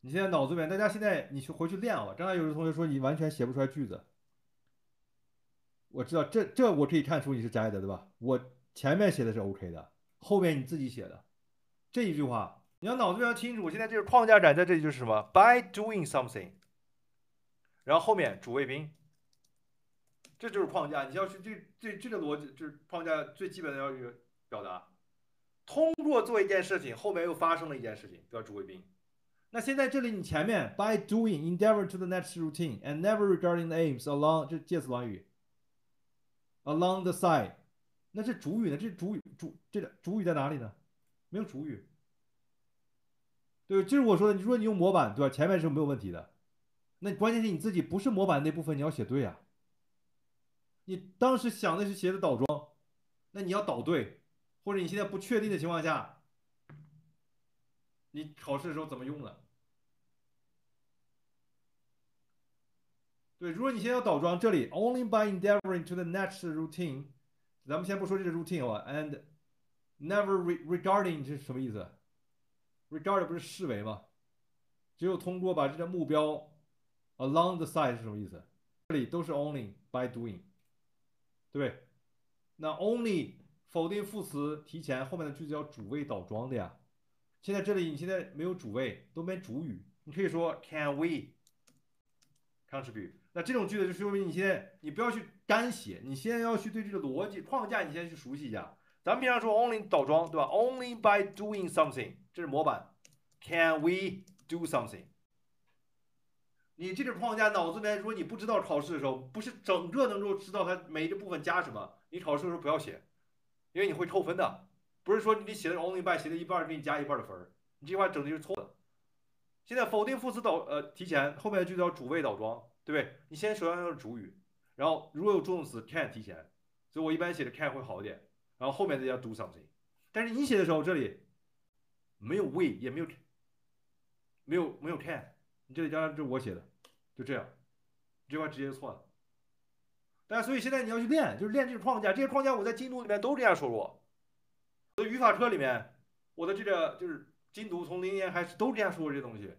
你现在脑子里面，大家现在你去回去练啊。刚才有的同学说你完全写不出来句子。我知道这这我可以看出你是摘的，对吧？我前面写的是 OK 的，后面你自己写的这一句话，你要脑子非常清楚。现在这个框架感在这里就是什么？By doing something，然后后面主谓宾，这就是框架。你要去这这这个逻辑就是框架最基本的要一个表达。通过做一件事情，后面又发生了一件事情，叫主谓宾。那现在这里你前面 by doing endeavor to the next routine and never regarding the aims along 这介词短语。Along the side，那这主语呢？这主语主这个主语在哪里呢？没有主语。对，就是我说的，你说你用模板，对吧？前面是没有问题的。那关键是你自己不是模板那部分，你要写对呀。你当时想的是鞋子倒装，那你要倒对，或者你现在不确定的情况下，你考试的时候怎么用呢？对，如果你现在要倒装，这里 only by endeavoring to the next routine，咱们先不说这个 routine 啊，and never regarding 这是什么意思？regard 不是视为吗？只有通过把这个目标 along the side 是什么意思？这里都是 only by doing，对不对？那 only 否定副词提前，后面的句子要主谓倒装的呀。现在这里你现在没有主谓，都没主语，你可以说 Can we contribute？那这种句子就说明你现在你不要去干写，你现在要去对这个逻辑框架，你先去熟悉一下。咱们平常说 only 倒装，对吧？Only by doing something，这是模板。Can we do something？你这个框架脑子里面，如果你不知道考试的时候，不是整个能够知道它每一个部分加什么，你考试的时候不要写，因为你会扣分的。不是说你写的 only by 写的一半给你加一半的分，你这句话整的就是错的。现在否定副词倒呃提前，后面的句子要主谓倒装，对不对？你先首先要是主语，然后如果有助动词 can 提前，所以我一般写的 can 会好一点，然后后面再加 do something。但是你写的时候这里没有 we 也没有没有没有 can。你这里加上这是我写的，就这样，这句话直接就错了。但所以现在你要去练，就是练这个框架。这些框架我在精读里面都这样说过，我的语法课里面，我的这个就是精读从零年开始都这样说过这东西。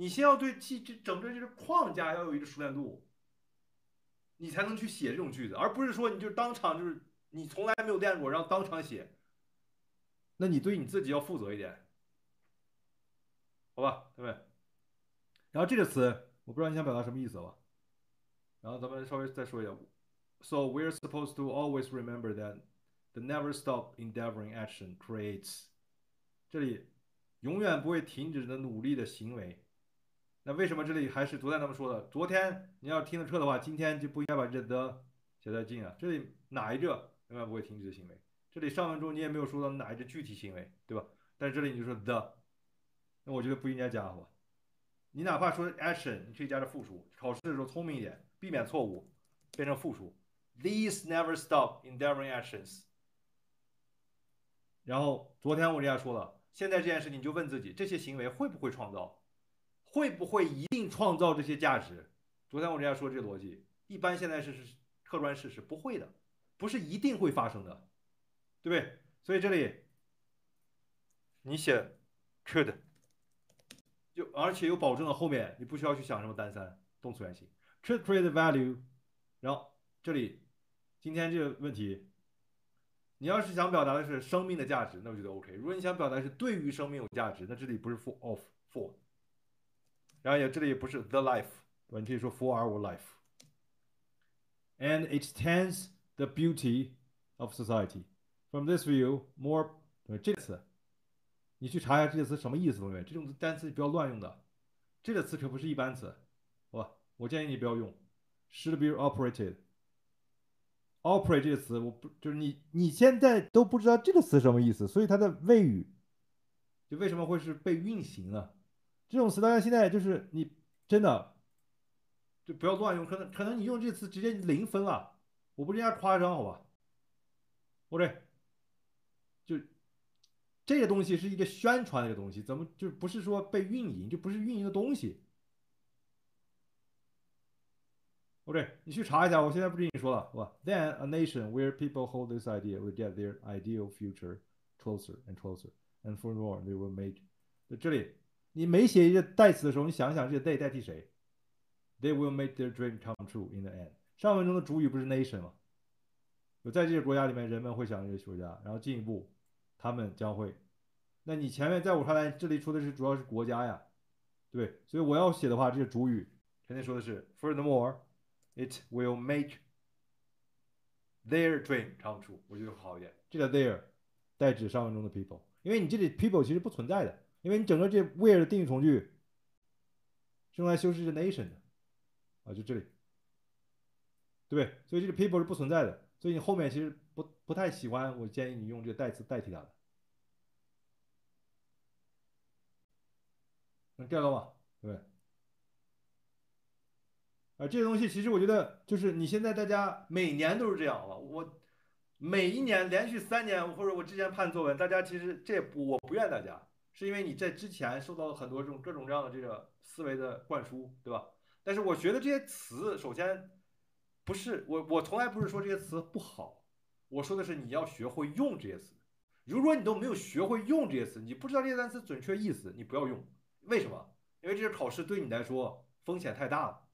你先要对这这整个这个框架要有一个熟练度，你才能去写这种句子，而不是说你就当场就是你从来没有练过，然后当场写。那你对你自己要负责一点，好吧，对不对？然后这个词我不知道你想表达什么意思吧？然后咱们稍微再说一下。So we're supposed to always remember that the never stop endeavoring action creates。这里永远不会停止的努力的行为。那为什么这里还是昨天他们说的？昨天你要听的课的话，今天就不应该把这 the 写在进啊。这里哪一个永远不会停止的行为？这里上文中你也没有说到哪一个具体行为，对吧？但是这里你就说 the，那我觉得不应该加，好吧？你哪怕说 action，你可以加上复数。考试的时候聪明一点，避免错误，变成复数。These never stop endeavoring actions。然后昨天我人家说了，现在这件事你就问自己，这些行为会不会创造？会不会一定创造这些价值？昨天我人家说这个逻辑，一般现在是是客观事实，不会的，不是一定会发生的，对不对？所以这里你写 could。就而且又保证了后面你不需要去想什么单三动词原形，could create value。然后这里今天这个问题，你要是想表达的是生命的价值，那我觉得 OK。如果你想表达是对于生命有价值，那这里不是 for of for，然后也这里也不是 the life，对吧？你可以说 for our life。And extends the beauty of society. From this view, more 这个词。你去查一下这个词什么意思，同学们，这种单词不要乱用的，这个词可不是一般词，好吧？我建议你不要用，should be operated。operate 这个词，我不就是你你现在都不知道这个词什么意思，所以它的谓语就为什么会是被运行呢？这种词大家现在就是你真的就不要乱用，可能可能你用这个词直接零分了，我不是人家夸张，好吧？OK，就。这个东西是一个宣传的一个东西，怎么就不是说被运营，就不是运营的东西？OK，你去查一下，我现在不跟你说了，好吧？Then a nation where people hold this idea will get their ideal future closer and closer, and for more they will make。这里你没写一个代词的时候，你想想这个 they 代替谁？They will make their dream come true in the end。上文中的主语不是 nation 吗？有在这个国家里面，人们会想这个国家，然后进一步。他们将会，那你前面在我看来，这里说的是主要是国家呀，对，所以我要写的话，这个主语肯定说的是 Furthermore, it will make their dream come true，我觉得好一点。这个 their 代指上文中的 people，因为你这里 people 其实不存在的，因为你整个这 where 的定语从句是用来修饰这 nation 的啊，就这里，对不对？所以这个 people 是不存在的，所以你后面其实不。不太喜欢，我建议你用这个代词代替它的。能 get 到吗？对。啊，这些东西其实我觉得就是你现在大家每年都是这样了，我每一年连续三年，或者我之前判作文，大家其实这不我不怨大家，是因为你在之前受到了很多这种各种各样的这个思维的灌输，对吧？但是我觉得这些词，首先不是我我从来不是说这些词不好，我说的是你要学会用这些词。如果你都没有学会用这些词，你不知道这些单词准确意思，你不要用。为什么？因为这些考试对你来说风险太大了。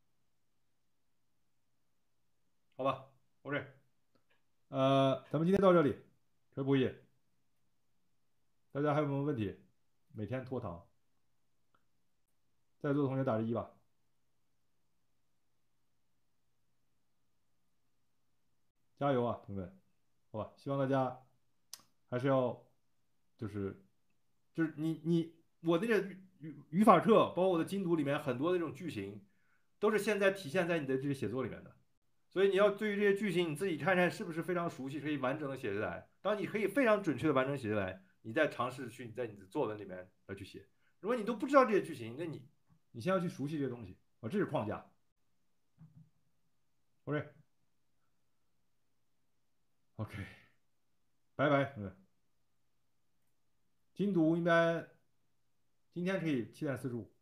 好吧，OK，呃，咱们今天到这里，特别不易。大家还有没有问题？每天拖堂，在座的同学打个一吧。加油啊，同学们！好吧，希望大家还是要，就是就是你你我那个语语法课，包括我的精读里面很多的这种句型，都是现在体现在你的这个写作里面的。所以你要对于这些句型，你自己看看是不是非常熟悉，可以完整的写下来。当你可以非常准确的完整写下来，你再尝试去你在你的作文里面要去写。如果你都不知道这些句型，那你你先要去熟悉这些东西啊，这是框架。OK，OK，拜拜，嗯。精读应该今天可以七点四十五。